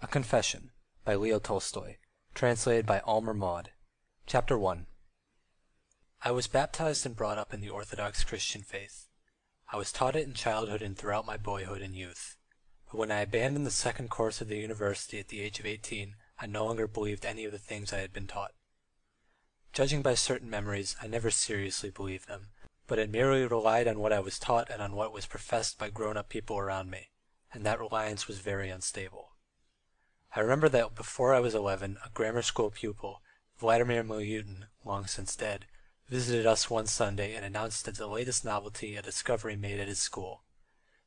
A Confession by Leo Tolstoy Translated by Aylmer Maude Chapter I I was baptized and brought up in the Orthodox Christian faith. I was taught it in childhood and throughout my boyhood and youth. But when I abandoned the second course of the university at the age of eighteen, I no longer believed any of the things I had been taught. Judging by certain memories, I never seriously believed them, but had merely relied on what I was taught and on what was professed by grown up people around me, and that reliance was very unstable. I remember that before I was eleven, a grammar school pupil, Vladimir Milutin, long since dead, visited us one Sunday and announced as the latest novelty a discovery made at his school.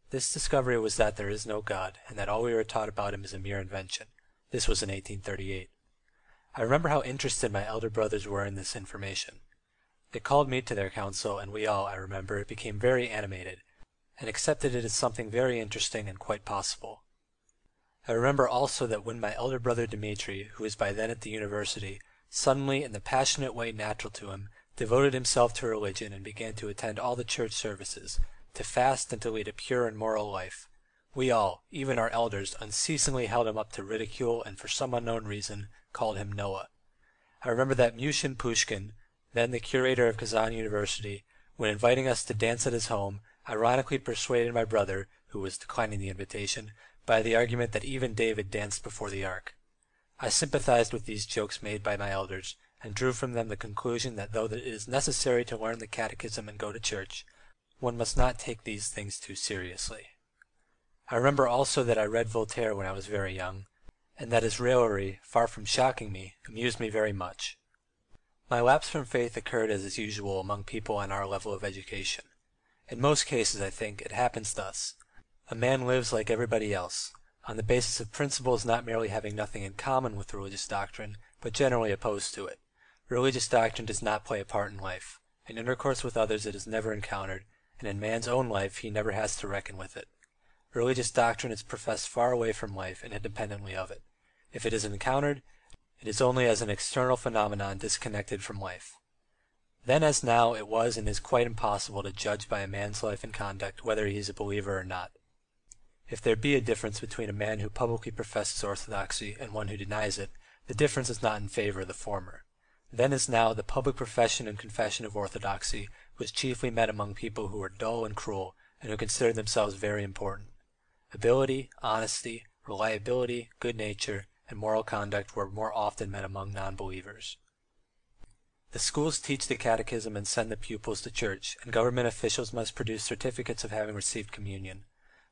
This discovery was that there is no God, and that all we were taught about him is a mere invention. This was in 1838. I remember how interested my elder brothers were in this information. They called me to their council, and we all, I remember, became very animated, and accepted it as something very interesting and quite possible. I remember also that when my elder brother Dmitri, who was by then at the university, suddenly, in the passionate way natural to him, devoted himself to religion and began to attend all the church services, to fast and to lead a pure and moral life, we all, even our elders, unceasingly held him up to ridicule and for some unknown reason called him Noah. I remember that Musin-Pushkin, then the curator of Kazan University, when inviting us to dance at his home, ironically persuaded my brother, who was declining the invitation, by the argument that even David danced before the ark. I sympathized with these jokes made by my elders, and drew from them the conclusion that though it is necessary to learn the catechism and go to church, one must not take these things too seriously. I remember also that I read Voltaire when I was very young, and that his raillery, far from shocking me, amused me very much. My lapse from faith occurred as is usual among people on our level of education. In most cases, I think, it happens thus. A man lives like everybody else, on the basis of principles not merely having nothing in common with religious doctrine, but generally opposed to it. Religious doctrine does not play a part in life. In intercourse with others it is never encountered, and in man's own life he never has to reckon with it. Religious doctrine is professed far away from life and independently of it. If it is encountered, it is only as an external phenomenon disconnected from life. Then as now it was and is quite impossible to judge by a man's life and conduct whether he is a believer or not. If there be a difference between a man who publicly professes orthodoxy and one who denies it, the difference is not in favor of the former. Then as now the public profession and confession of orthodoxy was chiefly met among people who were dull and cruel and who considered themselves very important. Ability, honesty, reliability, good nature, and moral conduct were more often met among non-believers. The schools teach the catechism and send the pupils to church, and government officials must produce certificates of having received communion.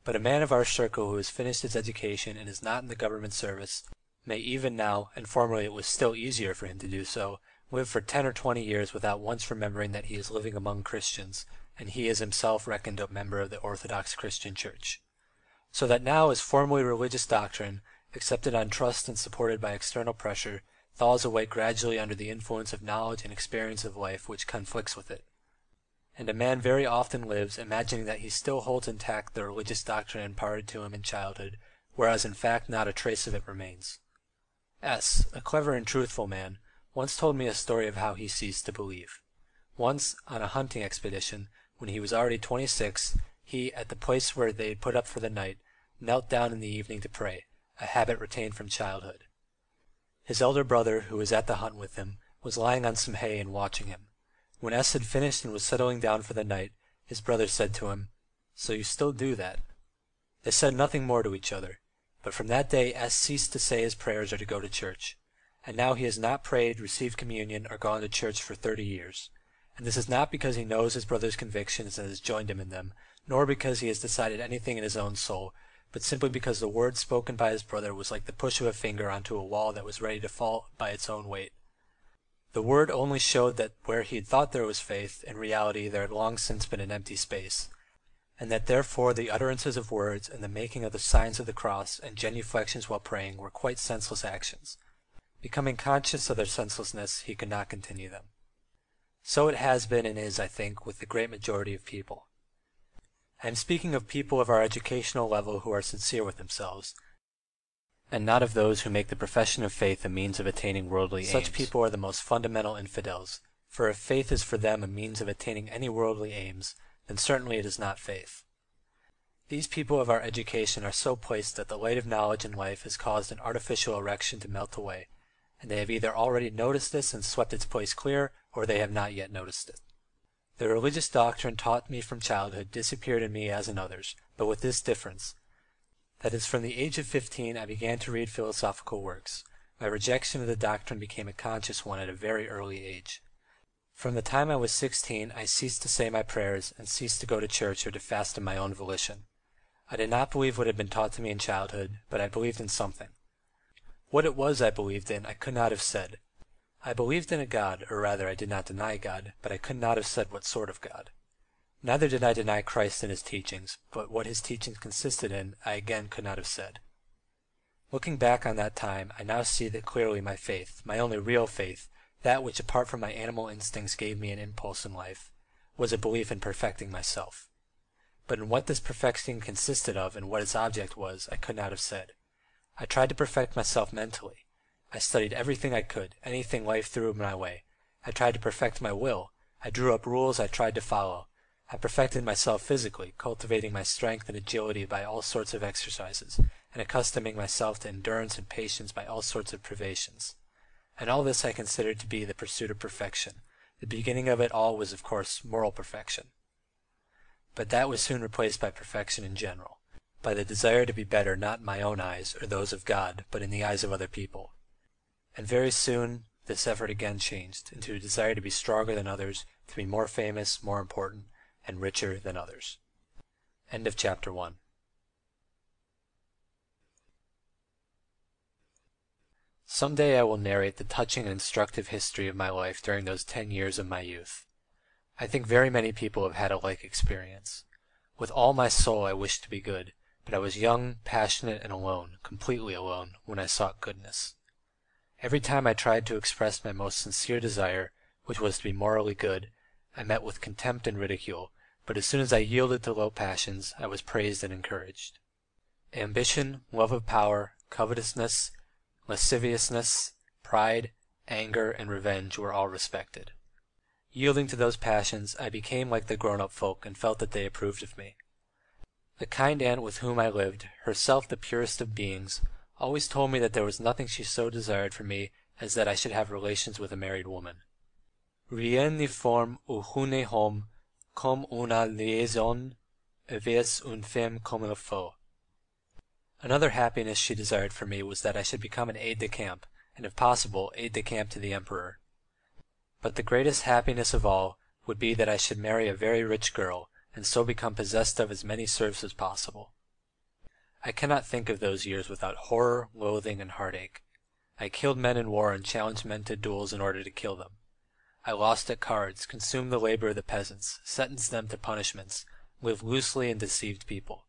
But a man of our circle who has finished his education and is not in the government service may even now, and formerly it was still easier for him to do so, live for ten or twenty years without once remembering that he is living among Christians, and he is himself reckoned a member of the Orthodox Christian Church. So that now as formerly religious doctrine, accepted on trust and supported by external pressure, thaws away gradually under the influence of knowledge and experience of life which conflicts with it and a man very often lives imagining that he still holds intact the religious doctrine imparted to him in childhood, whereas in fact not a trace of it remains. S., a clever and truthful man, once told me a story of how he ceased to believe. Once, on a hunting expedition, when he was already twenty six, he, at the place where they had put up for the night, knelt down in the evening to pray, a habit retained from childhood. His elder brother, who was at the hunt with him, was lying on some hay and watching him. When S had finished and was settling down for the night, his brother said to him, So you still do that? They said nothing more to each other, but from that day S ceased to say his prayers or to go to church, and now he has not prayed, received communion, or gone to church for thirty years. And this is not because he knows his brother's convictions and has joined him in them, nor because he has decided anything in his own soul, but simply because the word spoken by his brother was like the push of a finger onto a wall that was ready to fall by its own weight. The word only showed that where he had thought there was faith, in reality there had long since been an empty space, and that therefore the utterances of words and the making of the signs of the cross and genuflections while praying were quite senseless actions. Becoming conscious of their senselessness, he could not continue them. So it has been and is, I think, with the great majority of people. I am speaking of people of our educational level who are sincere with themselves, and not of those who make the profession of faith a means of attaining worldly Such aims. Such people are the most fundamental infidels, for if faith is for them a means of attaining any worldly aims, then certainly it is not faith. These people of our education are so placed that the light of knowledge and life has caused an artificial erection to melt away, and they have either already noticed this and swept its place clear, or they have not yet noticed it. The religious doctrine taught me from childhood disappeared in me as in others, but with this difference, that as from the age of fifteen I began to read philosophical works, my rejection of the doctrine became a conscious one at a very early age. From the time I was sixteen I ceased to say my prayers and ceased to go to church or to fast of my own volition. I did not believe what had been taught to me in childhood, but I believed in something. What it was I believed in I could not have said. I believed in a God, or rather I did not deny God, but I could not have said what sort of God. Neither did I deny Christ and his teachings, but what his teachings consisted in I again could not have said. Looking back on that time, I now see that clearly my faith, my only real faith, that which apart from my animal instincts gave me an impulse in life, was a belief in perfecting myself. But in what this perfecting consisted of and what its object was, I could not have said. I tried to perfect myself mentally. I studied everything I could, anything life threw in my way. I tried to perfect my will. I drew up rules I tried to follow. I perfected myself physically, cultivating my strength and agility by all sorts of exercises, and accustoming myself to endurance and patience by all sorts of privations. And all this I considered to be the pursuit of perfection. The beginning of it all was, of course, moral perfection. But that was soon replaced by perfection in general, by the desire to be better not in my own eyes or those of God, but in the eyes of other people. And very soon this effort again changed into a desire to be stronger than others, to be more famous, more important, and richer than others. End of chapter 1. Some day I will narrate the touching and instructive history of my life during those ten years of my youth. I think very many people have had a like experience. With all my soul I wished to be good, but I was young, passionate, and alone, completely alone, when I sought goodness. Every time I tried to express my most sincere desire, which was to be morally good, I met with contempt and ridicule, but as soon as I yielded to low passions, I was praised and encouraged. Ambition, love of power, covetousness, lasciviousness, pride, anger, and revenge were all respected. Yielding to those passions, I became like the grown-up folk and felt that they approved of me. The kind aunt with whom I lived, herself the purest of beings, always told me that there was nothing she so desired for me as that I should have relations with a married woman. Rien ne forme ou une homme comme una liaison avec une femme comme il faut. Another happiness she desired for me was that I should become an aide de camp, and if possible aide de camp to the Emperor. But the greatest happiness of all would be that I should marry a very rich girl, and so become possessed of as many serfs as possible. I cannot think of those years without horror, loathing, and heartache. I killed men in war and challenged men to duels in order to kill them. I lost at cards, consumed the labor of the peasants, sentenced them to punishments, lived loosely and deceived people.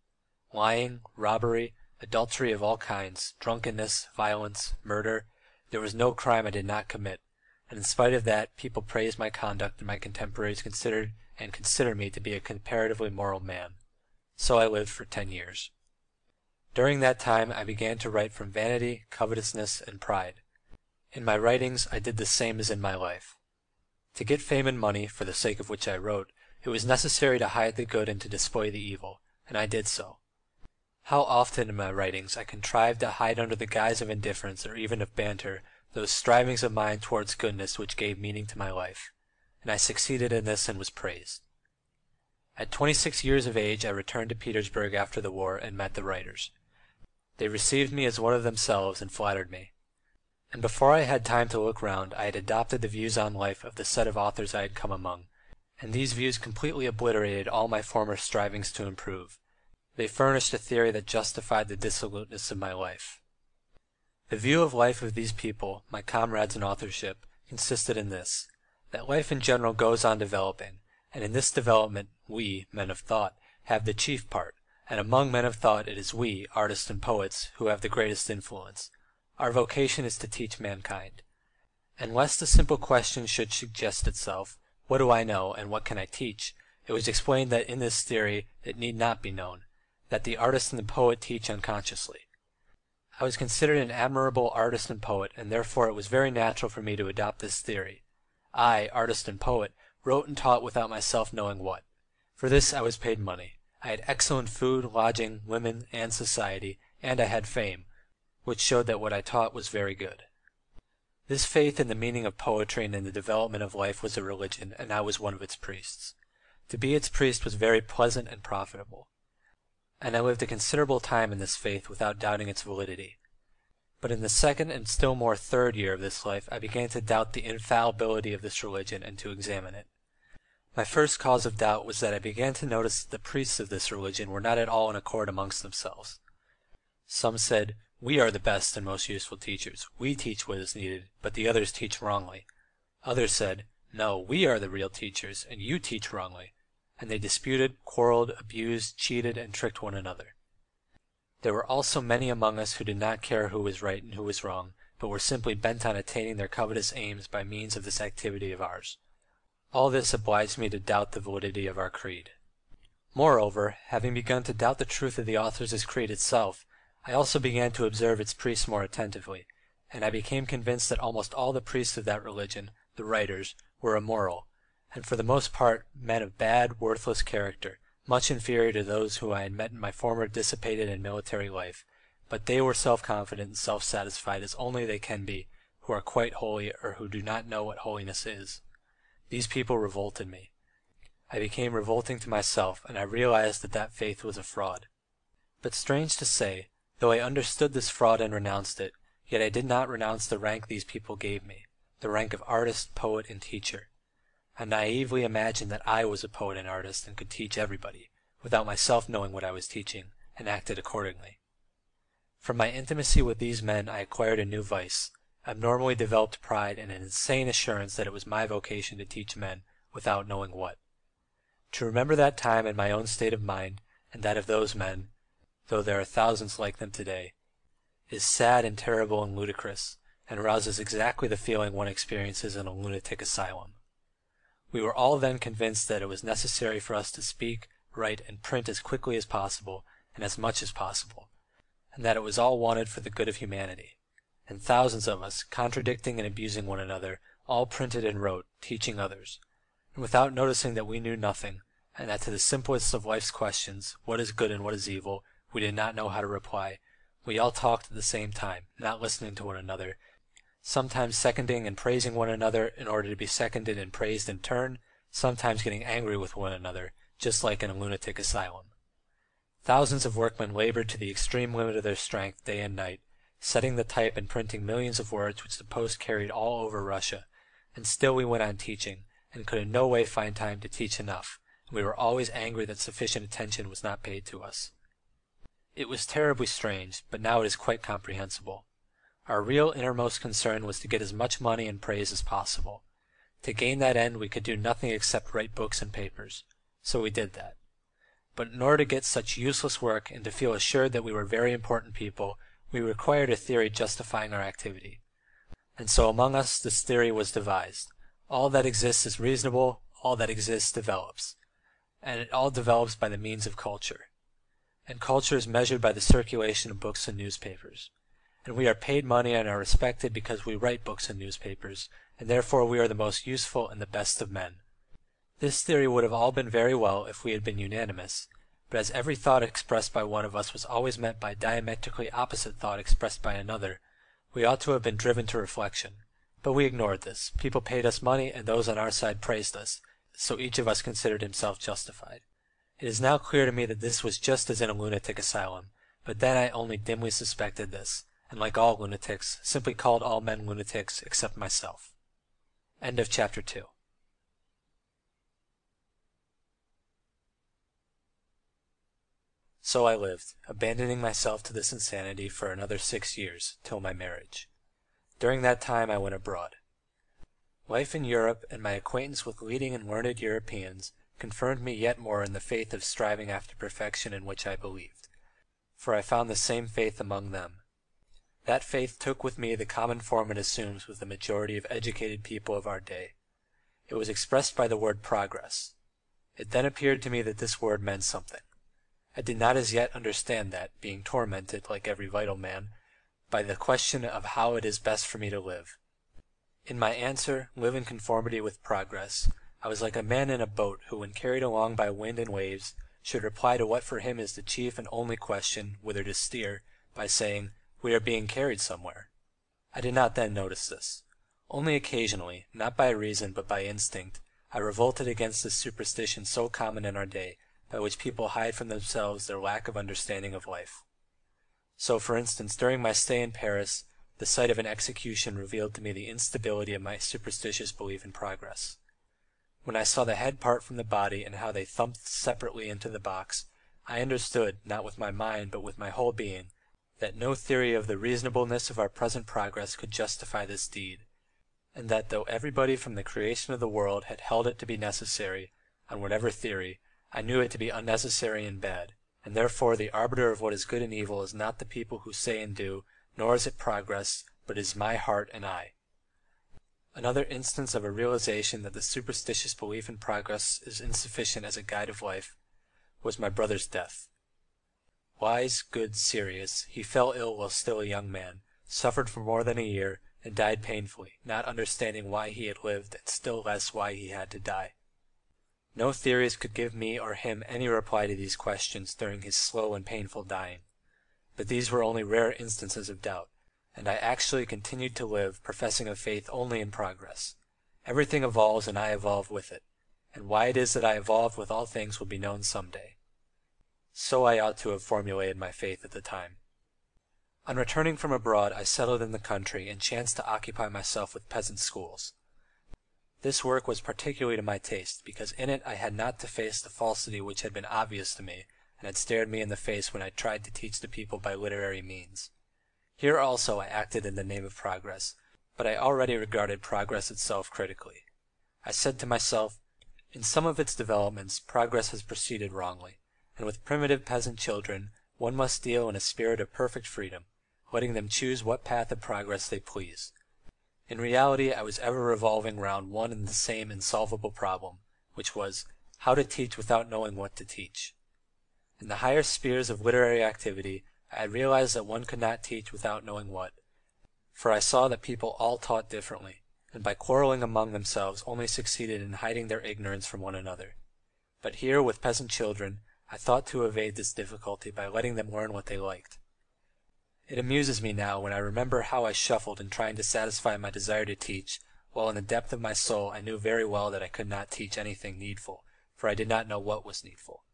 Lying, robbery, adultery of all kinds, drunkenness, violence, murder, there was no crime I did not commit, and in spite of that people praised my conduct and my contemporaries considered and consider me to be a comparatively moral man. So I lived for ten years. During that time I began to write from vanity, covetousness, and pride. In my writings I did the same as in my life. To get fame and money, for the sake of which I wrote, it was necessary to hide the good and to display the evil, and I did so. How often in my writings I contrived to hide under the guise of indifference or even of banter those strivings of mine towards goodness which gave meaning to my life, and I succeeded in this and was praised. At twenty six years of age I returned to Petersburg after the war and met the writers. They received me as one of themselves and flattered me. And before I had time to look round I had adopted the views on life of the set of authors I had come among, and these views completely obliterated all my former strivings to improve. They furnished a theory that justified the dissoluteness of my life. The view of life of these people, my comrades in authorship, consisted in this, that life in general goes on developing, and in this development we, men of thought, have the chief part, and among men of thought it is we, artists and poets, who have the greatest influence. Our vocation is to teach mankind. And lest the simple question should suggest itself, what do I know, and what can I teach, it was explained that in this theory it need not be known, that the artist and the poet teach unconsciously. I was considered an admirable artist and poet, and therefore it was very natural for me to adopt this theory. I, artist and poet, wrote and taught without myself knowing what. For this I was paid money. I had excellent food, lodging, women, and society, and I had fame, which showed that what I taught was very good. This faith in the meaning of poetry and in the development of life was a religion, and I was one of its priests. To be its priest was very pleasant and profitable, and I lived a considerable time in this faith without doubting its validity. But in the second and still more third year of this life I began to doubt the infallibility of this religion and to examine it. My first cause of doubt was that I began to notice that the priests of this religion were not at all in accord amongst themselves. Some said, we are the best and most useful teachers. We teach what is needed, but the others teach wrongly. Others said, No, we are the real teachers, and you teach wrongly. And they disputed, quarreled, abused, cheated, and tricked one another. There were also many among us who did not care who was right and who was wrong, but were simply bent on attaining their covetous aims by means of this activity of ours. All this obliged me to doubt the validity of our creed. Moreover, having begun to doubt the truth of the authors' creed itself, I also began to observe its priests more attentively, and I became convinced that almost all the priests of that religion, the writers, were immoral, and for the most part men of bad, worthless character, much inferior to those whom I had met in my former dissipated and military life, but they were self-confident and self-satisfied as only they can be who are quite holy or who do not know what holiness is. These people revolted me. I became revolting to myself, and I realized that that faith was a fraud. But strange to say, Though I understood this fraud and renounced it, yet I did not renounce the rank these people gave me, the rank of artist, poet, and teacher. I naively imagined that I was a poet and artist and could teach everybody, without myself knowing what I was teaching, and acted accordingly. From my intimacy with these men I acquired a new vice, abnormally developed pride and an insane assurance that it was my vocation to teach men without knowing what. To remember that time in my own state of mind, and that of those men, though there are thousands like them today, is sad and terrible and ludicrous, and arouses exactly the feeling one experiences in a lunatic asylum. We were all then convinced that it was necessary for us to speak, write, and print as quickly as possible, and as much as possible, and that it was all wanted for the good of humanity. And thousands of us, contradicting and abusing one another, all printed and wrote, teaching others, and without noticing that we knew nothing, and that to the simplest of life's questions, what is good and what is evil, we did not know how to reply. We all talked at the same time, not listening to one another, sometimes seconding and praising one another in order to be seconded and praised in turn, sometimes getting angry with one another, just like in a lunatic asylum. Thousands of workmen labored to the extreme limit of their strength day and night, setting the type and printing millions of words which the post carried all over Russia, and still we went on teaching, and could in no way find time to teach enough, and we were always angry that sufficient attention was not paid to us. It was terribly strange, but now it is quite comprehensible. Our real innermost concern was to get as much money and praise as possible. To gain that end we could do nothing except write books and papers. So we did that. But in order to get such useless work and to feel assured that we were very important people, we required a theory justifying our activity. And so among us this theory was devised. All that exists is reasonable, all that exists develops. And it all develops by the means of culture and culture is measured by the circulation of books and newspapers. And we are paid money and are respected because we write books and newspapers, and therefore we are the most useful and the best of men. This theory would have all been very well if we had been unanimous, but as every thought expressed by one of us was always met by diametrically opposite thought expressed by another, we ought to have been driven to reflection. But we ignored this. People paid us money, and those on our side praised us, so each of us considered himself justified. It is now clear to me that this was just as in a lunatic asylum, but then I only dimly suspected this, and like all lunatics, simply called all men lunatics except myself. End of chapter 2 So I lived, abandoning myself to this insanity for another six years, till my marriage. During that time I went abroad. Life in Europe and my acquaintance with leading and learned Europeans confirmed me yet more in the faith of striving after perfection in which I believed, for I found the same faith among them. That faith took with me the common form it assumes with the majority of educated people of our day. It was expressed by the word progress. It then appeared to me that this word meant something. I did not as yet understand that, being tormented, like every vital man, by the question of how it is best for me to live. In my answer, live in conformity with progress, I was like a man in a boat who when carried along by wind and waves should reply to what for him is the chief and only question whither to steer, by saying, "We are being carried somewhere." I did not then notice this. Only occasionally, not by reason but by instinct, I revolted against this superstition so common in our day, by which people hide from themselves their lack of understanding of life. So, for instance, during my stay in Paris, the sight of an execution revealed to me the instability of my superstitious belief in progress. When I saw the head part from the body and how they thumped separately into the box, I understood, not with my mind but with my whole being, that no theory of the reasonableness of our present progress could justify this deed, and that though everybody from the creation of the world had held it to be necessary, on whatever theory, I knew it to be unnecessary and bad, and therefore the arbiter of what is good and evil is not the people who say and do, nor is it progress, but is my heart and I. Another instance of a realization that the superstitious belief in progress is insufficient as a guide of life was my brother's death. Wise, good, serious, he fell ill while still a young man, suffered for more than a year, and died painfully, not understanding why he had lived and still less why he had to die. No theories could give me or him any reply to these questions during his slow and painful dying. But these were only rare instances of doubt, and I actually continued to live, professing a faith only in progress. Everything evolves and I evolve with it, and why it is that I evolve with all things will be known some day. So I ought to have formulated my faith at the time. On returning from abroad I settled in the country and chanced to occupy myself with peasant schools. This work was particularly to my taste, because in it I had not to face the falsity which had been obvious to me and had stared me in the face when I tried to teach the people by literary means. Here also I acted in the name of progress, but I already regarded progress itself critically. I said to myself, in some of its developments progress has proceeded wrongly, and with primitive peasant children one must deal in a spirit of perfect freedom, letting them choose what path of progress they please. In reality I was ever revolving round one and the same insolvable problem, which was, how to teach without knowing what to teach. In the higher spheres of literary activity I realized that one could not teach without knowing what, for I saw that people all taught differently, and by quarrelling among themselves only succeeded in hiding their ignorance from one another. But here, with peasant children, I thought to evade this difficulty by letting them learn what they liked. It amuses me now when I remember how I shuffled in trying to satisfy my desire to teach, while in the depth of my soul I knew very well that I could not teach anything needful, for I did not know what was needful.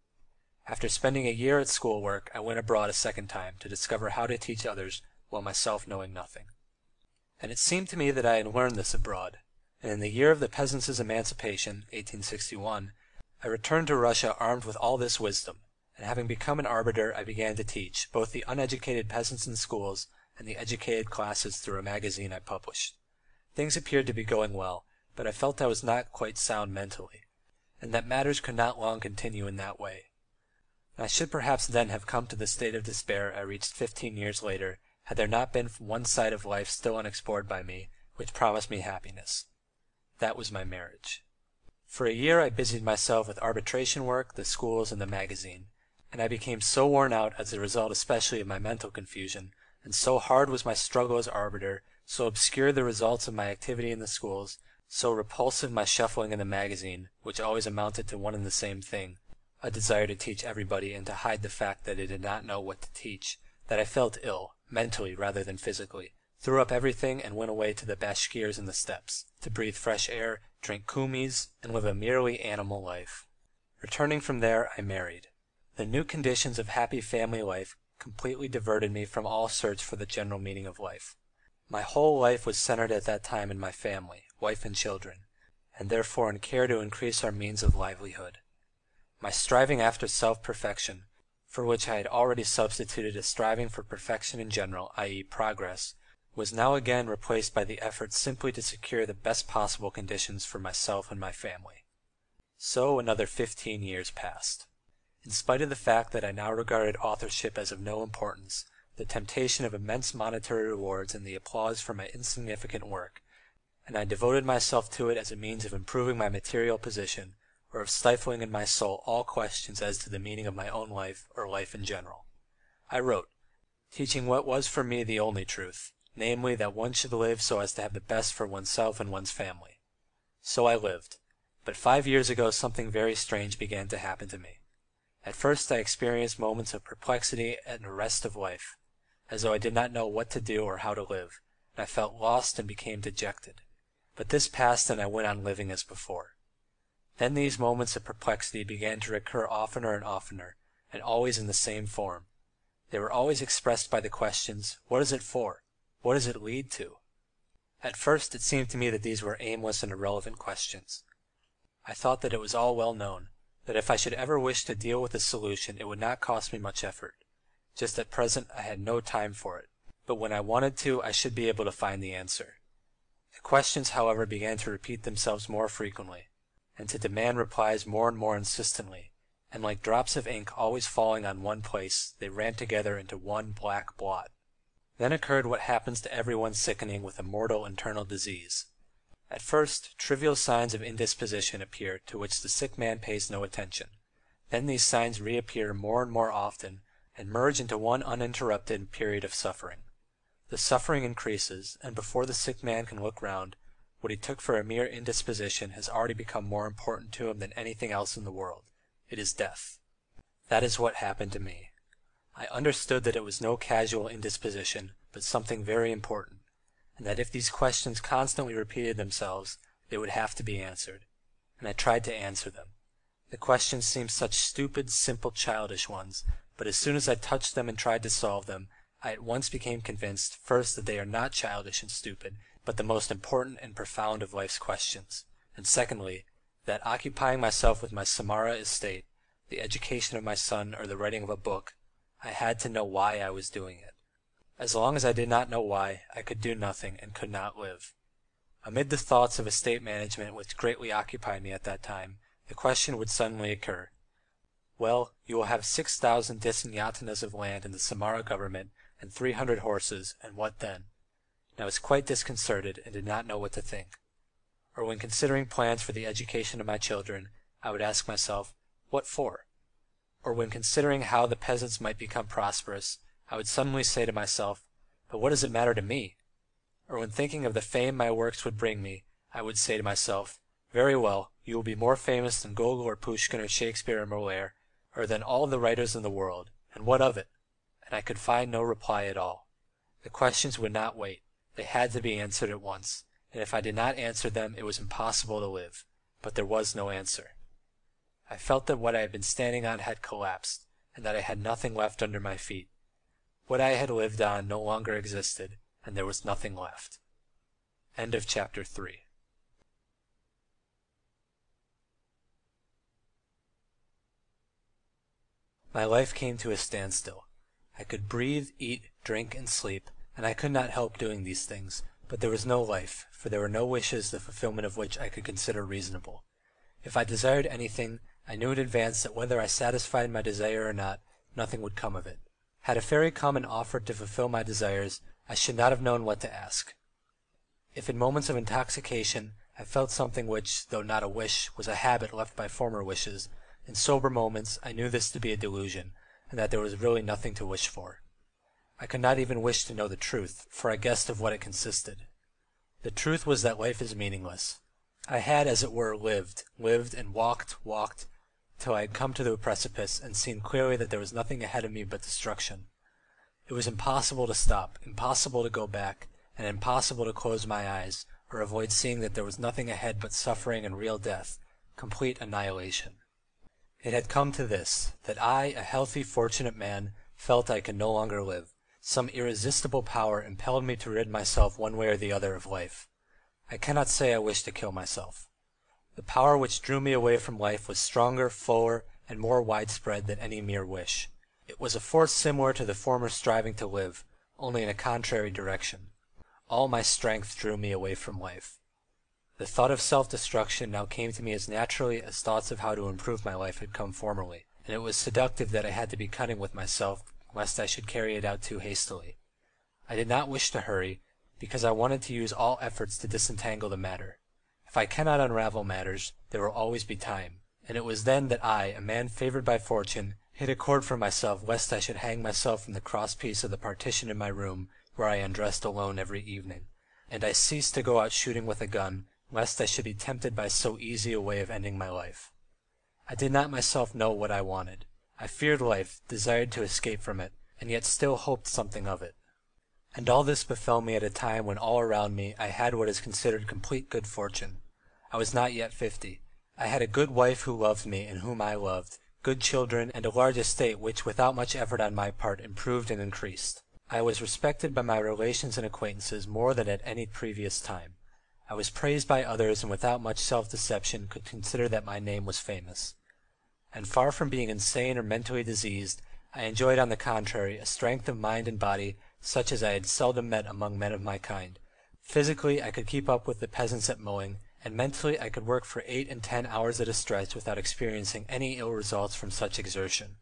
After spending a year at school work, I went abroad a second time to discover how to teach others while myself knowing nothing. And it seemed to me that I had learned this abroad, and in the year of the peasants' emancipation, 1861, I returned to Russia armed with all this wisdom, and having become an arbiter I began to teach, both the uneducated peasants in schools and the educated classes through a magazine I published. Things appeared to be going well, but I felt I was not quite sound mentally, and that matters could not long continue in that way. I should perhaps then have come to the state of despair I reached fifteen years later, had there not been one side of life still unexplored by me, which promised me happiness. That was my marriage. For a year I busied myself with arbitration work, the schools, and the magazine and I became so worn out as a result especially of my mental confusion, and so hard was my struggle as arbiter, so obscure the results of my activity in the schools, so repulsive my shuffling in the magazine, which always amounted to one and the same thing, a desire to teach everybody and to hide the fact that I did not know what to teach, that I felt ill, mentally rather than physically, threw up everything and went away to the bashkirs in the steppes, to breathe fresh air, drink kumis, and live a merely animal life. Returning from there I married. The new conditions of happy family life completely diverted me from all search for the general meaning of life. My whole life was centered at that time in my family, wife and children, and therefore in care to increase our means of livelihood. My striving after self-perfection, for which I had already substituted a striving for perfection in general, i.e. progress, was now again replaced by the effort simply to secure the best possible conditions for myself and my family. So another fifteen years passed. In spite of the fact that I now regarded authorship as of no importance, the temptation of immense monetary rewards and the applause for my insignificant work, and I devoted myself to it as a means of improving my material position, or of stifling in my soul all questions as to the meaning of my own life or life in general. I wrote, teaching what was for me the only truth, namely that one should live so as to have the best for oneself and one's family. So I lived, but five years ago something very strange began to happen to me. At first I experienced moments of perplexity and arrest of life, as though I did not know what to do or how to live, and I felt lost and became dejected. But this passed and I went on living as before. Then these moments of perplexity began to recur oftener and oftener, and always in the same form. They were always expressed by the questions, What is it for? What does it lead to? At first it seemed to me that these were aimless and irrelevant questions. I thought that it was all well known, that if I should ever wish to deal with a solution it would not cost me much effort. Just at present I had no time for it, but when I wanted to I should be able to find the answer. The questions, however, began to repeat themselves more frequently, and to demand replies more and more insistently, and like drops of ink always falling on one place, they ran together into one black blot. Then occurred what happens to everyone sickening with a mortal internal disease. At first, trivial signs of indisposition appear to which the sick man pays no attention. Then these signs reappear more and more often and merge into one uninterrupted period of suffering. The suffering increases, and before the sick man can look round, what he took for a mere indisposition has already become more important to him than anything else in the world. It is death. That is what happened to me. I understood that it was no casual indisposition, but something very important and that if these questions constantly repeated themselves, they would have to be answered. And I tried to answer them. The questions seemed such stupid, simple, childish ones, but as soon as I touched them and tried to solve them, I at once became convinced, first that they are not childish and stupid, but the most important and profound of life's questions, and secondly, that occupying myself with my Samara estate, the education of my son, or the writing of a book, I had to know why I was doing it. As long as I did not know why, I could do nothing and could not live. Amid the thoughts of estate management which greatly occupied me at that time, the question would suddenly occur: Well, you will have six thousand desyatinas of land in the Samara government and three hundred horses, and what then? And I was quite disconcerted and did not know what to think. Or when considering plans for the education of my children, I would ask myself, What for? Or when considering how the peasants might become prosperous, I would suddenly say to myself, But what does it matter to me? Or when thinking of the fame my works would bring me, I would say to myself, Very well, you will be more famous than Gogol or Pushkin or Shakespeare or Moliere, or than all the writers in the world, and what of it? And I could find no reply at all. The questions would not wait, they had to be answered at once, and if I did not answer them it was impossible to live, but there was no answer. I felt that what I had been standing on had collapsed, and that I had nothing left under my feet. What I had lived on no longer existed, and there was nothing left. End of chapter 3 My life came to a standstill. I could breathe, eat, drink, and sleep, and I could not help doing these things, but there was no life, for there were no wishes the fulfillment of which I could consider reasonable. If I desired anything, I knew in advance that whether I satisfied my desire or not, nothing would come of it. Had a fairy come and offered to fulfill my desires, I should not have known what to ask. If in moments of intoxication I felt something which, though not a wish, was a habit left by former wishes, in sober moments I knew this to be a delusion, and that there was really nothing to wish for. I could not even wish to know the truth, for I guessed of what it consisted. The truth was that life is meaningless. I had, as it were, lived, lived, and walked, walked, till I had come to the precipice and seen clearly that there was nothing ahead of me but destruction. It was impossible to stop, impossible to go back, and impossible to close my eyes, or avoid seeing that there was nothing ahead but suffering and real death, complete annihilation. It had come to this, that I, a healthy, fortunate man, felt I could no longer live. Some irresistible power impelled me to rid myself one way or the other of life. I cannot say I wished to kill myself. The power which drew me away from life was stronger, fuller, and more widespread than any mere wish. It was a force similar to the former striving to live, only in a contrary direction. All my strength drew me away from life. The thought of self-destruction now came to me as naturally as thoughts of how to improve my life had come formerly, and it was seductive that I had to be cunning with myself lest I should carry it out too hastily. I did not wish to hurry, because I wanted to use all efforts to disentangle the matter. If I cannot unravel matters, there will always be time, and it was then that I, a man favoured by fortune, hid a cord for myself lest I should hang myself from the crosspiece of the partition in my room, where I undressed alone every evening, and I ceased to go out shooting with a gun, lest I should be tempted by so easy a way of ending my life. I did not myself know what I wanted. I feared life, desired to escape from it, and yet still hoped something of it. And all this befell me at a time when all around me I had what is considered complete good fortune. I was not yet fifty. I had a good wife who loved me and whom I loved, good children, and a large estate which without much effort on my part improved and increased. I was respected by my relations and acquaintances more than at any previous time. I was praised by others and without much self-deception could consider that my name was famous. And far from being insane or mentally diseased, I enjoyed on the contrary a strength of mind and body such as I had seldom met among men of my kind. Physically I could keep up with the peasants at mowing, and mentally I could work for eight and ten hours at a stretch without experiencing any ill results from such exertion.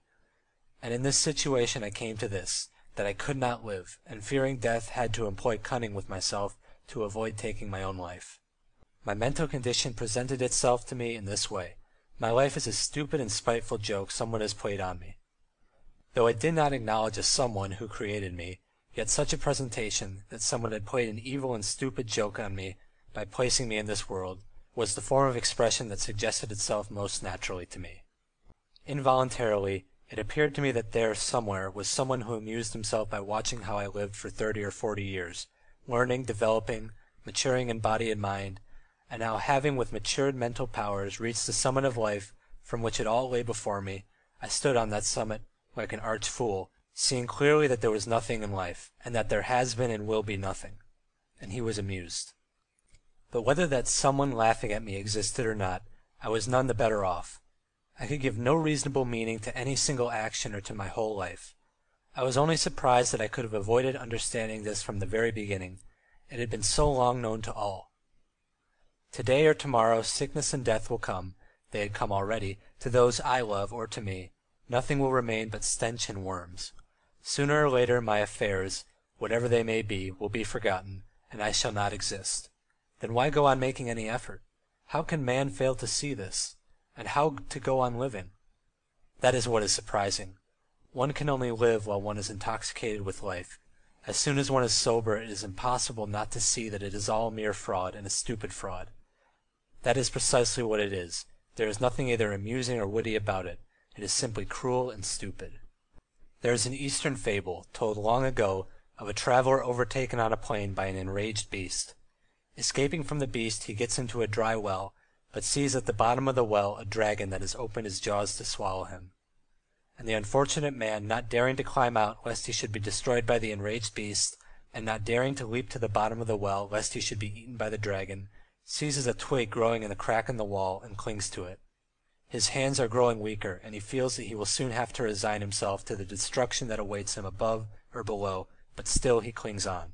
And in this situation I came to this, that I could not live, and fearing death had to employ cunning with myself to avoid taking my own life. My mental condition presented itself to me in this way. My life is a stupid and spiteful joke someone has played on me. Though I did not acknowledge a someone who created me, Yet such a presentation, that someone had played an evil and stupid joke on me by placing me in this world, was the form of expression that suggested itself most naturally to me. Involuntarily, it appeared to me that there somewhere was someone who amused himself by watching how I lived for thirty or forty years, learning, developing, maturing in body and mind, and now having with matured mental powers reached the summit of life from which it all lay before me, I stood on that summit like an arch fool seeing clearly that there was nothing in life, and that there has been and will be nothing. And he was amused. But whether that someone laughing at me existed or not, I was none the better off. I could give no reasonable meaning to any single action or to my whole life. I was only surprised that I could have avoided understanding this from the very beginning. It had been so long known to all. Today or tomorrow sickness and death will come, they had come already, to those I love or to me. Nothing will remain but stench and worms. Sooner or later my affairs, whatever they may be, will be forgotten, and I shall not exist. Then why go on making any effort? How can man fail to see this? And how to go on living? That is what is surprising. One can only live while one is intoxicated with life. As soon as one is sober it is impossible not to see that it is all mere fraud, and a stupid fraud. That is precisely what it is. There is nothing either amusing or witty about it. It is simply cruel and stupid. There is an Eastern fable, told long ago, of a traveler overtaken on a plain by an enraged beast. Escaping from the beast, he gets into a dry well, but sees at the bottom of the well a dragon that has opened his jaws to swallow him. And the unfortunate man, not daring to climb out lest he should be destroyed by the enraged beast, and not daring to leap to the bottom of the well lest he should be eaten by the dragon, seizes a twig growing in a crack in the wall and clings to it. His hands are growing weaker, and he feels that he will soon have to resign himself to the destruction that awaits him above or below, but still he clings on.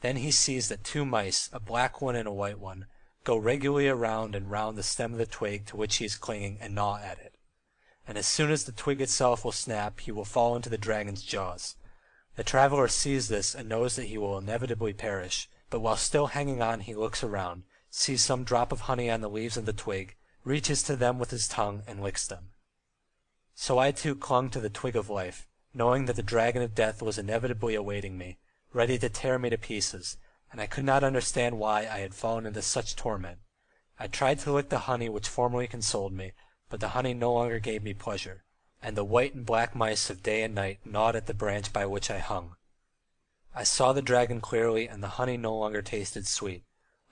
Then he sees that two mice, a black one and a white one, go regularly around and round the stem of the twig to which he is clinging and gnaw at it. And as soon as the twig itself will snap, he will fall into the dragon's jaws. The traveler sees this and knows that he will inevitably perish, but while still hanging on he looks around, sees some drop of honey on the leaves of the twig, reaches to them with his tongue and licks them. So I too clung to the twig of life, knowing that the dragon of death was inevitably awaiting me, ready to tear me to pieces, and I could not understand why I had fallen into such torment. I tried to lick the honey which formerly consoled me, but the honey no longer gave me pleasure, and the white and black mice of day and night gnawed at the branch by which I hung. I saw the dragon clearly, and the honey no longer tasted sweet.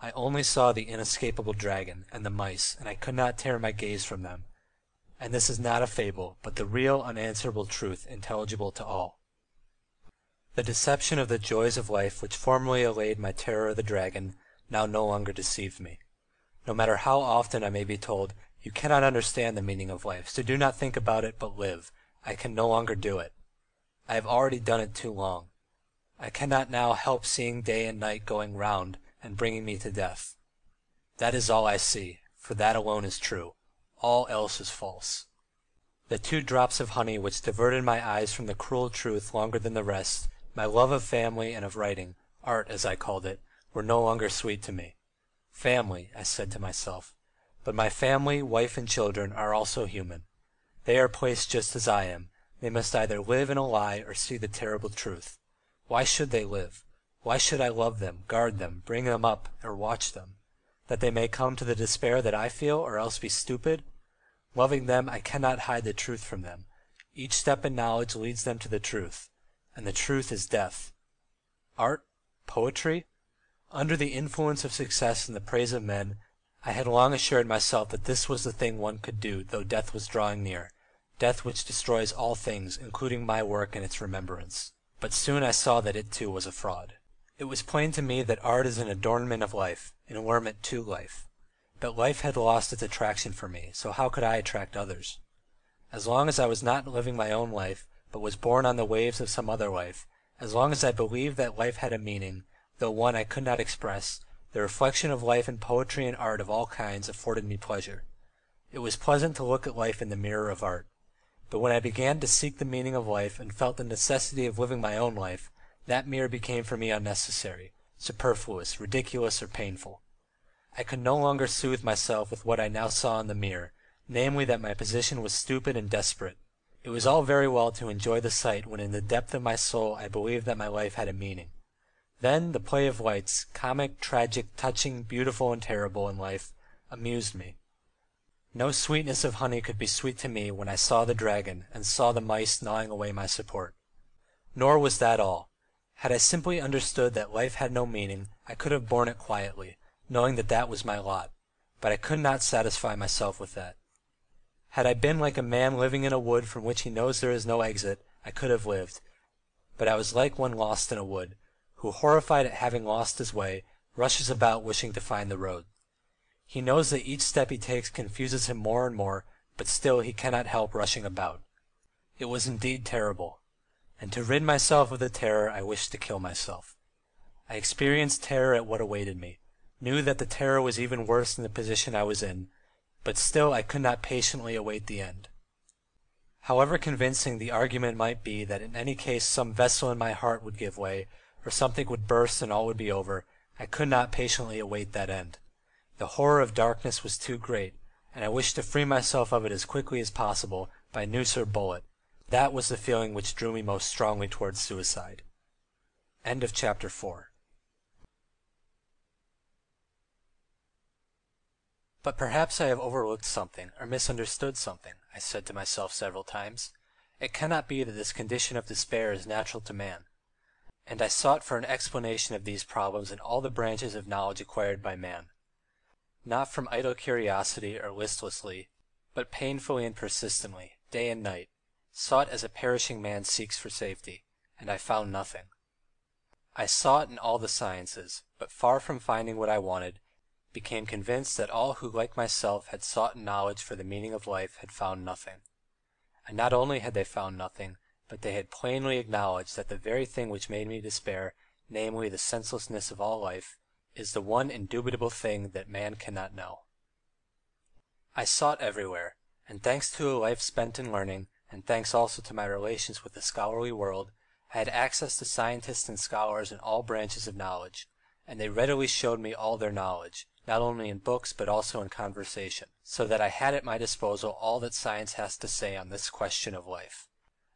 I only saw the inescapable dragon and the mice, and I could not tear my gaze from them. And this is not a fable, but the real unanswerable truth intelligible to all. The deception of the joys of life which formerly allayed my terror of the dragon now no longer deceived me. No matter how often I may be told, you cannot understand the meaning of life, so do not think about it but live, I can no longer do it. I have already done it too long. I cannot now help seeing day and night going round, and bringing me to death. That is all I see, for that alone is true. All else is false. The two drops of honey which diverted my eyes from the cruel truth longer than the rest, my love of family and of writing, art as I called it, were no longer sweet to me. Family, I said to myself. But my family, wife and children are also human. They are placed just as I am. They must either live in a lie or see the terrible truth. Why should they live? Why should I love them, guard them, bring them up, or watch them? That they may come to the despair that I feel, or else be stupid? Loving them, I cannot hide the truth from them. Each step in knowledge leads them to the truth, and the truth is death. Art? Poetry? Under the influence of success and the praise of men, I had long assured myself that this was the thing one could do though death was drawing near, death which destroys all things, including my work and its remembrance. But soon I saw that it too was a fraud. It was plain to me that art is an adornment of life, an allurement to life. But life had lost its attraction for me, so how could I attract others? As long as I was not living my own life, but was borne on the waves of some other life, as long as I believed that life had a meaning, though one I could not express, the reflection of life in poetry and art of all kinds afforded me pleasure. It was pleasant to look at life in the mirror of art. But when I began to seek the meaning of life and felt the necessity of living my own life, that mirror became for me unnecessary, superfluous, ridiculous, or painful. I could no longer soothe myself with what I now saw in the mirror, namely that my position was stupid and desperate. It was all very well to enjoy the sight when in the depth of my soul I believed that my life had a meaning. Then the play of lights, comic, tragic, touching, beautiful, and terrible in life, amused me. No sweetness of honey could be sweet to me when I saw the dragon and saw the mice gnawing away my support. Nor was that all. Had I simply understood that life had no meaning, I could have borne it quietly, knowing that that was my lot, but I could not satisfy myself with that. Had I been like a man living in a wood from which he knows there is no exit, I could have lived, but I was like one lost in a wood, who, horrified at having lost his way, rushes about wishing to find the road. He knows that each step he takes confuses him more and more, but still he cannot help rushing about. It was indeed terrible, and to rid myself of the terror I wished to kill myself. I experienced terror at what awaited me, knew that the terror was even worse than the position I was in, but still I could not patiently await the end. However convincing the argument might be that in any case some vessel in my heart would give way, or something would burst and all would be over, I could not patiently await that end. The horror of darkness was too great, and I wished to free myself of it as quickly as possible by noose or bullet. That was the feeling which drew me most strongly towards suicide. End of chapter 4 But perhaps I have overlooked something, or misunderstood something, I said to myself several times. It cannot be that this condition of despair is natural to man. And I sought for an explanation of these problems in all the branches of knowledge acquired by man not from idle curiosity or listlessly, but painfully and persistently, day and night, sought as a perishing man seeks for safety, and I found nothing. I sought in all the sciences, but far from finding what I wanted, became convinced that all who like myself had sought knowledge for the meaning of life had found nothing. And not only had they found nothing, but they had plainly acknowledged that the very thing which made me despair, namely the senselessness of all life, is the one indubitable thing that man cannot know. I sought everywhere, and thanks to a life spent in learning, and thanks also to my relations with the scholarly world, I had access to scientists and scholars in all branches of knowledge, and they readily showed me all their knowledge, not only in books but also in conversation, so that I had at my disposal all that science has to say on this question of life.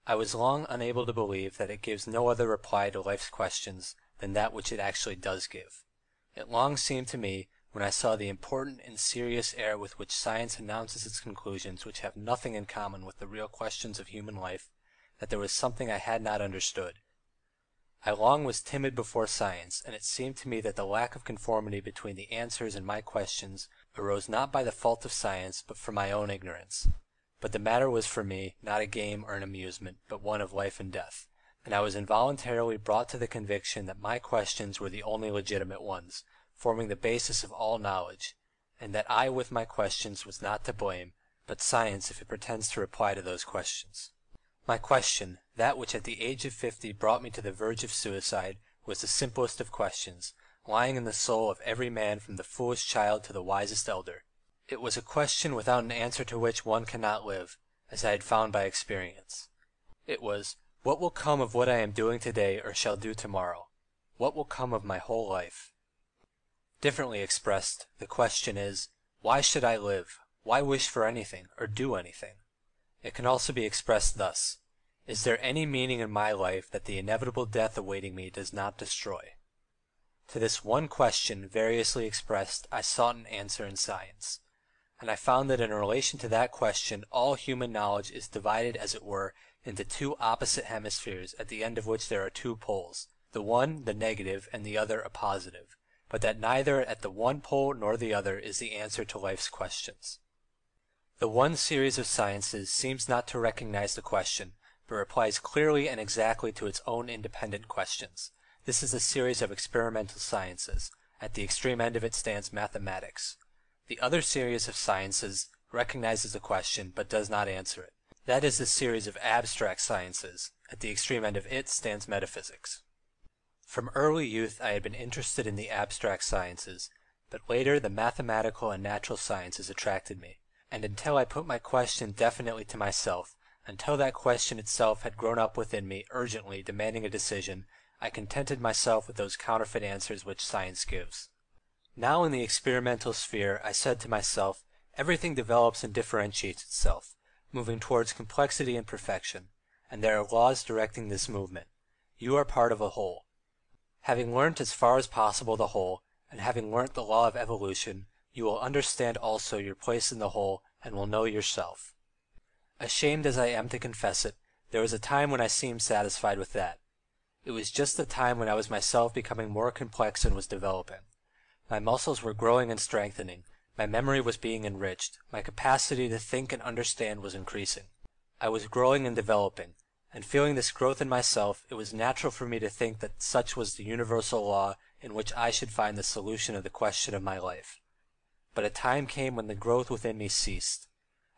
I was long unable to believe that it gives no other reply to life's questions than that which it actually does give. It long seemed to me, when I saw the important and serious air with which science announces its conclusions which have nothing in common with the real questions of human life, that there was something I had not understood. I long was timid before science, and it seemed to me that the lack of conformity between the answers and my questions arose not by the fault of science, but from my own ignorance. But the matter was for me not a game or an amusement, but one of life and death and I was involuntarily brought to the conviction that my questions were the only legitimate ones, forming the basis of all knowledge, and that I with my questions was not to blame, but science if it pretends to reply to those questions. My question, that which at the age of fifty brought me to the verge of suicide, was the simplest of questions, lying in the soul of every man from the foolish child to the wisest elder. It was a question without an answer to which one cannot live, as I had found by experience. It was, what will come of what I am doing today or shall do tomorrow? What will come of my whole life? Differently expressed, the question is, why should I live? Why wish for anything, or do anything? It can also be expressed thus, is there any meaning in my life that the inevitable death awaiting me does not destroy? To this one question, variously expressed, I sought an answer in science, and I found that in relation to that question all human knowledge is divided as it were into two opposite hemispheres at the end of which there are two poles, the one the negative and the other a positive, but that neither at the one pole nor the other is the answer to life's questions. The one series of sciences seems not to recognize the question, but replies clearly and exactly to its own independent questions. This is the series of experimental sciences. At the extreme end of it stands mathematics. The other series of sciences recognizes the question but does not answer it. That is the series of abstract sciences. At the extreme end of it stands metaphysics. From early youth I had been interested in the abstract sciences, but later the mathematical and natural sciences attracted me, and until I put my question definitely to myself, until that question itself had grown up within me urgently demanding a decision, I contented myself with those counterfeit answers which science gives. Now in the experimental sphere I said to myself, everything develops and differentiates itself, moving towards complexity and perfection, and there are laws directing this movement. You are part of a whole. Having learnt as far as possible the whole, and having learnt the law of evolution, you will understand also your place in the whole and will know yourself. Ashamed as I am to confess it, there was a time when I seemed satisfied with that. It was just the time when I was myself becoming more complex and was developing. My muscles were growing and strengthening, my memory was being enriched, my capacity to think and understand was increasing. I was growing and developing, and feeling this growth in myself, it was natural for me to think that such was the universal law in which I should find the solution of the question of my life. But a time came when the growth within me ceased.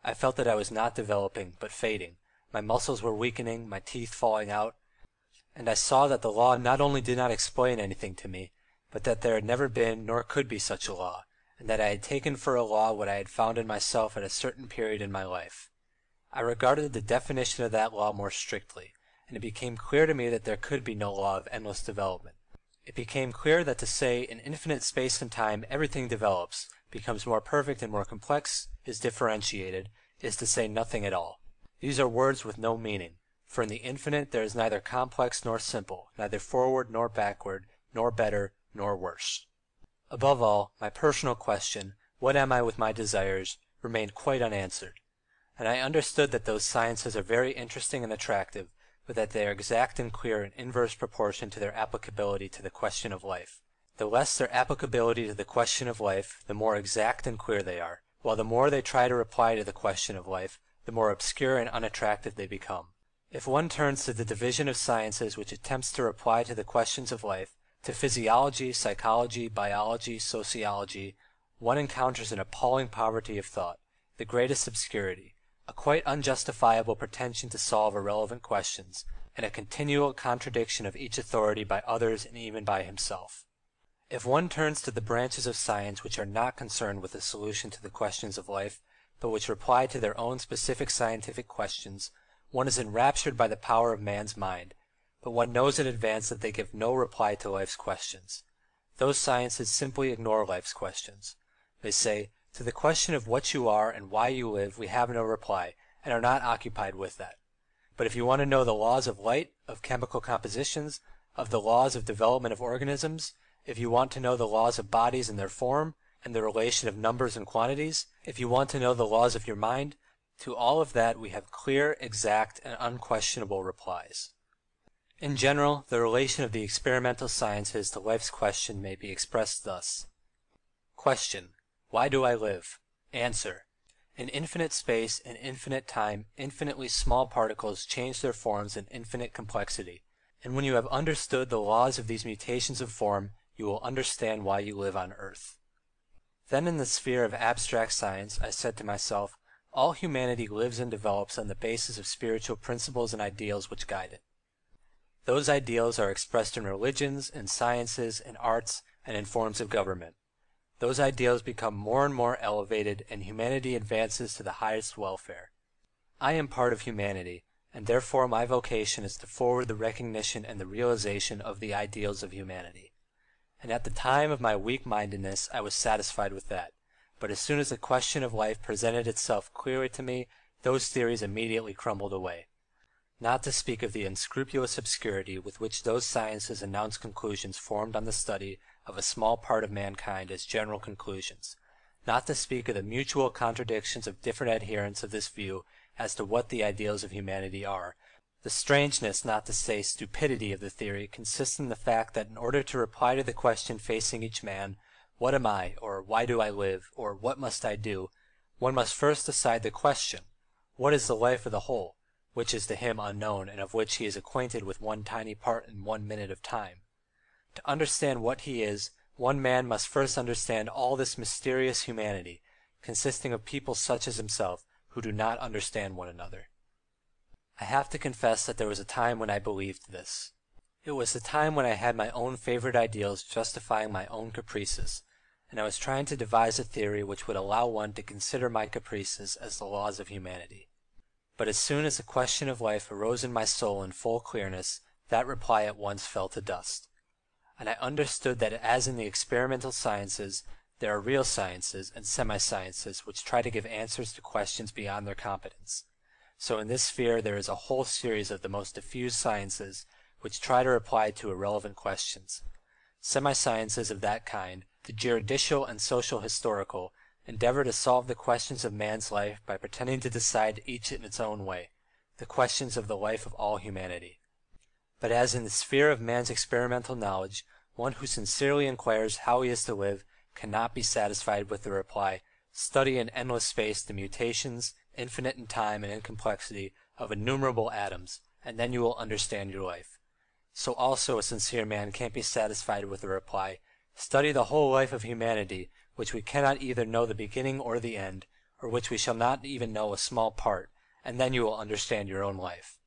I felt that I was not developing, but fading, my muscles were weakening, my teeth falling out, and I saw that the law not only did not explain anything to me, but that there had never been nor could be such a law, and that I had taken for a law what I had found in myself at a certain period in my life. I regarded the definition of that law more strictly, and it became clear to me that there could be no law of endless development. It became clear that to say in infinite space and time everything develops, becomes more perfect and more complex, is differentiated, is to say nothing at all. These are words with no meaning, for in the infinite there is neither complex nor simple, neither forward nor backward, nor better nor worse. Above all, my personal question, what am I with my desires, remained quite unanswered. And I understood that those sciences are very interesting and attractive, but that they are exact and clear in inverse proportion to their applicability to the question of life. The less their applicability to the question of life, the more exact and clear they are, while the more they try to reply to the question of life, the more obscure and unattractive they become. If one turns to the division of sciences which attempts to reply to the questions of life, to physiology, psychology, biology, sociology, one encounters an appalling poverty of thought, the greatest obscurity, a quite unjustifiable pretension to solve irrelevant questions, and a continual contradiction of each authority by others and even by himself. If one turns to the branches of science which are not concerned with the solution to the questions of life, but which reply to their own specific scientific questions, one is enraptured by the power of man's mind, but one knows in advance that they give no reply to life's questions. Those sciences simply ignore life's questions. They say, to the question of what you are and why you live we have no reply, and are not occupied with that. But if you want to know the laws of light, of chemical compositions, of the laws of development of organisms, if you want to know the laws of bodies and their form, and the relation of numbers and quantities, if you want to know the laws of your mind, to all of that we have clear, exact, and unquestionable replies. In general, the relation of the experimental sciences to life's question may be expressed thus. Question. Why do I live? Answer. In infinite space and infinite time, infinitely small particles change their forms in infinite complexity, and when you have understood the laws of these mutations of form, you will understand why you live on earth. Then in the sphere of abstract science, I said to myself, all humanity lives and develops on the basis of spiritual principles and ideals which guide it. Those ideals are expressed in religions, in sciences, in arts, and in forms of government. Those ideals become more and more elevated, and humanity advances to the highest welfare. I am part of humanity, and therefore my vocation is to forward the recognition and the realization of the ideals of humanity. And at the time of my weak-mindedness I was satisfied with that, but as soon as the question of life presented itself clearly to me, those theories immediately crumbled away not to speak of the unscrupulous obscurity with which those sciences announce conclusions formed on the study of a small part of mankind as general conclusions, not to speak of the mutual contradictions of different adherents of this view as to what the ideals of humanity are, The strangeness, not to say stupidity, of the theory consists in the fact that in order to reply to the question facing each man, What am I? or Why do I live? or What must I do? one must first decide the question, What is the life of the whole, which is to him unknown and of which he is acquainted with one tiny part in one minute of time? To understand what he is, one man must first understand all this mysterious humanity, consisting of people such as himself, who do not understand one another. I have to confess that there was a time when I believed this. It was the time when I had my own favourite ideals justifying my own caprices, and I was trying to devise a theory which would allow one to consider my caprices as the laws of humanity. But as soon as the question of life arose in my soul in full clearness, that reply at once fell to dust. And I understood that as in the experimental sciences, there are real sciences and semi-sciences which try to give answers to questions beyond their competence. So in this sphere there is a whole series of the most diffuse sciences which try to reply to irrelevant questions. Semi-sciences of that kind, the juridical and social historical, endeavor to solve the questions of man's life by pretending to decide each in its own way, the questions of the life of all humanity. But as in the sphere of man's experimental knowledge, one who sincerely inquires how he is to live cannot be satisfied with the reply, study in endless space the mutations, infinite in time and in complexity, of innumerable atoms, and then you will understand your life. So also a sincere man can't be satisfied with the reply, study the whole life of humanity, which we cannot either know the beginning or the end, or which we shall not even know a small part, and then you will understand your own life.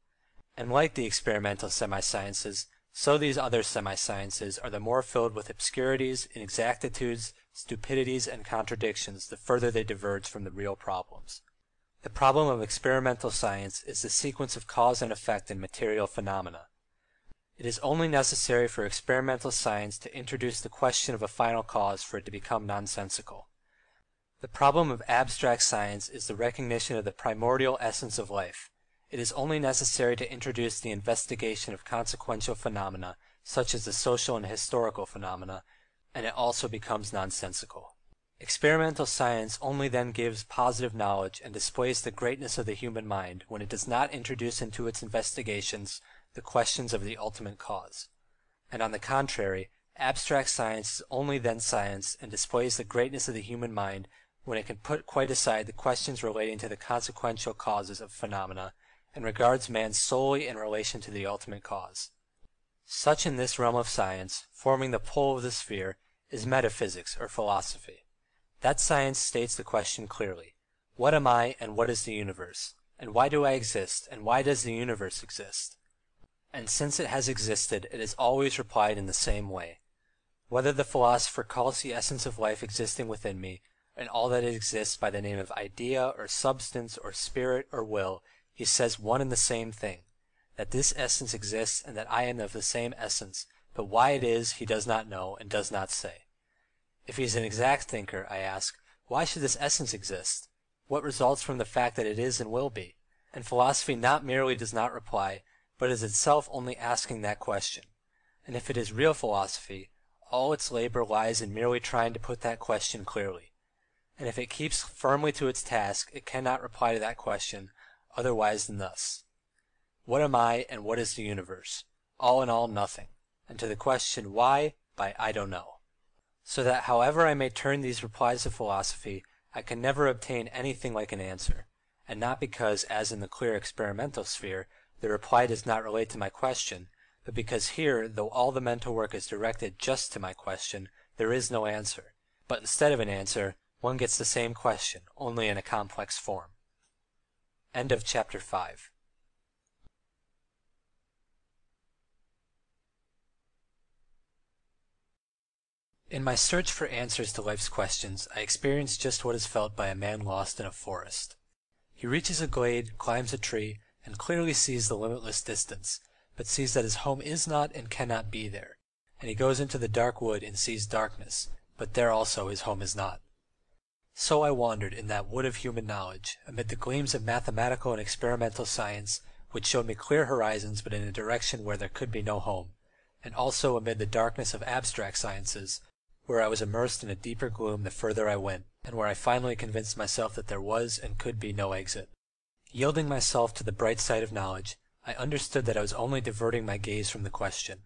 And like the experimental semi-sciences, so these other semi-sciences are the more filled with obscurities, inexactitudes, stupidities, and contradictions the further they diverge from the real problems. The problem of experimental science is the sequence of cause and effect in material phenomena. It is only necessary for experimental science to introduce the question of a final cause for it to become nonsensical. The problem of abstract science is the recognition of the primordial essence of life. It is only necessary to introduce the investigation of consequential phenomena, such as the social and historical phenomena, and it also becomes nonsensical. Experimental science only then gives positive knowledge and displays the greatness of the human mind when it does not introduce into its investigations the questions of the ultimate cause. And on the contrary, abstract science is only then science and displays the greatness of the human mind when it can put quite aside the questions relating to the consequential causes of phenomena and regards man solely in relation to the ultimate cause. Such in this realm of science, forming the pole of the sphere, is metaphysics or philosophy. That science states the question clearly. What am I and what is the universe? And why do I exist and why does the universe exist? And since it has existed, it has always replied in the same way. Whether the philosopher calls the essence of life existing within me, and all that exists by the name of idea or substance or spirit or will, he says one and the same thing, that this essence exists and that I am of the same essence, but why it is he does not know and does not say. If he is an exact thinker, I ask, why should this essence exist? What results from the fact that it is and will be? And philosophy not merely does not reply, but is itself only asking that question. And if it is real philosophy, all its labor lies in merely trying to put that question clearly. And if it keeps firmly to its task, it cannot reply to that question otherwise than thus. What am I and what is the universe? All in all, nothing. And to the question why, by I don't know so that however I may turn these replies of philosophy, I can never obtain anything like an answer, and not because, as in the clear experimental sphere, the reply does not relate to my question, but because here, though all the mental work is directed just to my question, there is no answer, but instead of an answer, one gets the same question, only in a complex form. End of chapter 5. In my search for answers to life's questions, I experience just what is felt by a man lost in a forest. He reaches a glade, climbs a tree, and clearly sees the limitless distance, but sees that his home is not and cannot be there, and he goes into the dark wood and sees darkness, but there also his home is not. So I wandered in that wood of human knowledge, amid the gleams of mathematical and experimental science, which showed me clear horizons but in a direction where there could be no home, and also amid the darkness of abstract sciences, where I was immersed in a deeper gloom the further I went, and where I finally convinced myself that there was and could be no exit. Yielding myself to the bright side of knowledge, I understood that I was only diverting my gaze from the question.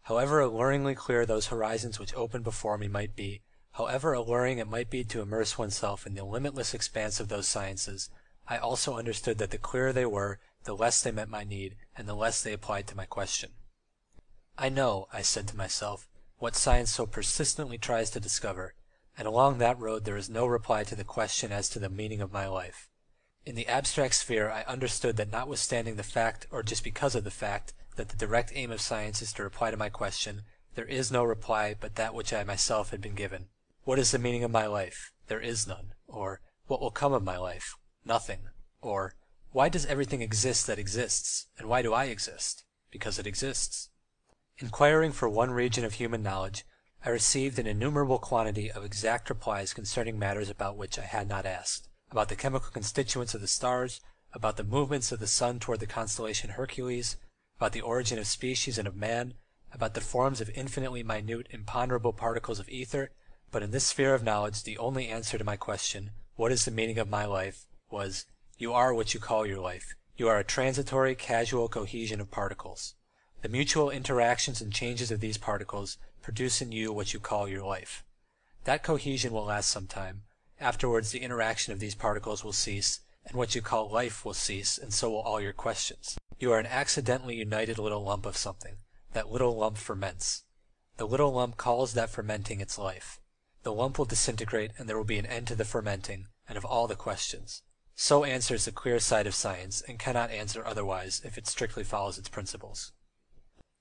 However alluringly clear those horizons which opened before me might be, however alluring it might be to immerse oneself in the limitless expanse of those sciences, I also understood that the clearer they were, the less they met my need, and the less they applied to my question. I know, I said to myself, what science so persistently tries to discover, and along that road there is no reply to the question as to the meaning of my life. In the abstract sphere I understood that notwithstanding the fact, or just because of the fact, that the direct aim of science is to reply to my question, there is no reply but that which I myself had been given. What is the meaning of my life? There is none. Or, what will come of my life? Nothing. Or, why does everything exist that exists, and why do I exist? Because it exists. Inquiring for one region of human knowledge, I received an innumerable quantity of exact replies concerning matters about which I had not asked, about the chemical constituents of the stars, about the movements of the sun toward the constellation Hercules, about the origin of species and of man, about the forms of infinitely minute, imponderable particles of ether, but in this sphere of knowledge the only answer to my question, what is the meaning of my life, was, you are what you call your life. You are a transitory, casual cohesion of particles. The mutual interactions and changes of these particles produce in you what you call your life. That cohesion will last some time. Afterwards the interaction of these particles will cease, and what you call life will cease, and so will all your questions. You are an accidentally united little lump of something. That little lump ferments. The little lump calls that fermenting its life. The lump will disintegrate, and there will be an end to the fermenting, and of all the questions. So answers the clear side of science, and cannot answer otherwise if it strictly follows its principles.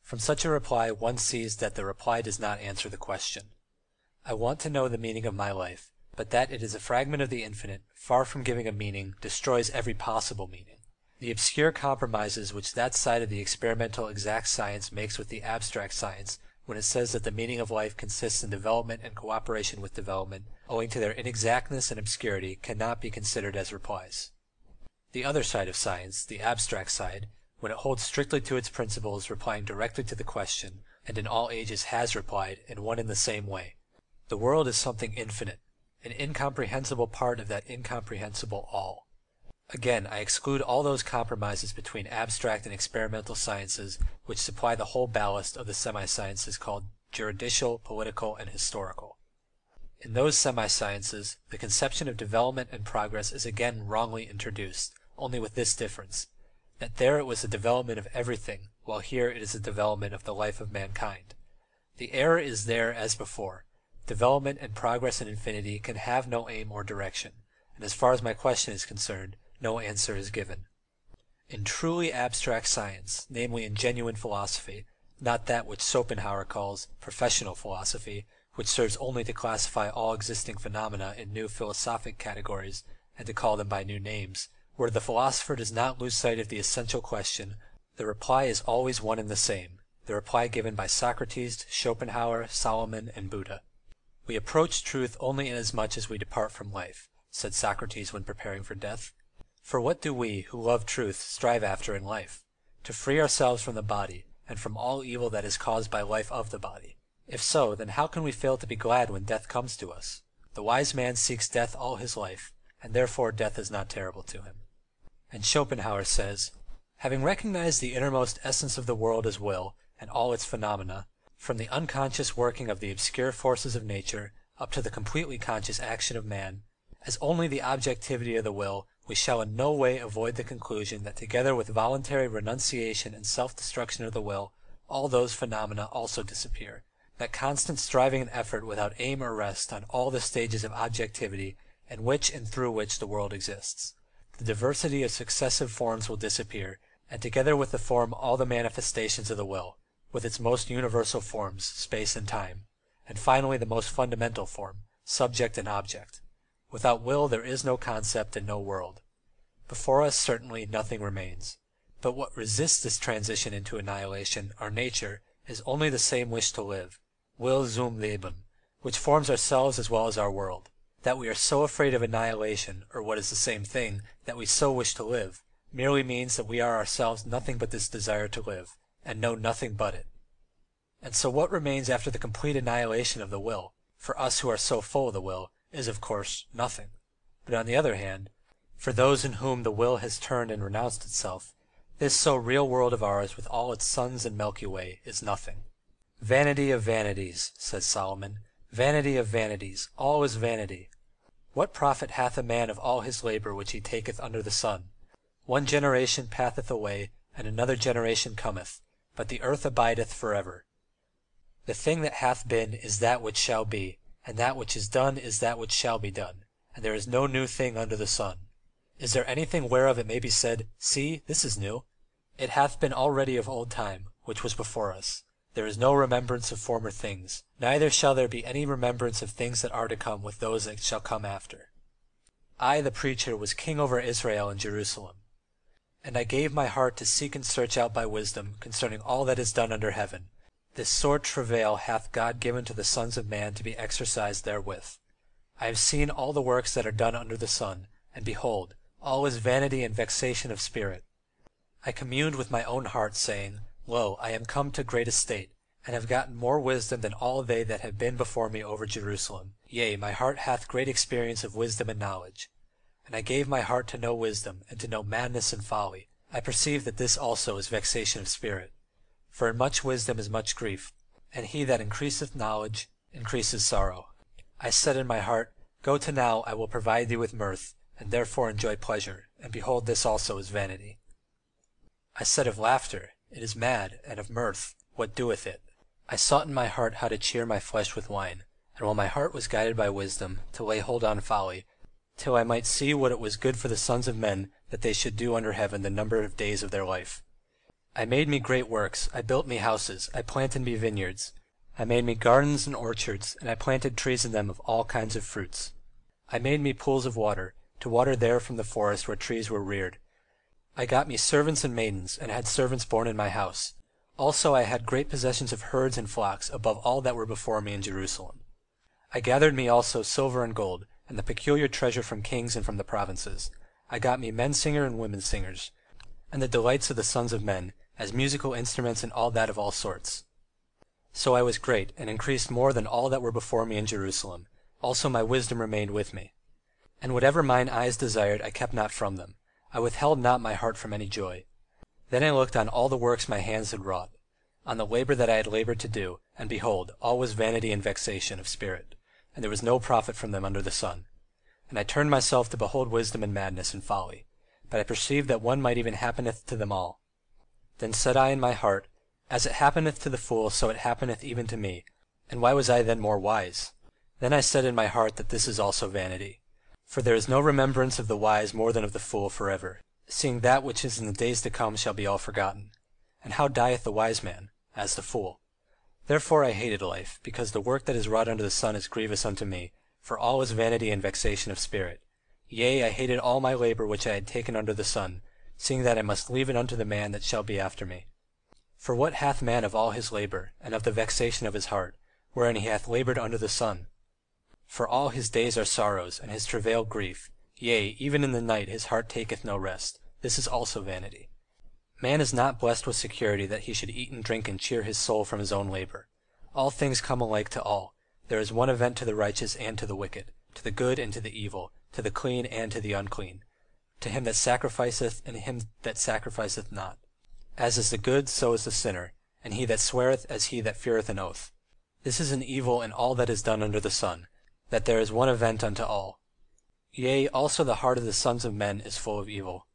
From such a reply one sees that the reply does not answer the question. I want to know the meaning of my life, but that it is a fragment of the infinite, far from giving a meaning, destroys every possible meaning. The obscure compromises which that side of the experimental exact science makes with the abstract science when it says that the meaning of life consists in development and cooperation with development, owing to their inexactness and obscurity, cannot be considered as replies. The other side of science, the abstract side, when it holds strictly to its principles, replying directly to the question, and in all ages has replied, in one and the same way. The world is something infinite, an incomprehensible part of that incomprehensible all. Again, I exclude all those compromises between abstract and experimental sciences which supply the whole ballast of the semi-sciences called juridical, political, and historical. In those semi-sciences, the conception of development and progress is again wrongly introduced, only with this difference that there it was the development of everything, while here it is the development of the life of mankind. The error is there as before. Development and progress in infinity can have no aim or direction, and as far as my question is concerned, no answer is given. In truly abstract science, namely in genuine philosophy, not that which Schopenhauer calls professional philosophy, which serves only to classify all existing phenomena in new philosophic categories and to call them by new names, where the philosopher does not lose sight of the essential question, the reply is always one and the same, the reply given by Socrates, Schopenhauer, Solomon, and Buddha. We approach truth only inasmuch as we depart from life, said Socrates when preparing for death. For what do we, who love truth, strive after in life? To free ourselves from the body, and from all evil that is caused by life of the body. If so, then how can we fail to be glad when death comes to us? The wise man seeks death all his life, and therefore death is not terrible to him. And Schopenhauer says, Having recognized the innermost essence of the world as will, and all its phenomena, from the unconscious working of the obscure forces of nature up to the completely conscious action of man, as only the objectivity of the will, we shall in no way avoid the conclusion that together with voluntary renunciation and self-destruction of the will, all those phenomena also disappear, that constant striving and effort without aim or rest on all the stages of objectivity in which and through which the world exists. The diversity of successive forms will disappear, and together with the form all the manifestations of the will, with its most universal forms, space and time, and finally the most fundamental form, subject and object. Without will there is no concept and no world. Before us certainly nothing remains. But what resists this transition into annihilation, our nature, is only the same wish to live, will zum Leben, which forms ourselves as well as our world. That we are so afraid of annihilation, or what is the same thing, that we so wish to live, merely means that we are ourselves nothing but this desire to live, and know nothing but it. And so what remains after the complete annihilation of the will, for us who are so full of the will, is of course nothing. But on the other hand, for those in whom the will has turned and renounced itself, This so real world of ours with all its suns and Milky Way is nothing. Vanity of vanities, says Solomon, vanity of vanities, all is vanity. What profit hath a man of all his labour which he taketh under the sun? One generation passeth away, and another generation cometh, but the earth abideth for ever. The thing that hath been is that which shall be, and that which is done is that which shall be done, and there is no new thing under the sun. Is there anything whereof it may be said, See, this is new? It hath been already of old time, which was before us. There is no remembrance of former things, neither shall there be any remembrance of things that are to come with those that shall come after. I, the preacher, was king over Israel and Jerusalem. And I gave my heart to seek and search out by wisdom concerning all that is done under heaven. This sore travail hath God given to the sons of man to be exercised therewith. I have seen all the works that are done under the sun, and behold, all is vanity and vexation of spirit. I communed with my own heart, saying, Lo, I am come to great estate, and have gotten more wisdom than all they that have been before me over Jerusalem. Yea, my heart hath great experience of wisdom and knowledge. And I gave my heart to know wisdom, and to know madness and folly. I perceive that this also is vexation of spirit. For in much wisdom is much grief, and he that increaseth knowledge increases sorrow. I said in my heart, Go to now, I will provide thee with mirth, and therefore enjoy pleasure, and behold this also is vanity. I said of laughter, It is mad, and of mirth, What doeth it? I sought in my heart how to cheer my flesh with wine, and while my heart was guided by wisdom, to lay hold on folly, till I might see what it was good for the sons of men that they should do under heaven the number of days of their life. I made me great works, I built me houses, I planted me vineyards, I made me gardens and orchards, and I planted trees in them of all kinds of fruits. I made me pools of water, to water there from the forest where trees were reared. I got me servants and maidens, and had servants born in my house. Also I had great possessions of herds and flocks above all that were before me in Jerusalem. I gathered me also silver and gold, and the peculiar treasure from kings and from the provinces. I got me men singers and women singers, and the delights of the sons of men, as musical instruments and all that of all sorts. So I was great, and increased more than all that were before me in Jerusalem. Also my wisdom remained with me. And whatever mine eyes desired I kept not from them. I withheld not my heart from any joy. Then I looked on all the works my hands had wrought, on the labour that I had laboured to do, and behold, all was vanity and vexation of spirit, and there was no profit from them under the sun. And I turned myself to behold wisdom and madness and folly, but I perceived that one might even happeneth to them all. Then said I in my heart, As it happeneth to the fool, so it happeneth even to me, and why was I then more wise? Then I said in my heart that this is also vanity. For there is no remembrance of the wise more than of the fool for ever, seeing that which is in the days to come shall be all forgotten. And how dieth the wise man? As the fool. Therefore I hated life, because the work that is wrought under the sun is grievous unto me, for all is vanity and vexation of spirit. Yea, I hated all my labour which I had taken under the sun, seeing that I must leave it unto the man that shall be after me. For what hath man of all his labour, and of the vexation of his heart, wherein he hath laboured under the sun? For all his days are sorrows, and his travail grief; yea, even in the night his heart taketh no rest: this is also vanity. Man is not blessed with security that he should eat and drink and cheer his soul from his own labour. All things come alike to all; there is one event to the righteous and to the wicked, to the good and to the evil, to the clean and to the unclean, to him that sacrificeth and him that sacrificeth not. As is the good, so is the sinner, and he that sweareth as he that feareth an oath. This is an evil in all that is done under the sun that there is one event unto all. Yea, also the heart of the sons of men is full of evil,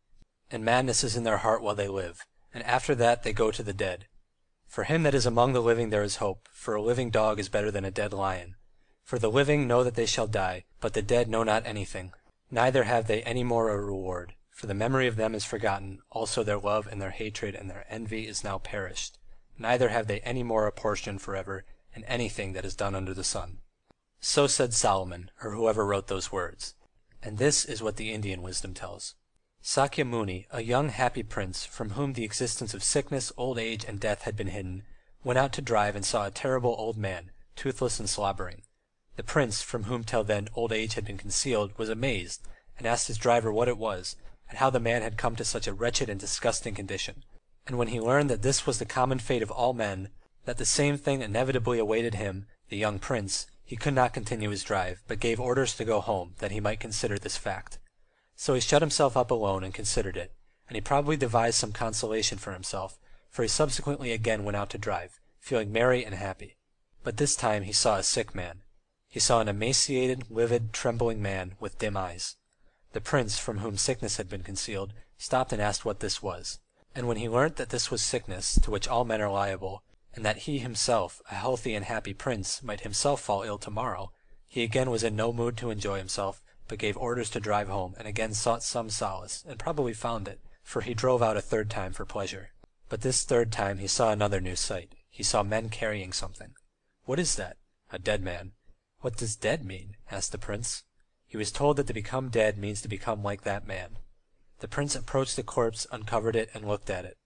and madness is in their heart while they live, and after that they go to the dead. For him that is among the living there is hope, for a living dog is better than a dead lion. For the living know that they shall die, but the dead know not anything, neither have they any more a reward, for the memory of them is forgotten, also their love and their hatred and their envy is now perished, neither have they any more a portion for ever in anything that is done under the sun. So said Solomon, or whoever wrote those words. And this is what the Indian wisdom tells. Sakya Muni, a young happy prince, from whom the existence of sickness, old age, and death had been hidden, went out to drive and saw a terrible old man, toothless and slobbering. The prince, from whom till then old age had been concealed, was amazed, and asked his driver what it was, and how the man had come to such a wretched and disgusting condition. And when he learned that this was the common fate of all men, that the same thing inevitably awaited him, the young prince, he could not continue his drive, but gave orders to go home, that he might consider this fact. So he shut himself up alone and considered it, and he probably devised some consolation for himself, for he subsequently again went out to drive, feeling merry and happy. But this time he saw a sick man. He saw an emaciated, livid, trembling man, with dim eyes. The prince, from whom sickness had been concealed, stopped and asked what this was. And when he learnt that this was sickness, to which all men are liable, and that he himself, a healthy and happy prince, might himself fall ill tomorrow, he again was in no mood to enjoy himself, but gave orders to drive home, and again sought some solace, and probably found it, for he drove out a third time for pleasure. But this third time he saw another new sight. He saw men carrying something. What is that? A dead man. What does dead mean? asked the prince. He was told that to become dead means to become like that man. The prince approached the corpse, uncovered it, and looked at it.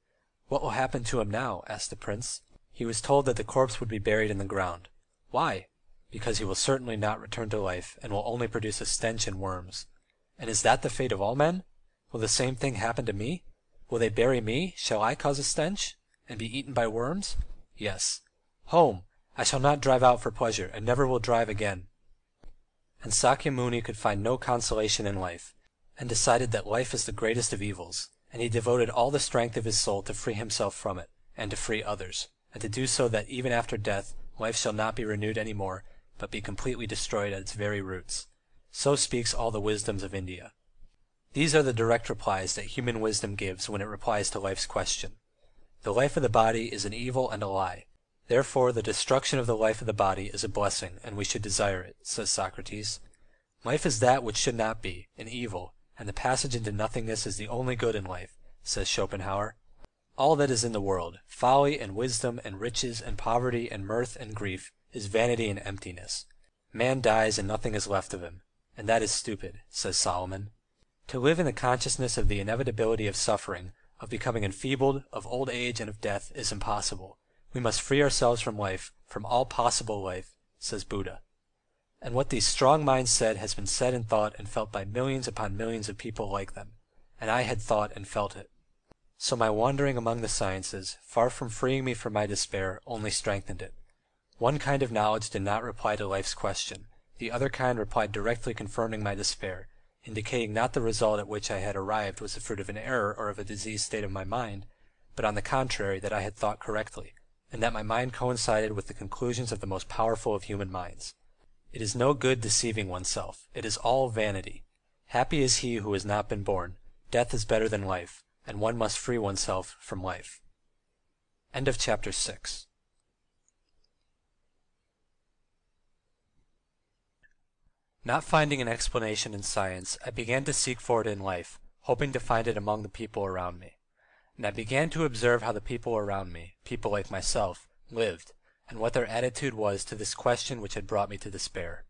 What will happen to him now? asked the prince. He was told that the corpse would be buried in the ground. Why? Because he will certainly not return to life, and will only produce a stench and worms. And is that the fate of all men? Will the same thing happen to me? Will they bury me? Shall I cause a stench? And be eaten by worms? Yes. Home! I shall not drive out for pleasure, and never will drive again. And Sakya Muni could find no consolation in life, and decided that life is the greatest of evils, and he devoted all the strength of his soul to free himself from it, and to free others and to do so that even after death life shall not be renewed any more, but be completely destroyed at its very roots. So speaks all the wisdoms of India. These are the direct replies that human wisdom gives when it replies to life's question. The life of the body is an evil and a lie. Therefore the destruction of the life of the body is a blessing, and we should desire it, says Socrates. Life is that which should not be, an evil, and the passage into nothingness is the only good in life, says Schopenhauer. All that is in the world, folly and wisdom and riches and poverty and mirth and grief, is vanity and emptiness. Man dies and nothing is left of him, and that is stupid, says Solomon. To live in the consciousness of the inevitability of suffering, of becoming enfeebled, of old age and of death, is impossible. We must free ourselves from life, from all possible life, says Buddha. And what these strong minds said has been said and thought and felt by millions upon millions of people like them, and I had thought and felt it. So my wandering among the sciences, far from freeing me from my despair, only strengthened it. One kind of knowledge did not reply to life's question, the other kind replied directly confirming my despair, indicating not the result at which I had arrived was the fruit of an error or of a diseased state of my mind, but on the contrary that I had thought correctly, and that my mind coincided with the conclusions of the most powerful of human minds. It is no good deceiving oneself. It is all vanity. Happy is he who has not been born. Death is better than life and one must free oneself from life. End of chapter Not finding an explanation in science, I began to seek for it in life, hoping to find it among the people around me. And I began to observe how the people around me, people like myself, lived, and what their attitude was to this question which had brought me to despair.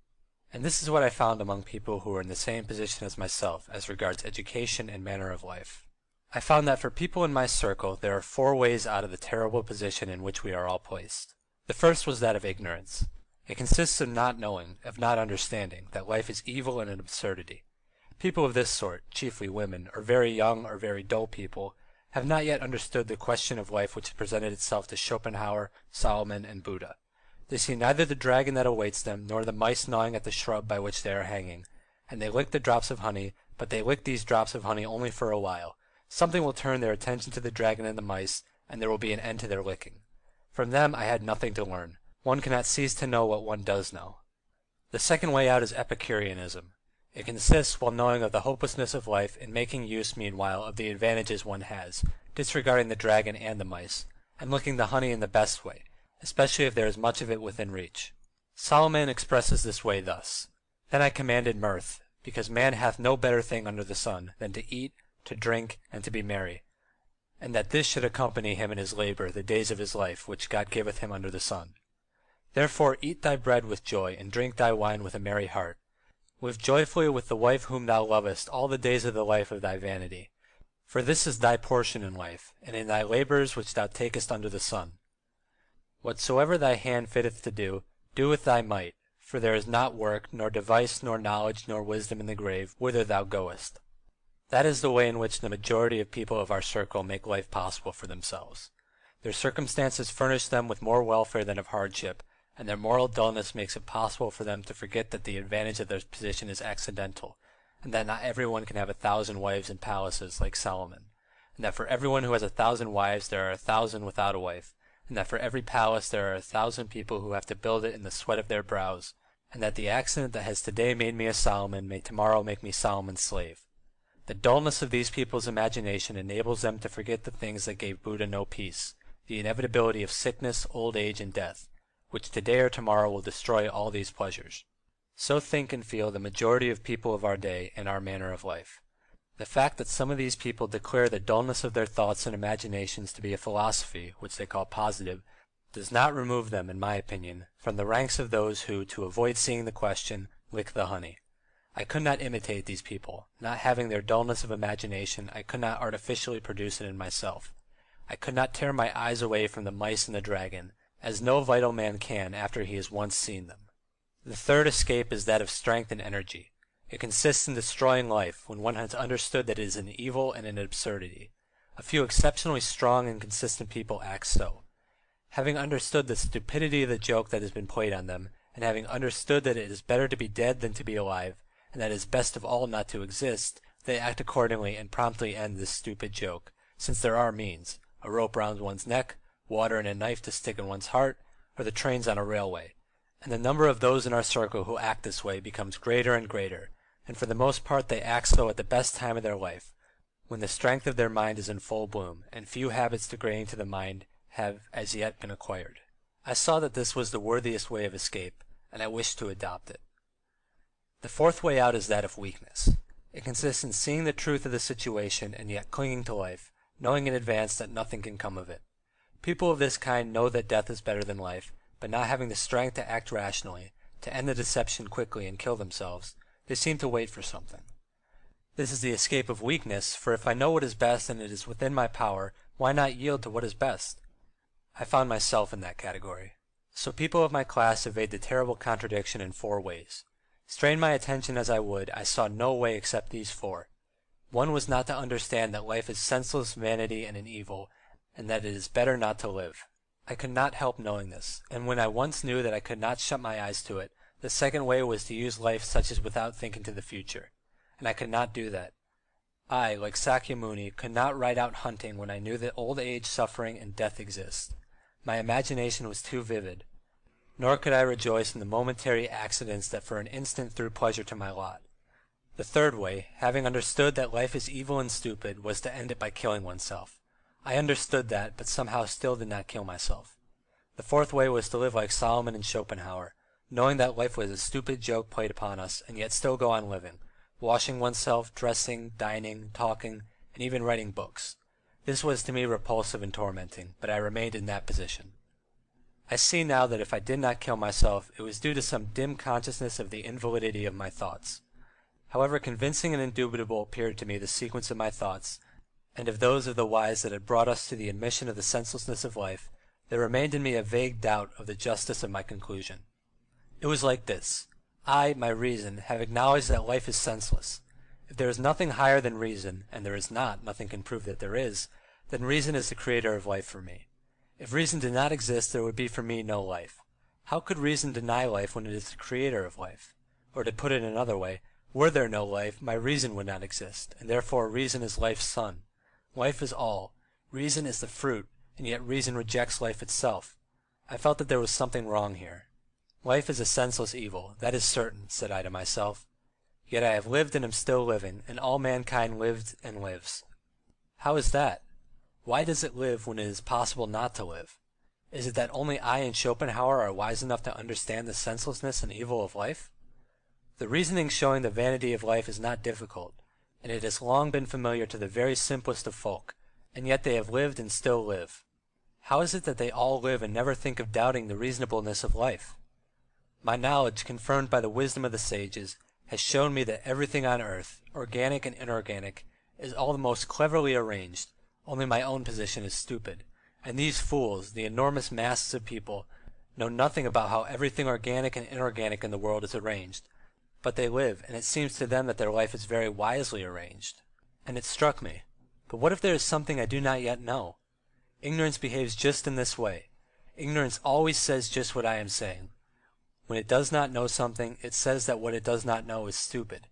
And this is what I found among people who were in the same position as myself as regards education and manner of life. I found that for people in my circle there are four ways out of the terrible position in which we are all placed. The first was that of ignorance. It consists of not knowing, of not understanding, that life is evil and an absurdity. People of this sort, chiefly women, or very young or very dull people, have not yet understood the question of life which presented itself to Schopenhauer, Solomon, and Buddha. They see neither the dragon that awaits them, nor the mice gnawing at the shrub by which they are hanging, and they lick the drops of honey, but they lick these drops of honey only for a while, Something will turn their attention to the dragon and the mice, and there will be an end to their licking. From them I had nothing to learn. One cannot cease to know what one does know. The second way out is Epicureanism. It consists, while knowing of the hopelessness of life, in making use meanwhile of the advantages one has, disregarding the dragon and the mice, and licking the honey in the best way, especially if there is much of it within reach. Solomon expresses this way thus: Then I commanded mirth, because man hath no better thing under the sun, than to eat, to drink, and to be merry, and that this should accompany him in his labour the days of his life which God giveth him under the sun. Therefore eat thy bread with joy, and drink thy wine with a merry heart. Live joyfully with the wife whom thou lovest all the days of the life of thy vanity. For this is thy portion in life, and in thy labours which thou takest under the sun. Whatsoever thy hand fitteth to do, do with thy might, for there is not work, nor device, nor knowledge, nor wisdom in the grave, whither thou goest. That is the way in which the majority of people of our circle make life possible for themselves. Their circumstances furnish them with more welfare than of hardship, and their moral dullness makes it possible for them to forget that the advantage of their position is accidental, and that not everyone can have a thousand wives and palaces like Solomon. and that for everyone who has a thousand wives there are a thousand without a wife, and that for every palace there are a thousand people who have to build it in the sweat of their brows, and that the accident that has today made me a Solomon may tomorrow make me Solomon's slave. The dullness of these people's imagination enables them to forget the things that gave Buddha no peace, the inevitability of sickness, old age, and death, which today or tomorrow will destroy all these pleasures. So think and feel the majority of people of our day and our manner of life. The fact that some of these people declare the dullness of their thoughts and imaginations to be a philosophy, which they call positive, does not remove them, in my opinion, from the ranks of those who, to avoid seeing the question, lick the honey. I could not imitate these people; not having their dullness of imagination, I could not artificially produce it in myself. I could not tear my eyes away from the mice and the dragon, as no vital man can after he has once seen them. The third escape is that of strength and energy. It consists in destroying life, when one has understood that it is an evil and an absurdity. A few exceptionally strong and consistent people act so. Having understood the stupidity of the joke that has been played on them, and having understood that it is better to be dead than to be alive, and that it is best of all not to exist, they act accordingly and promptly end this stupid joke, since there are means a rope round one's neck, water and a knife to stick in one's heart, or the trains on a railway. And the number of those in our circle who act this way becomes greater and greater, and for the most part they act so at the best time of their life, when the strength of their mind is in full bloom, and few habits degrading to the mind have as yet been acquired. I saw that this was the worthiest way of escape, and I wished to adopt it. The fourth way out is that of weakness. It consists in seeing the truth of the situation and yet clinging to life, knowing in advance that nothing can come of it. People of this kind know that death is better than life, but not having the strength to act rationally, to end the deception quickly and kill themselves, they seem to wait for something. This is the escape of weakness, for if I know what is best and it is within my power, why not yield to what is best? I found myself in that category. So people of my class evade the terrible contradiction in four ways. Strain my attention as I would, I saw no way except these four. One was not to understand that life is senseless vanity and an evil, and that it is better not to live. I could not help knowing this, and when I once knew that I could not shut my eyes to it, the second way was to use life such as without thinking to the future, and I could not do that. I, like Sakyamuni, could not ride out hunting when I knew that old age, suffering, and death exist. My imagination was too vivid. Nor could I rejoice in the momentary accidents that for an instant threw pleasure to my lot. The third way, having understood that life is evil and stupid, was to end it by killing oneself. I understood that, but somehow still did not kill myself. The fourth way was to live like Solomon and Schopenhauer, knowing that life was a stupid joke played upon us, and yet still go on living, washing oneself, dressing, dining, talking, and even writing books. This was to me repulsive and tormenting, but I remained in that position. I see now that if I did not kill myself, it was due to some dim consciousness of the invalidity of my thoughts. However convincing and indubitable appeared to me the sequence of my thoughts, and of those of the wise that had brought us to the admission of the senselessness of life, there remained in me a vague doubt of the justice of my conclusion. It was like this. I, my reason, have acknowledged that life is senseless. If there is nothing higher than reason, and there is not, nothing can prove that there is, then reason is the creator of life for me. If reason did not exist, there would be for me no life. How could reason deny life when it is the creator of life? Or to put it in another way, were there no life, my reason would not exist, and therefore reason is life's son. Life is all. Reason is the fruit, and yet reason rejects life itself. I felt that there was something wrong here. Life is a senseless evil, that is certain, said I to myself. Yet I have lived and am still living, and all mankind lived and lives. How is that? Why does it live when it is possible not to live? Is it that only I and Schopenhauer are wise enough to understand the senselessness and evil of life? The reasoning showing the vanity of life is not difficult, and it has long been familiar to the very simplest of folk, and yet they have lived and still live. How is it that they all live and never think of doubting the reasonableness of life? My knowledge, confirmed by the wisdom of the sages, has shown me that everything on earth, organic and inorganic, is all the most cleverly arranged, only my own position is stupid. And these fools, the enormous masses of people, know nothing about how everything organic and inorganic in the world is arranged. But they live, and it seems to them that their life is very wisely arranged. And it struck me. But what if there is something I do not yet know? Ignorance behaves just in this way. Ignorance always says just what I am saying. When it does not know something, it says that what it does not know is stupid.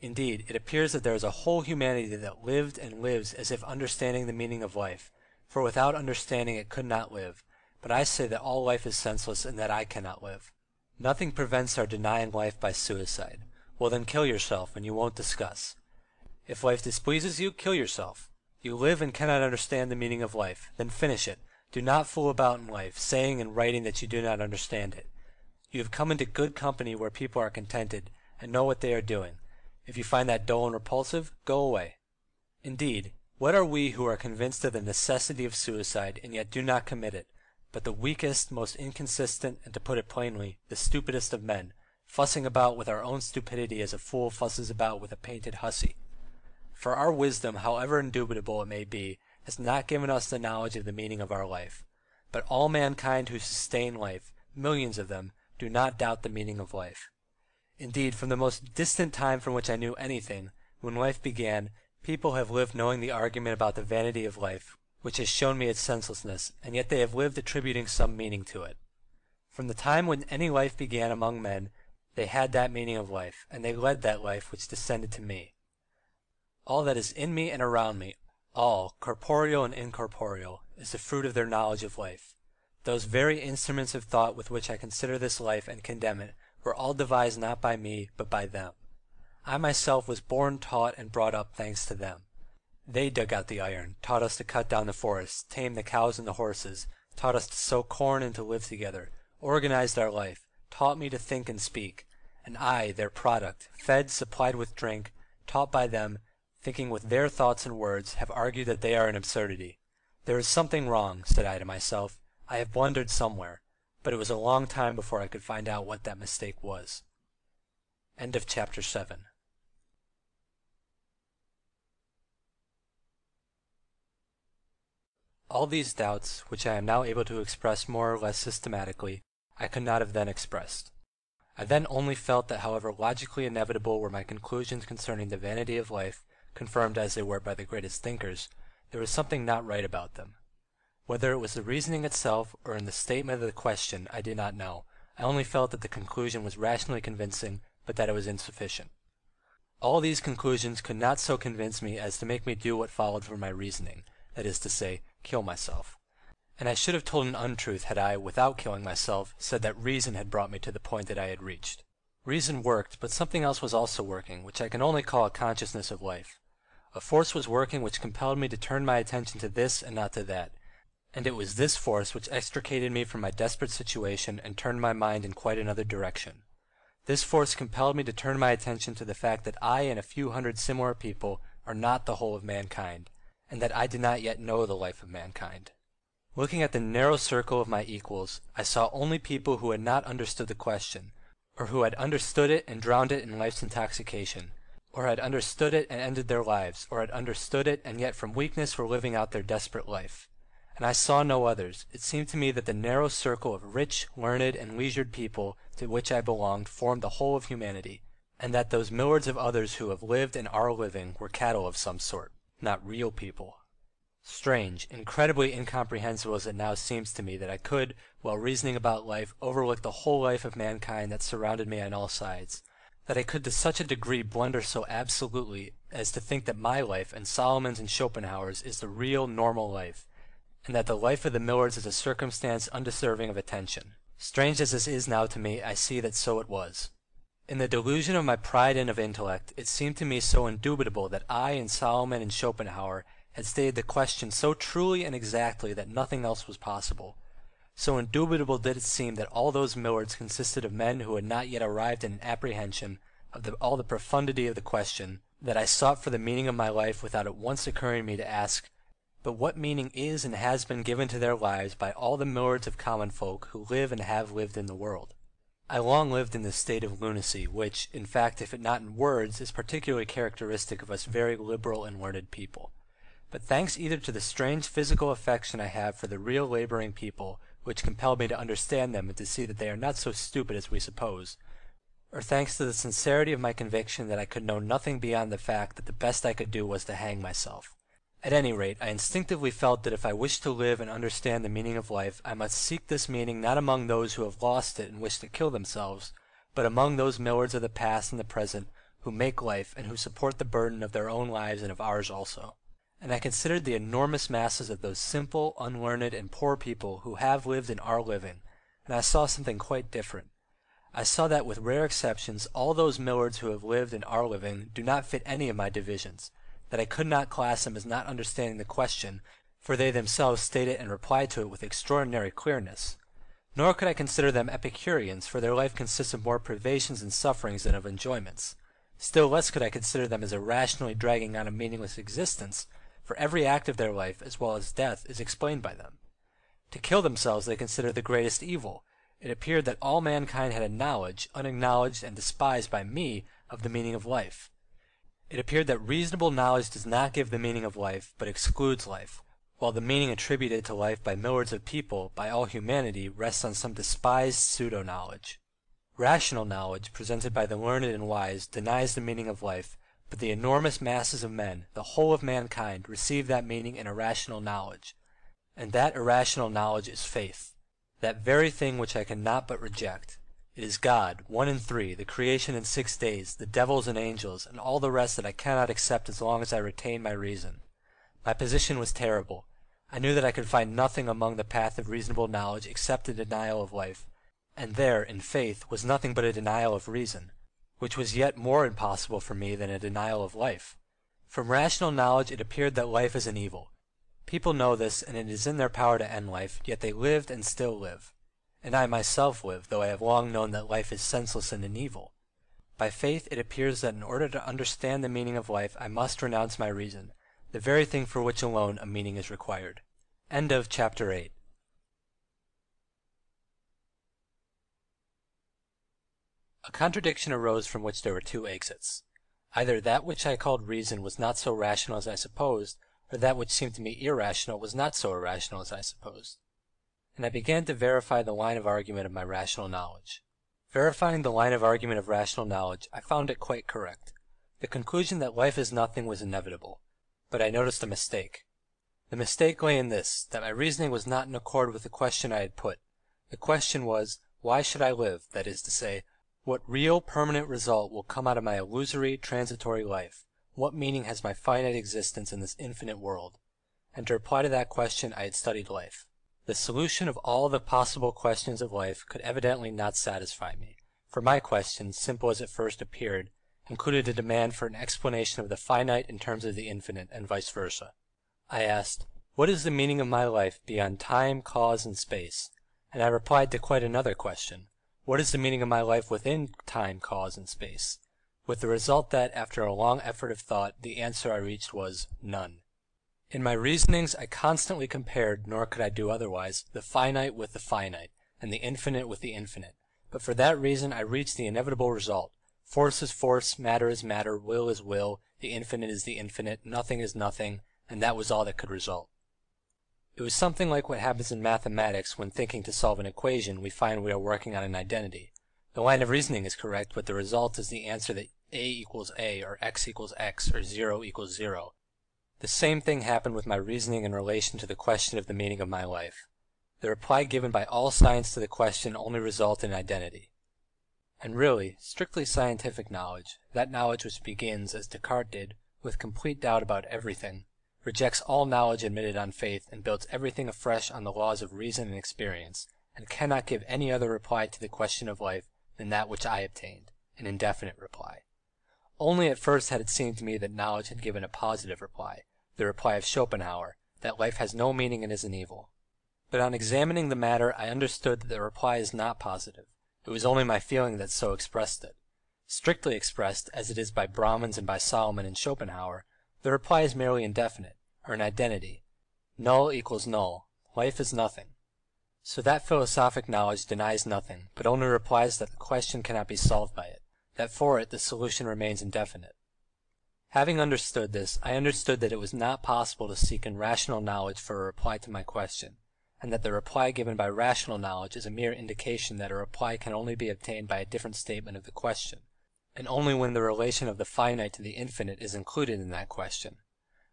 Indeed, it appears that there is a whole humanity that lived and lives as if understanding the meaning of life, for without understanding it could not live, but I say that all life is senseless and that I cannot live. Nothing prevents our denying life by suicide. Well then kill yourself, and you won't discuss. If life displeases you, kill yourself. You live and cannot understand the meaning of life, then finish it. Do not fool about in life, saying and writing that you do not understand it. You have come into good company where people are contented and know what they are doing. If you find that dull and repulsive, go away. Indeed, what are we who are convinced of the necessity of suicide and yet do not commit it, but the weakest, most inconsistent, and to put it plainly, the stupidest of men, fussing about with our own stupidity as a fool fusses about with a painted hussy? For our wisdom, however indubitable it may be, has not given us the knowledge of the meaning of our life. But all mankind who sustain life, millions of them, do not doubt the meaning of life. Indeed, from the most distant time from which I knew anything, when life began, people have lived knowing the argument about the vanity of life, which has shown me its senselessness, and yet they have lived attributing some meaning to it. From the time when any life began among men, they had that meaning of life, and they led that life which descended to me. All that is in me and around me, all, corporeal and incorporeal, is the fruit of their knowledge of life. Those very instruments of thought with which I consider this life and condemn it were all devised not by me, but by them. I myself was born, taught, and brought up thanks to them. They dug out the iron, taught us to cut down the forests, tame the cows and the horses, taught us to sow corn and to live together, organized our life, taught me to think and speak, and I, their product, fed, supplied with drink, taught by them, thinking with their thoughts and words, have argued that they are an absurdity. There is something wrong, said I to myself. I have blundered somewhere, but it was a long time before I could find out what that mistake was. End of chapter 7 All these doubts, which I am now able to express more or less systematically, I could not have then expressed. I then only felt that however logically inevitable were my conclusions concerning the vanity of life, confirmed as they were by the greatest thinkers, there was something not right about them. Whether it was the reasoning itself or in the statement of the question, I did not know. I only felt that the conclusion was rationally convincing, but that it was insufficient. All these conclusions could not so convince me as to make me do what followed from my reasoning, that is to say, kill myself. And I should have told an untruth had I, without killing myself, said that reason had brought me to the point that I had reached. Reason worked, but something else was also working, which I can only call a consciousness of life. A force was working which compelled me to turn my attention to this and not to that, and it was this force which extricated me from my desperate situation and turned my mind in quite another direction. This force compelled me to turn my attention to the fact that I and a few hundred similar people are not the whole of mankind, and that I did not yet know the life of mankind. Looking at the narrow circle of my equals, I saw only people who had not understood the question, or who had understood it and drowned it in life's intoxication, or had understood it and ended their lives, or had understood it and yet from weakness were living out their desperate life. And I saw no others. It seemed to me that the narrow circle of rich, learned, and leisured people to which I belonged formed the whole of humanity, and that those milliards of others who have lived and are living were cattle of some sort, not real people. Strange, incredibly incomprehensible as it now seems to me that I could, while reasoning about life, overlook the whole life of mankind that surrounded me on all sides that I could to such a degree blunder so absolutely as to think that my life and Solomon's and Schopenhauer's is the real, normal life, and that the life of the milliards is a circumstance undeserving of attention. Strange as this is now to me, I see that so it was. In the delusion of my pride and of intellect, it seemed to me so indubitable that I and Solomon and Schopenhauer had stated the question so truly and exactly that nothing else was possible. So indubitable did it seem that all those milliards consisted of men who had not yet arrived at an apprehension of all the profundity of the question, that I sought for the meaning of my life without it once occurring to me to ask, but what meaning is and has been given to their lives by all the milliards of common folk who live and have lived in the world? I long lived in this state of lunacy, which, in fact, if it not in words, is particularly characteristic of us very liberal and learned people. But thanks either to the strange physical affection I have for the real laboring people, which compelled me to understand them and to see that they are not so stupid as we suppose, or thanks to the sincerity of my conviction that I could know nothing beyond the fact that the best I could do was to hang myself. At any rate, I instinctively felt that if I wished to live and understand the meaning of life, I must seek this meaning not among those who have lost it and wish to kill themselves, but among those milliards of the past and the present who make life, and who support the burden of their own lives and of ours also. And I considered the enormous masses of those simple, unlearned, and poor people who have lived and are living, and I saw something quite different. I saw that with rare exceptions all those milliards who have lived and are living do not fit any of my divisions, that I could not class them as not understanding the question, for they themselves state it and reply to it with extraordinary clearness. Nor could I consider them Epicureans, for their life consists of more privations and sufferings than of enjoyments. Still less could I consider them as irrationally dragging on a meaningless existence, for every act of their life, as well as death, is explained by them. To kill themselves they consider the greatest evil. It appeared that all mankind had a knowledge, unacknowledged and despised by me, of the meaning of life. It appeared that reasonable knowledge does not give the meaning of life, but excludes life, while the meaning attributed to life by milliards of people, by all humanity, rests on some despised pseudo-knowledge. Rational knowledge, presented by the learned and wise, denies the meaning of life, but the enormous masses of men, the whole of mankind, receive that meaning in irrational knowledge. And that irrational knowledge is faith, that very thing which I cannot but reject. It is God, one in three, the creation in six days, the devils and angels, and all the rest that I cannot accept as long as I retain my reason. My position was terrible. I knew that I could find nothing among the path of reasonable knowledge except a denial of life, and there, in faith, was nothing but a denial of reason, which was yet more impossible for me than a denial of life. From rational knowledge it appeared that life is an evil. People know this, and it is in their power to end life, yet they lived and still live. And I myself live, though I have long known that life is senseless and an evil. By faith it appears that in order to understand the meaning of life I must renounce my reason, the very thing for which alone a meaning is required. End of chapter 8. A contradiction arose from which there were two exits. Either that which I called reason was not so rational as I supposed, or that which seemed to me irrational was not so irrational as I supposed. And I began to verify the line of argument of my rational knowledge. Verifying the line of argument of rational knowledge, I found it quite correct. The conclusion that life is nothing was inevitable, but I noticed a mistake. The mistake lay in this, that my reasoning was not in accord with the question I had put. The question was, why should I live, that is to say, what real, permanent result will come out of my illusory, transitory life? What meaning has my finite existence in this infinite world? And to reply to that question I had studied life. The solution of all the possible questions of life could evidently not satisfy me, for my question, simple as it first appeared, included a demand for an explanation of the finite in terms of the infinite, and vice versa. I asked, What is the meaning of my life beyond time, cause, and space? And I replied to quite another question. What is the meaning of my life within time, cause, and space? With the result that, after a long effort of thought, the answer I reached was none. In my reasonings I constantly compared, nor could I do otherwise, the finite with the finite, and the infinite with the infinite, but for that reason I reached the inevitable result. Force is force, matter is matter, will is will, the infinite is the infinite, nothing is nothing, and that was all that could result. It was something like what happens in mathematics when thinking to solve an equation we find we are working on an identity. The line of reasoning is correct, but the result is the answer that a equals a, or x equals x, or 0 equals 0. The same thing happened with my reasoning in relation to the question of the meaning of my life. The reply given by all science to the question only resulted in identity. And really, strictly scientific knowledge, that knowledge which begins, as Descartes did, with complete doubt about everything, rejects all knowledge admitted on faith, and builds everything afresh on the laws of reason and experience, and cannot give any other reply to the question of life than that which I obtained, an indefinite reply. Only at first had it seemed to me that knowledge had given a positive reply, the reply of Schopenhauer, that life has no meaning and is an evil. But on examining the matter I understood that the reply is not positive. It was only my feeling that so expressed it. Strictly expressed, as it is by Brahmans and by Solomon and Schopenhauer, the reply is merely indefinite, or an identity. Null equals null. Life is nothing. So that philosophic knowledge denies nothing, but only replies that the question cannot be solved by it, that for it the solution remains indefinite. Having understood this, I understood that it was not possible to seek in rational knowledge for a reply to my question, and that the reply given by rational knowledge is a mere indication that a reply can only be obtained by a different statement of the question and only when the relation of the finite to the infinite is included in that question.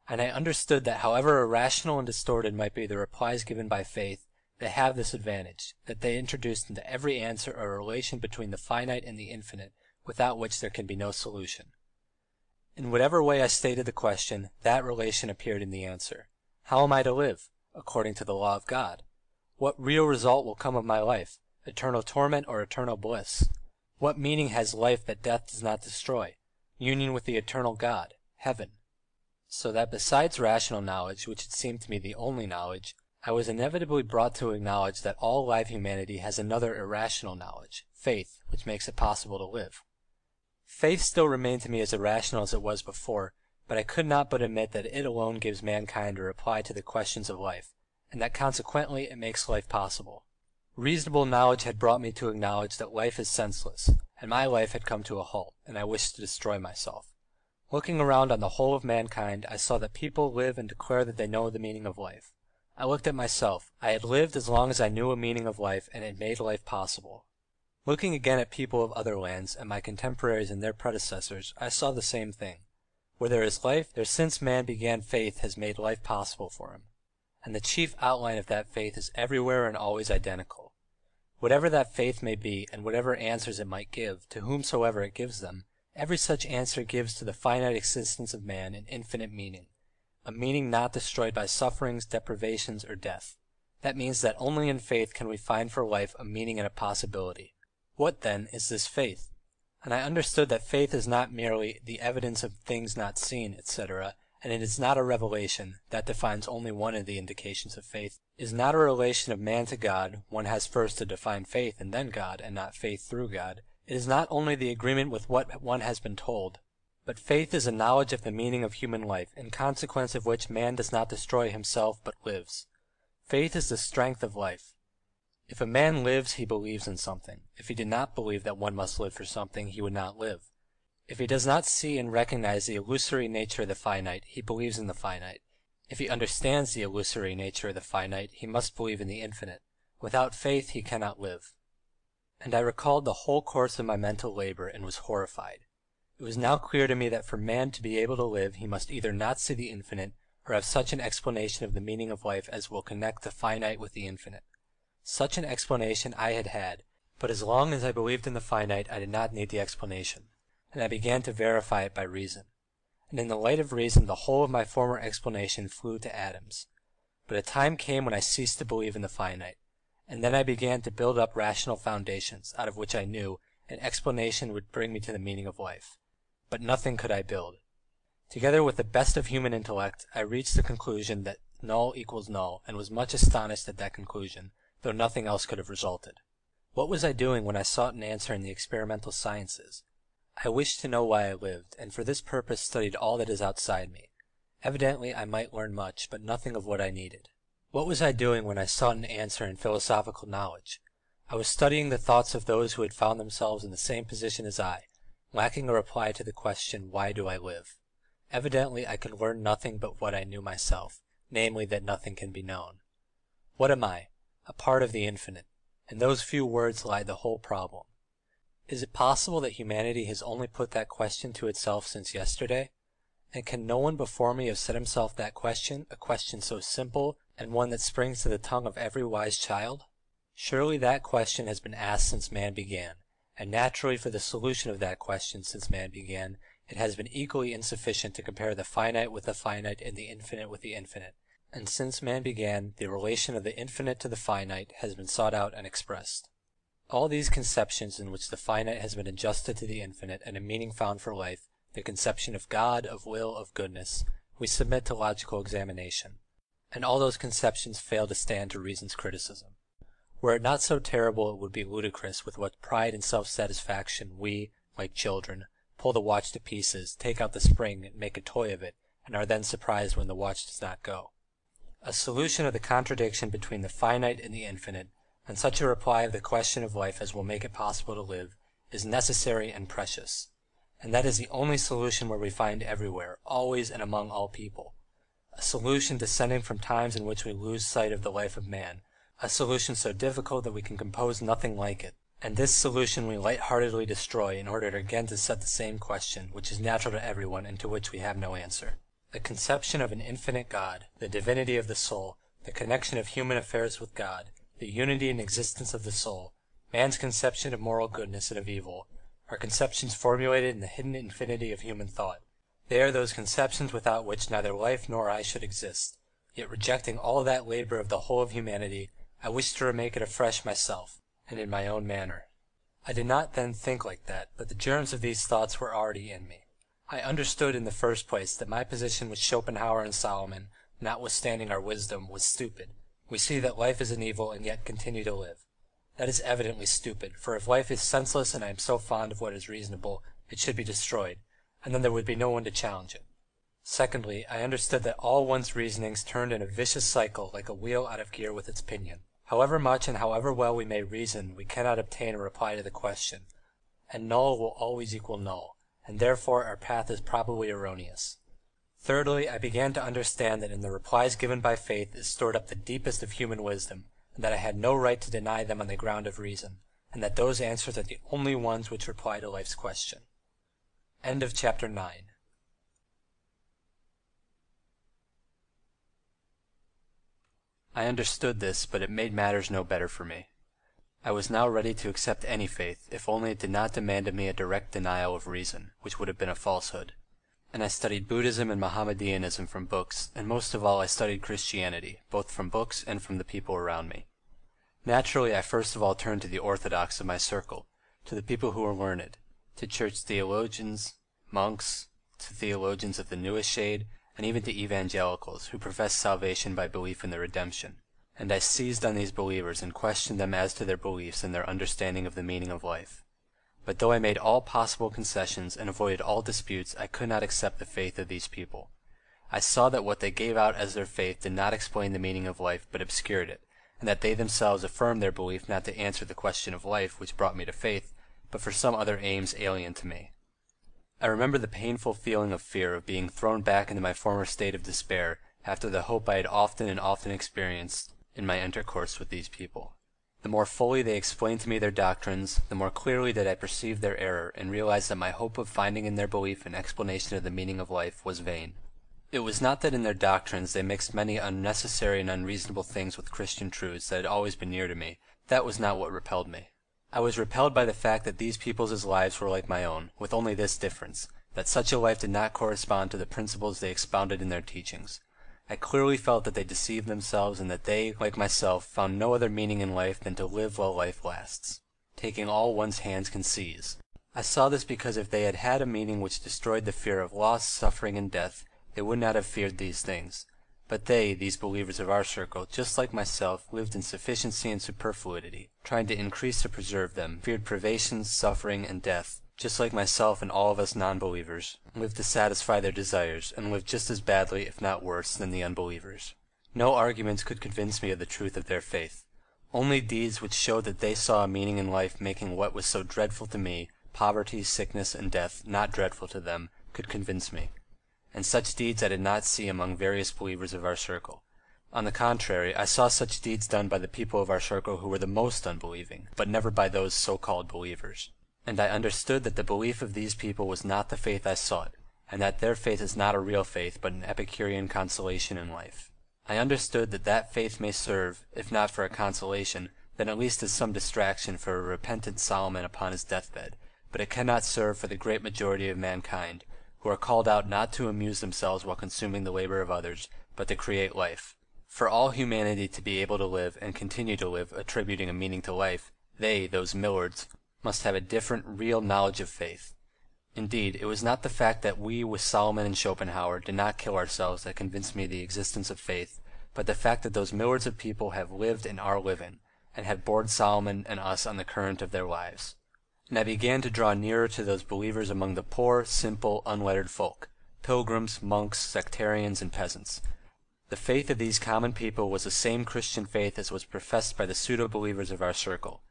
And I understood that however irrational and distorted might be the replies given by faith, they have this advantage, that they introduce into every answer a relation between the finite and the infinite, without which there can be no solution. In whatever way I stated the question, that relation appeared in the answer. How am I to live? According to the law of God. What real result will come of my life? Eternal torment or eternal bliss? What meaning has life that death does not destroy? Union with the eternal God, heaven. So that besides rational knowledge, which had seemed to me the only knowledge, I was inevitably brought to acknowledge that all live humanity has another irrational knowledge, faith, which makes it possible to live. Faith still remained to me as irrational as it was before, but I could not but admit that it alone gives mankind a reply to the questions of life, and that consequently it makes life possible. Reasonable knowledge had brought me to acknowledge that life is senseless, and my life had come to a halt, and I wished to destroy myself. Looking around on the whole of mankind, I saw that people live and declare that they know the meaning of life. I looked at myself. I had lived as long as I knew a meaning of life, and had made life possible. Looking again at people of other lands, and my contemporaries and their predecessors, I saw the same thing. Where there is life, there since man began faith has made life possible for him. And the chief outline of that faith is everywhere and always identical. Whatever that faith may be, and whatever answers it might give, to whomsoever it gives them, every such answer gives to the finite existence of man an infinite meaning, a meaning not destroyed by sufferings, deprivations, or death. That means that only in faith can we find for life a meaning and a possibility. What, then, is this faith? And I understood that faith is not merely the evidence of things not seen, etc., and it is not a revelation, that defines only one of the indications of faith, is not a relation of man to God, one has first to define faith and then God, and not faith through God. It is not only the agreement with what one has been told, but faith is a knowledge of the meaning of human life, in consequence of which man does not destroy himself but lives. Faith is the strength of life. If a man lives, he believes in something. If he did not believe that one must live for something, he would not live. If he does not see and recognize the illusory nature of the finite, he believes in the finite. If he understands the illusory nature of the finite, he must believe in the infinite. Without faith, he cannot live. And I recalled the whole course of my mental labor and was horrified. It was now clear to me that for man to be able to live, he must either not see the infinite, or have such an explanation of the meaning of life as will connect the finite with the infinite. Such an explanation I had had, but as long as I believed in the finite I did not need the explanation, and I began to verify it by reason. And in the light of reason the whole of my former explanation flew to atoms. But a time came when I ceased to believe in the finite, and then I began to build up rational foundations, out of which I knew an explanation would bring me to the meaning of life. But nothing could I build. Together with the best of human intellect, I reached the conclusion that null equals null, and was much astonished at that conclusion, though nothing else could have resulted. What was I doing when I sought an answer in the experimental sciences? I wished to know why I lived, and for this purpose studied all that is outside me. Evidently I might learn much, but nothing of what I needed. What was I doing when I sought an answer in philosophical knowledge? I was studying the thoughts of those who had found themselves in the same position as I, lacking a reply to the question, Why do I live? Evidently I could learn nothing but what I knew myself, namely that nothing can be known. What am I? A part of the infinite. In those few words lie the whole problem. Is it possible that humanity has only put that question to itself since yesterday? And can no one before me have set himself that question, a question so simple, and one that springs to the tongue of every wise child? Surely that question has been asked since man began, and naturally for the solution of that question since man began, it has been equally insufficient to compare the finite with the finite and the infinite with the infinite, and since man began, the relation of the infinite to the finite has been sought out and expressed. All these conceptions in which the finite has been adjusted to the infinite and a meaning found for life, the conception of God, of will, of goodness, we submit to logical examination. And all those conceptions fail to stand to reason's criticism. Were it not so terrible, it would be ludicrous with what pride and self-satisfaction we, like children, pull the watch to pieces, take out the spring, and make a toy of it, and are then surprised when the watch does not go. A solution of the contradiction between the finite and the infinite, and such a reply of the question of life as will make it possible to live, is necessary and precious. And that is the only solution where we find everywhere, always and among all people. A solution descending from times in which we lose sight of the life of man, a solution so difficult that we can compose nothing like it. And this solution we light-heartedly destroy in order again to set the same question, which is natural to everyone and to which we have no answer. The conception of an infinite God, the divinity of the soul, the connection of human affairs with God, the unity and existence of the soul, man's conception of moral goodness and of evil, are conceptions formulated in the hidden infinity of human thought. They are those conceptions without which neither life nor I should exist, yet rejecting all that labour of the whole of humanity, I wish to remake it afresh myself, and in my own manner. I did not then think like that, but the germs of these thoughts were already in me. I understood in the first place that my position with Schopenhauer and Solomon, notwithstanding our wisdom, was stupid. We see that life is an evil and yet continue to live. That is evidently stupid, for if life is senseless and I am so fond of what is reasonable, it should be destroyed, and then there would be no one to challenge it. Secondly, I understood that all one's reasonings turned in a vicious cycle like a wheel out of gear with its pinion. However much and however well we may reason, we cannot obtain a reply to the question, and null will always equal null, and therefore our path is probably erroneous. Thirdly, I began to understand that in the replies given by faith is stored up the deepest of human wisdom, and that I had no right to deny them on the ground of reason, and that those answers are the only ones which reply to life's question. End of chapter 9. I understood this, but it made matters no better for me. I was now ready to accept any faith, if only it did not demand of me a direct denial of reason, which would have been a falsehood. And I studied Buddhism and Mohammedanism from books, and most of all I studied Christianity, both from books and from the people around me. Naturally, I first of all turned to the orthodox of my circle, to the people who were learned, to church theologians, monks, to theologians of the newest shade, and even to evangelicals who professed salvation by belief in the redemption. And I seized on these believers and questioned them as to their beliefs and their understanding of the meaning of life. But though I made all possible concessions and avoided all disputes, I could not accept the faith of these people. I saw that what they gave out as their faith did not explain the meaning of life, but obscured it, and that they themselves affirmed their belief not to answer the question of life which brought me to faith, but for some other aims alien to me. I remember the painful feeling of fear of being thrown back into my former state of despair after the hope I had often and often experienced in my intercourse with these people. The more fully they explained to me their doctrines, the more clearly did I perceive their error and realize that my hope of finding in their belief an explanation of the meaning of life was vain. It was not that in their doctrines they mixed many unnecessary and unreasonable things with Christian truths that had always been near to me. That was not what repelled me. I was repelled by the fact that these people's lives were like my own, with only this difference, that such a life did not correspond to the principles they expounded in their teachings. I clearly felt that they deceived themselves and that they, like myself, found no other meaning in life than to live while life lasts, taking all one's hands can seize. I saw this because if they had had a meaning which destroyed the fear of loss, suffering, and death, they would not have feared these things. But they, these believers of our circle, just like myself, lived in sufficiency and superfluity, trying to increase or preserve them, feared privations, suffering, and death, just like myself and all of us non-believers, lived to satisfy their desires, and lived just as badly, if not worse, than the unbelievers. No arguments could convince me of the truth of their faith. Only deeds which showed that they saw a meaning in life making what was so dreadful to me, poverty, sickness, and death, not dreadful to them, could convince me and such deeds I did not see among various believers of our circle. On the contrary, I saw such deeds done by the people of our circle who were the most unbelieving, but never by those so-called believers. And I understood that the belief of these people was not the faith I sought, and that their faith is not a real faith but an Epicurean consolation in life. I understood that that faith may serve, if not for a consolation, then at least as some distraction for a repentant Solomon upon his deathbed, but it cannot serve for the great majority of mankind, who are called out not to amuse themselves while consuming the labor of others, but to create life. For all humanity to be able to live and continue to live attributing a meaning to life, they, those milliards, must have a different, real knowledge of faith. Indeed, it was not the fact that we with Solomon and Schopenhauer did not kill ourselves that convinced me of the existence of faith, but the fact that those milliards of people have lived and are living, and have bored Solomon and us on the current of their lives and I began to draw nearer to those believers among the poor, simple, unlettered folk, pilgrims, monks, sectarians, and peasants. The faith of these common people was the same Christian faith as was professed by the pseudo-believers of our circle.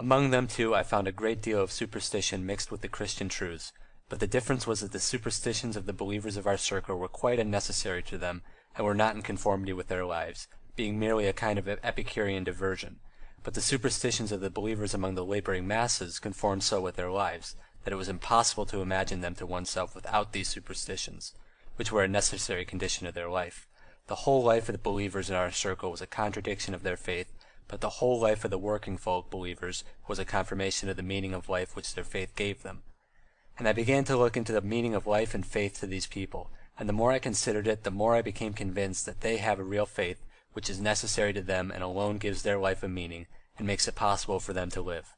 Among them, too, I found a great deal of superstition mixed with the Christian truths, but the difference was that the superstitions of the believers of our circle were quite unnecessary to them and were not in conformity with their lives, being merely a kind of Epicurean diversion but the superstitions of the believers among the laboring masses conformed so with their lives that it was impossible to imagine them to oneself without these superstitions, which were a necessary condition of their life. The whole life of the believers in our circle was a contradiction of their faith, but the whole life of the working folk believers was a confirmation of the meaning of life which their faith gave them. and I began to look into the meaning of life and faith to these people, and the more I considered it the more I became convinced that they have a real faith which is necessary to them and alone gives their life a meaning and makes it possible for them to live.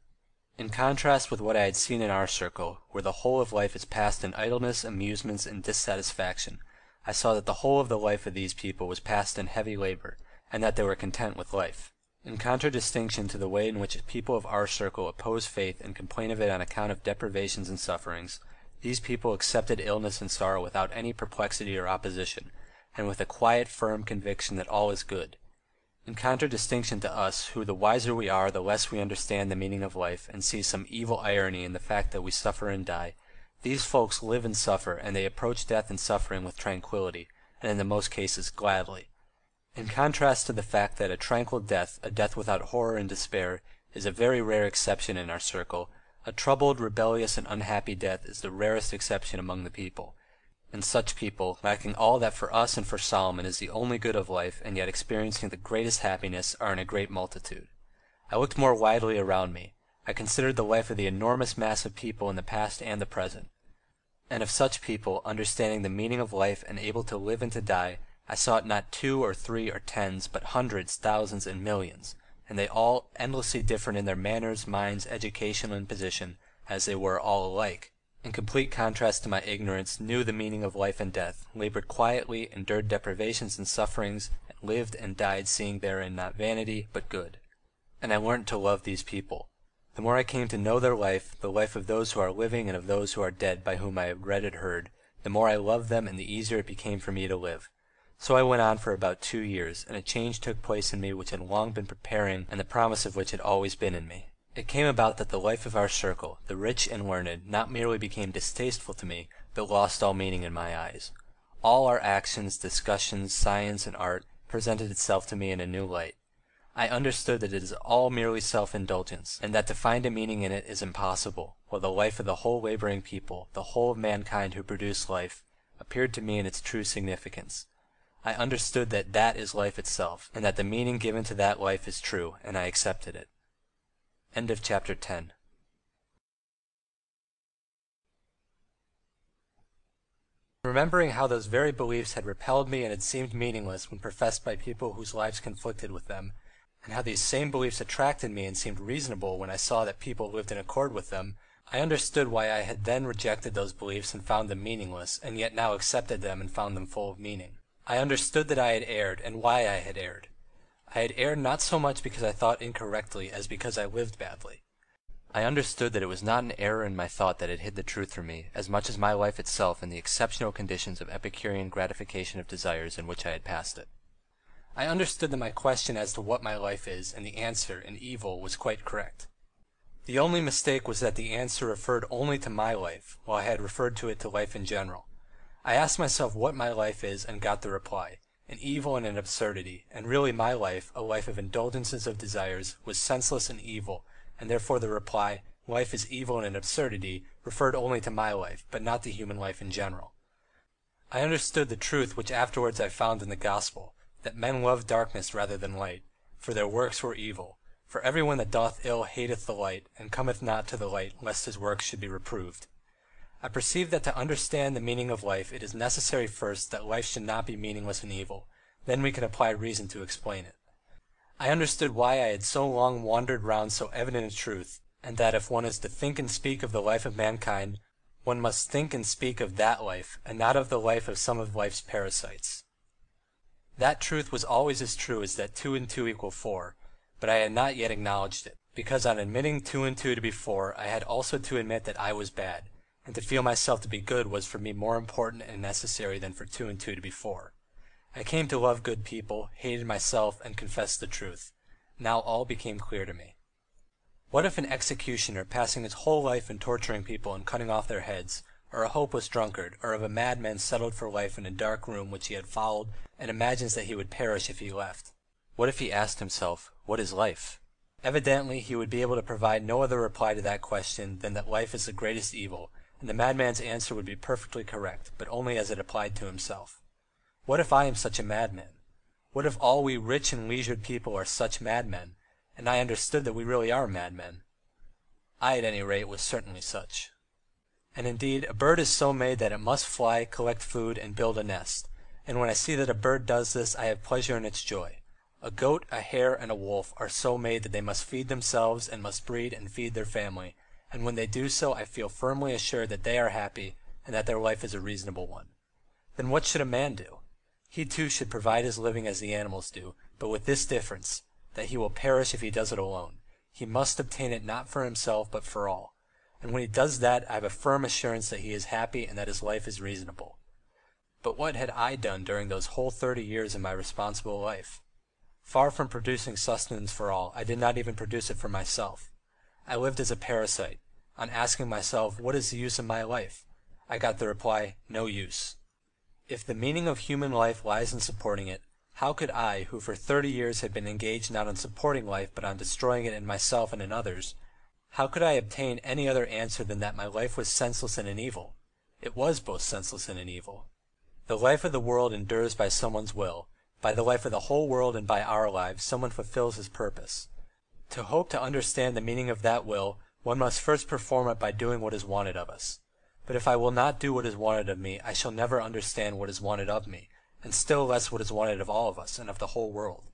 In contrast with what I had seen in our circle, where the whole of life is passed in idleness, amusements, and dissatisfaction, I saw that the whole of the life of these people was passed in heavy labor, and that they were content with life. In contradistinction to the way in which people of our circle oppose faith and complain of it on account of deprivations and sufferings, these people accepted illness and sorrow without any perplexity or opposition, and with a quiet, firm conviction that all is good. In contradistinction to us, who the wiser we are the less we understand the meaning of life and see some evil irony in the fact that we suffer and die, these folks live and suffer and they approach death and suffering with tranquillity, and in the most cases gladly. In contrast to the fact that a tranquil death, a death without horror and despair, is a very rare exception in our circle, a troubled, rebellious, and unhappy death is the rarest exception among the people and such people, lacking all that for us and for Solomon is the only good of life and yet experiencing the greatest happiness, are in a great multitude. I looked more widely around me. I considered the life of the enormous mass of people in the past and the present. And of such people, understanding the meaning of life and able to live and to die, I saw it not two or three or tens, but hundreds, thousands, and millions, and they all endlessly different in their manners, minds, education, and position, as they were all alike in complete contrast to my ignorance, knew the meaning of life and death, labored quietly, endured deprivations and sufferings, and lived and died seeing therein not vanity, but good. And I learnt to love these people. The more I came to know their life, the life of those who are living and of those who are dead by whom I have read and heard, the more I loved them and the easier it became for me to live. So I went on for about two years, and a change took place in me which had long been preparing and the promise of which had always been in me. It came about that the life of our circle, the rich and learned, not merely became distasteful to me, but lost all meaning in my eyes. All our actions, discussions, science, and art presented itself to me in a new light. I understood that it is all merely self-indulgence, and that to find a meaning in it is impossible, while the life of the whole laboring people, the whole of mankind who produce life, appeared to me in its true significance. I understood that that is life itself, and that the meaning given to that life is true, and I accepted it. End of chapter 10. Remembering how those very beliefs had repelled me and had seemed meaningless when professed by people whose lives conflicted with them, and how these same beliefs attracted me and seemed reasonable when I saw that people lived in accord with them, I understood why I had then rejected those beliefs and found them meaningless, and yet now accepted them and found them full of meaning. I understood that I had erred, and why I had erred. I had erred not so much because I thought incorrectly as because I lived badly. I understood that it was not an error in my thought that had hid the truth from me, as much as my life itself and the exceptional conditions of Epicurean gratification of desires in which I had passed it. I understood that my question as to what my life is, and the answer, in evil, was quite correct. The only mistake was that the answer referred only to my life, while I had referred to it to life in general. I asked myself what my life is, and got the reply an evil and an absurdity, and really my life, a life of indulgences of desires, was senseless and evil, and therefore the reply, life is evil and an absurdity, referred only to my life, but not to human life in general. I understood the truth which afterwards I found in the gospel, that men love darkness rather than light, for their works were evil. For every one that doth ill hateth the light, and cometh not to the light, lest his works should be reproved. I perceive that to understand the meaning of life it is necessary first that life should not be meaningless and evil, then we can apply reason to explain it. I understood why I had so long wandered round so evident a truth, and that if one is to think and speak of the life of mankind, one must think and speak of that life, and not of the life of some of life's parasites. That truth was always as true as that two and two equal four, but I had not yet acknowledged it, because on admitting two and two to be four I had also to admit that I was bad, and to feel myself to be good was for me more important and necessary than for two and two to be four. I came to love good people, hated myself, and confessed the truth. Now all became clear to me. What if an executioner, passing his whole life in torturing people and cutting off their heads, or a hopeless drunkard, or of a madman settled for life in a dark room which he had followed and imagines that he would perish if he left? What if he asked himself, What is life? Evidently he would be able to provide no other reply to that question than that life is the greatest evil, and the madman's answer would be perfectly correct, but only as it applied to himself. What if I am such a madman? What if all we rich and leisured people are such madmen, and I understood that we really are madmen? I, at any rate, was certainly such. And indeed a bird is so made that it must fly, collect food, and build a nest, and when I see that a bird does this I have pleasure in its joy. A goat, a hare, and a wolf are so made that they must feed themselves and must breed and feed their family, and when they do so I feel firmly assured that they are happy and that their life is a reasonable one. Then what should a man do? He too should provide his living as the animals do, but with this difference, that he will perish if he does it alone. He must obtain it not for himself but for all. And when he does that I have a firm assurance that he is happy and that his life is reasonable. But what had I done during those whole thirty years of my responsible life? Far from producing sustenance for all, I did not even produce it for myself. I lived as a parasite. On asking myself, what is the use of my life? I got the reply, no use. If the meaning of human life lies in supporting it, how could I, who for thirty years had been engaged not on supporting life but on destroying it in myself and in others, how could I obtain any other answer than that my life was senseless and an evil? It was both senseless and an evil. The life of the world endures by someone's will, by the life of the whole world and by our lives someone fulfills his purpose. To hope to understand the meaning of that will, one must first perform it by doing what is wanted of us. But if I will not do what is wanted of me, I shall never understand what is wanted of me, and still less what is wanted of all of us and of the whole world.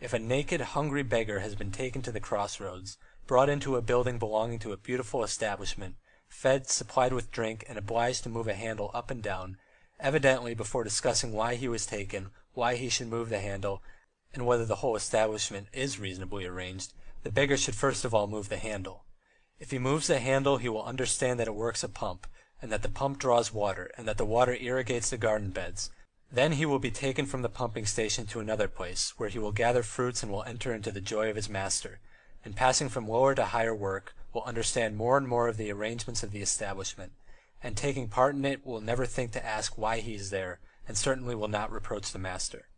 If a naked, hungry beggar has been taken to the crossroads, brought into a building belonging to a beautiful establishment, fed, supplied with drink, and obliged to move a handle up and down, evidently before discussing why he was taken, why he should move the handle, and whether the whole establishment is reasonably arranged, the beggar should first of all move the handle. If he moves the handle he will understand that it works a pump, and that the pump draws water, and that the water irrigates the garden beds. Then he will be taken from the pumping station to another place, where he will gather fruits and will enter into the joy of his master, and passing from lower to higher work, will understand more and more of the arrangements of the establishment, and taking part in it will never think to ask why he is there, and certainly will not reproach the master.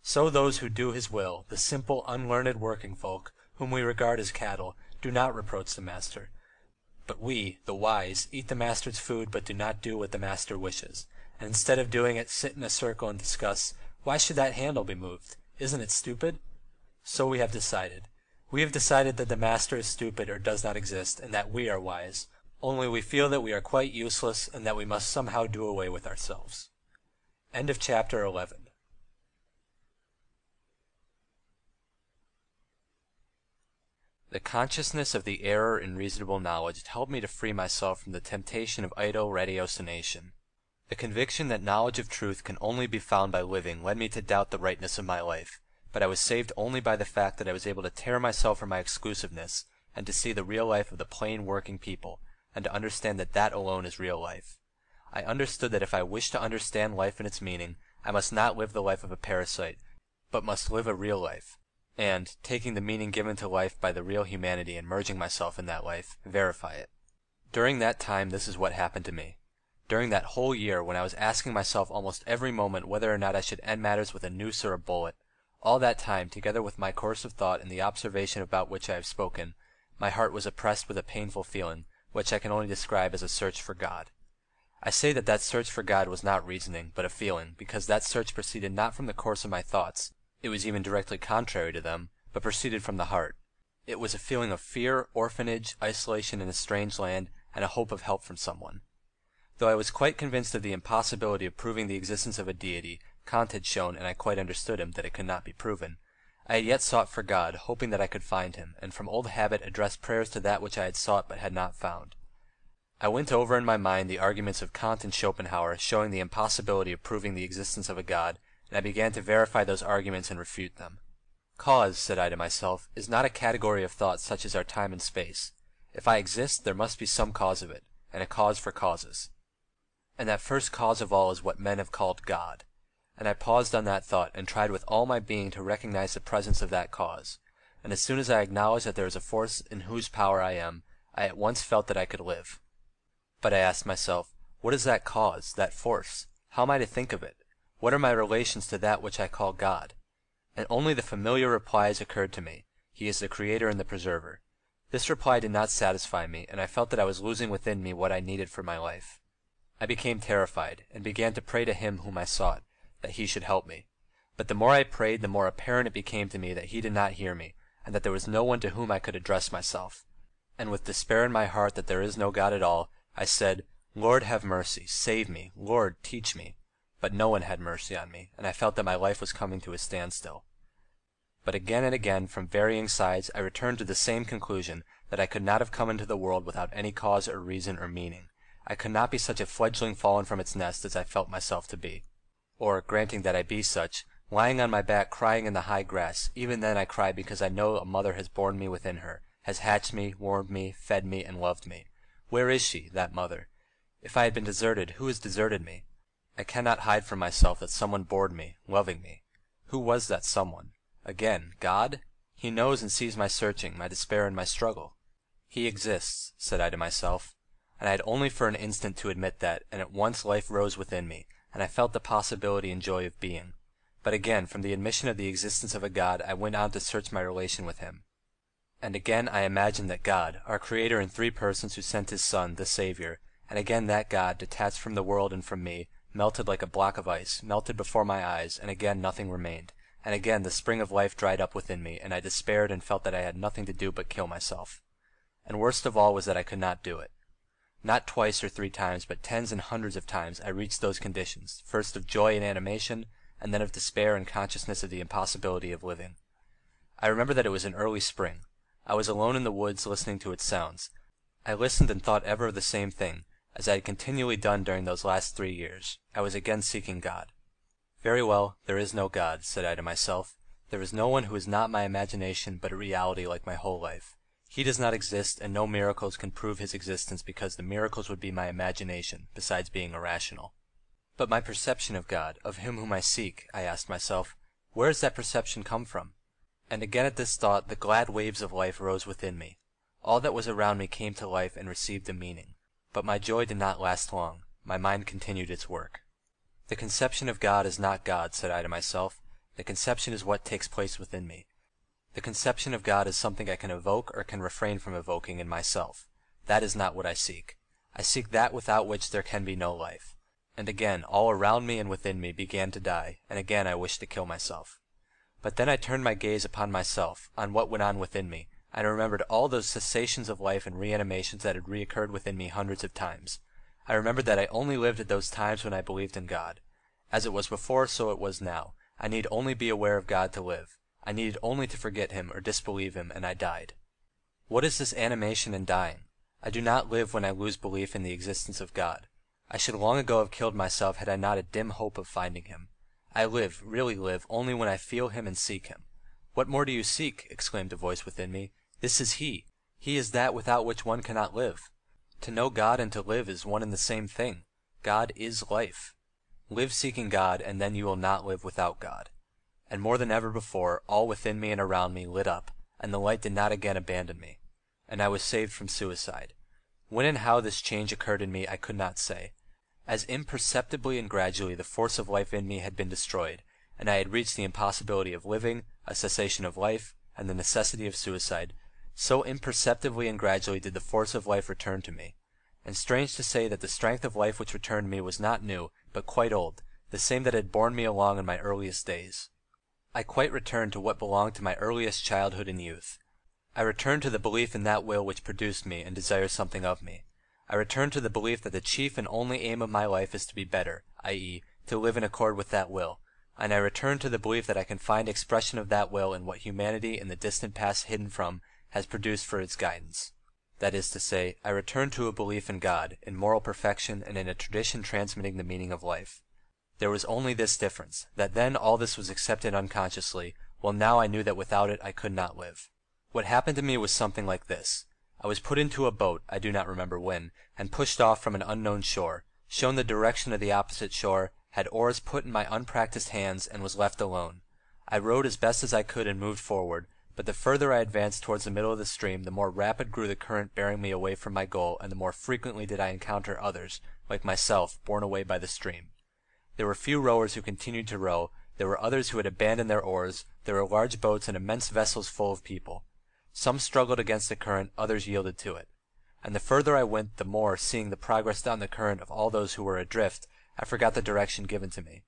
So those who do his will, the simple, unlearned working folk, whom we regard as cattle, do not reproach the master. But we, the wise, eat the master's food but do not do what the master wishes, and instead of doing it sit in a circle and discuss, why should that handle be moved? Isn't it stupid? So we have decided. We have decided that the master is stupid or does not exist, and that we are wise, only we feel that we are quite useless and that we must somehow do away with ourselves. End of chapter 11. The consciousness of the error in reasonable knowledge helped me to free myself from the temptation of idle ratiocination. The conviction that knowledge of truth can only be found by living led me to doubt the rightness of my life, but I was saved only by the fact that I was able to tear myself from my exclusiveness, and to see the real life of the plain working people, and to understand that that alone is real life. I understood that if I wished to understand life and its meaning, I must not live the life of a parasite, but must live a real life, and, taking the meaning given to life by the real humanity and merging myself in that life, verify it. During that time this is what happened to me. During that whole year, when I was asking myself almost every moment whether or not I should end matters with a noose or a bullet, all that time, together with my course of thought and the observation about which I have spoken, my heart was oppressed with a painful feeling, which I can only describe as a search for God. I say that that search for God was not reasoning, but a feeling, because that search proceeded not from the course of my thoughts, it was even directly contrary to them, but proceeded from the heart. It was a feeling of fear, orphanage, isolation in a strange land, and a hope of help from someone. Though I was quite convinced of the impossibility of proving the existence of a deity, Kant had shown, and I quite understood him, that it could not be proven. I had yet sought for God, hoping that I could find him, and from old habit addressed prayers to that which I had sought but had not found. I went over in my mind the arguments of Kant and Schopenhauer showing the impossibility of proving the existence of a God, and I began to verify those arguments and refute them. Cause, said I to myself, is not a category of thought such as our time and space. If I exist, there must be some cause of it, and a cause for causes. And that first cause of all is what men have called God. And I paused on that thought, and tried with all my being to recognize the presence of that cause. And as soon as I acknowledged that there is a force in whose power I am, I at once felt that I could live. But I asked myself, what is that cause, that force? How am I to think of it? What are my relations to that which I call God? And only the familiar replies occurred to me, He is the Creator and the Preserver. This reply did not satisfy me, and I felt that I was losing within me what I needed for my life. I became terrified, and began to pray to Him whom I sought, that He should help me. But the more I prayed, the more apparent it became to me that He did not hear me, and that there was no one to whom I could address myself. And with despair in my heart that there is no God at all, I said, Lord have mercy, save me, Lord teach me, but no one had mercy on me, and I felt that my life was coming to a standstill. But again and again from varying sides I returned to the same conclusion, that I could not have come into the world without any cause or reason or meaning. I could not be such a fledgling fallen from its nest as I felt myself to be. Or, granting that I be such, lying on my back crying in the high grass, even then I cry because I know a mother has borne me within her, has hatched me, warmed me, fed me, and loved me. Where is she, that mother? If I had been deserted, who has deserted me? I cannot hide from myself that someone bored me, loving me. Who was that someone? Again, God? He knows and sees my searching, my despair, and my struggle. He exists, said I to myself, and I had only for an instant to admit that, and at once life rose within me, and I felt the possibility and joy of being. But again, from the admission of the existence of a God, I went on to search my relation with him. And again I imagined that God, our Creator in three persons who sent His Son, the Saviour, and again that God, detached from the world and from me, melted like a block of ice, melted before my eyes, and again nothing remained, and again the spring of life dried up within me, and I despaired and felt that I had nothing to do but kill myself. And worst of all was that I could not do it. Not twice or three times, but tens and hundreds of times I reached those conditions, first of joy and animation, and then of despair and consciousness of the impossibility of living. I remember that it was in early spring. I was alone in the woods listening to its sounds. I listened and thought ever of the same thing, as I had continually done during those last three years. I was again seeking God. Very well, there is no God, said I to myself. There is no one who is not my imagination but a reality like my whole life. He does not exist, and no miracles can prove his existence because the miracles would be my imagination, besides being irrational. But my perception of God, of him whom I seek, I asked myself, where does that perception come from? And again at this thought the glad waves of life rose within me. All that was around me came to life and received a meaning. But my joy did not last long. My mind continued its work. The conception of God is not God, said I to myself. The conception is what takes place within me. The conception of God is something I can evoke or can refrain from evoking in myself. That is not what I seek. I seek that without which there can be no life. And again, all around me and within me began to die, and again I wished to kill myself. But then I turned my gaze upon myself, on what went on within me, I remembered all those cessations of life and reanimations that had reoccurred within me hundreds of times. I remembered that I only lived at those times when I believed in God. As it was before, so it was now. I need only be aware of God to live. I needed only to forget him or disbelieve him, and I died. What is this animation and dying? I do not live when I lose belief in the existence of God. I should long ago have killed myself had I not a dim hope of finding him. I live, really live, only when I feel him and seek him. What more do you seek? exclaimed a voice within me. This is he. He is that without which one cannot live. To know God and to live is one and the same thing. God is life. Live seeking God, and then you will not live without God. And more than ever before, all within me and around me lit up, and the light did not again abandon me. And I was saved from suicide. When and how this change occurred in me I could not say. As imperceptibly and gradually the force of life in me had been destroyed, and I had reached the impossibility of living, a cessation of life, and the necessity of suicide, so imperceptibly and gradually did the force of life return to me. And strange to say that the strength of life which returned me was not new, but quite old, the same that had borne me along in my earliest days. I quite returned to what belonged to my earliest childhood and youth. I returned to the belief in that will which produced me and desires something of me. I returned to the belief that the chief and only aim of my life is to be better, i.e., to live in accord with that will, and I returned to the belief that I can find expression of that will in what humanity in the distant past hidden from has produced for its guidance. That is to say, I return to a belief in God, in moral perfection, and in a tradition transmitting the meaning of life. There was only this difference, that then all this was accepted unconsciously, while now I knew that without it I could not live. What happened to me was something like this. I was put into a boat, I do not remember when, and pushed off from an unknown shore, shown the direction of the opposite shore, had oars put in my unpractised hands, and was left alone. I rowed as best as I could and moved forward, but the further I advanced towards the middle of the stream the more rapid grew the current bearing me away from my goal, and the more frequently did I encounter others, like myself, borne away by the stream. There were few rowers who continued to row, there were others who had abandoned their oars, there were large boats and immense vessels full of people. Some struggled against the current, others yielded to it. And the further I went, the more, seeing the progress down the current of all those who were adrift, I forgot the direction given to me.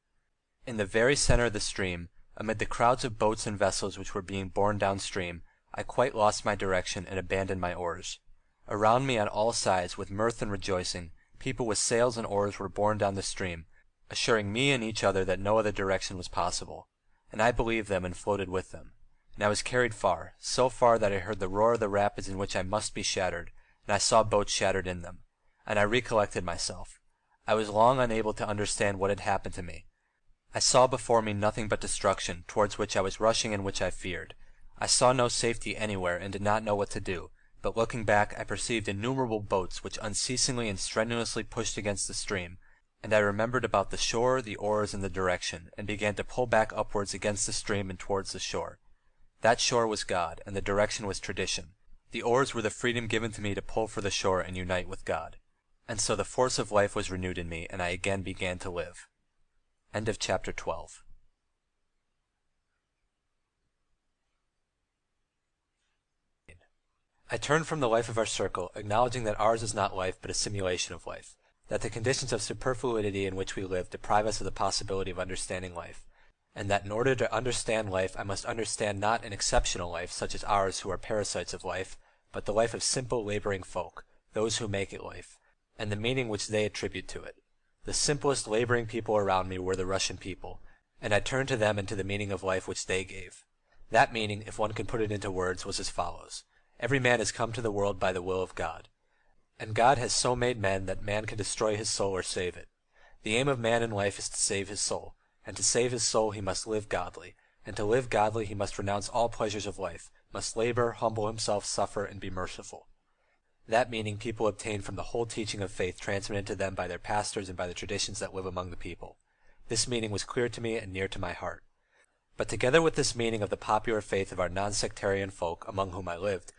In the very center of the stream, amid the crowds of boats and vessels which were being borne downstream, I quite lost my direction and abandoned my oars. Around me on all sides, with mirth and rejoicing, people with sails and oars were borne down the stream, assuring me and each other that no other direction was possible. And I believed them and floated with them. And I was carried far, so far that I heard the roar of the rapids in which I must be shattered, and I saw boats shattered in them. And I recollected myself. I was long unable to understand what had happened to me. I saw before me nothing but destruction, towards which I was rushing and which I feared. I saw no safety anywhere and did not know what to do, but looking back I perceived innumerable boats which unceasingly and strenuously pushed against the stream, and I remembered about the shore, the oars, and the direction, and began to pull back upwards against the stream and towards the shore. That shore was God, and the direction was tradition. The oars were the freedom given to me to pull for the shore and unite with God. And so the force of life was renewed in me, and I again began to live. End of chapter 12. I turn from the life of our circle, acknowledging that ours is not life but a simulation of life, that the conditions of superfluity in which we live deprive us of the possibility of understanding life, and that in order to understand life I must understand not an exceptional life such as ours who are parasites of life, but the life of simple laboring folk, those who make it life, and the meaning which they attribute to it. The simplest laboring people around me were the Russian people, and I turned to them and to the meaning of life which they gave. That meaning, if one can put it into words, was as follows. Every man has come to the world by the will of God. And God has so made men that man can destroy his soul or save it. The aim of man in life is to save his soul, and to save his soul he must live godly, and to live godly he must renounce all pleasures of life, must labor, humble himself, suffer, and be merciful. That meaning people obtain from the whole teaching of faith transmitted to them by their pastors and by the traditions that live among the people. This meaning was clear to me and near to my heart. But together with this meaning of the popular faith of our non-sectarian folk among whom I lived,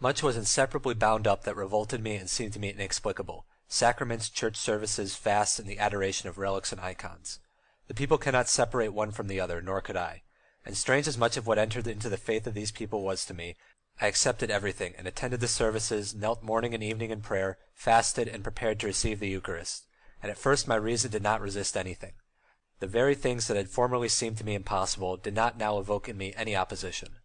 much was inseparably bound up that revolted me and seemed to me inexplicable sacraments, church services, fasts, and the adoration of relics and icons. The people cannot separate one from the other, nor could I. And strange as much of what entered into the faith of these people was to me, I accepted everything, and attended the services, knelt morning and evening in prayer, fasted, and prepared to receive the Eucharist. And at first my reason did not resist anything. The very things that had formerly seemed to me impossible did not now evoke in me any opposition.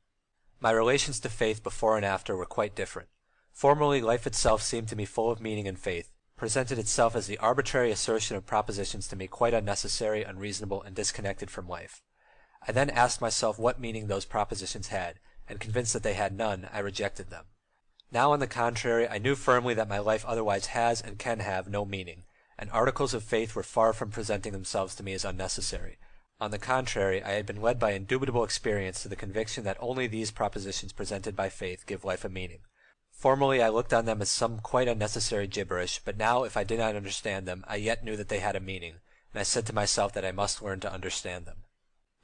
My relations to faith before and after were quite different. Formerly life itself seemed to me full of meaning and faith, presented itself as the arbitrary assertion of propositions to me quite unnecessary, unreasonable, and disconnected from life. I then asked myself what meaning those propositions had, and convinced that they had none, I rejected them. Now, on the contrary, I knew firmly that my life otherwise has and can have no meaning, and articles of faith were far from presenting themselves to me as unnecessary. On the contrary, I had been led by indubitable experience to the conviction that only these propositions presented by faith give life a meaning. Formerly I looked on them as some quite unnecessary gibberish, but now, if I did not understand them, I yet knew that they had a meaning, and I said to myself that I must learn to understand them.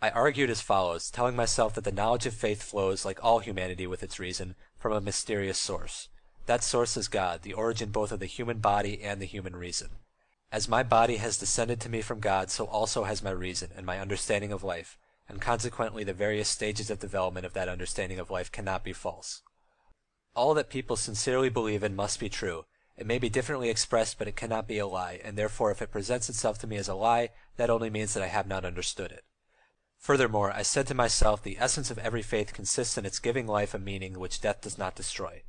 I argued as follows, telling myself that the knowledge of faith flows, like all humanity with its reason, from a mysterious source. That source is God, the origin both of the human body and the human reason. As my body has descended to me from God, so also has my reason and my understanding of life, and consequently the various stages of development of that understanding of life cannot be false. All that people sincerely believe in must be true. It may be differently expressed, but it cannot be a lie, and therefore if it presents itself to me as a lie, that only means that I have not understood it. Furthermore, I said to myself, the essence of every faith consists in its giving life a meaning which death does not destroy.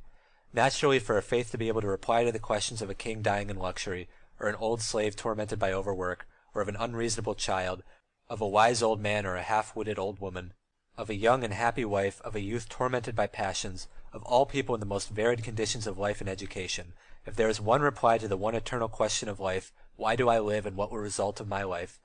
Naturally, for a faith to be able to reply to the questions of a king dying in luxury, or an old slave tormented by overwork, or of an unreasonable child, of a wise old man or a half-witted old woman, of a young and happy wife, of a youth tormented by passions, of all people in the most varied conditions of life and education, if there is one reply to the one eternal question of life, why do I live and what will result of my life,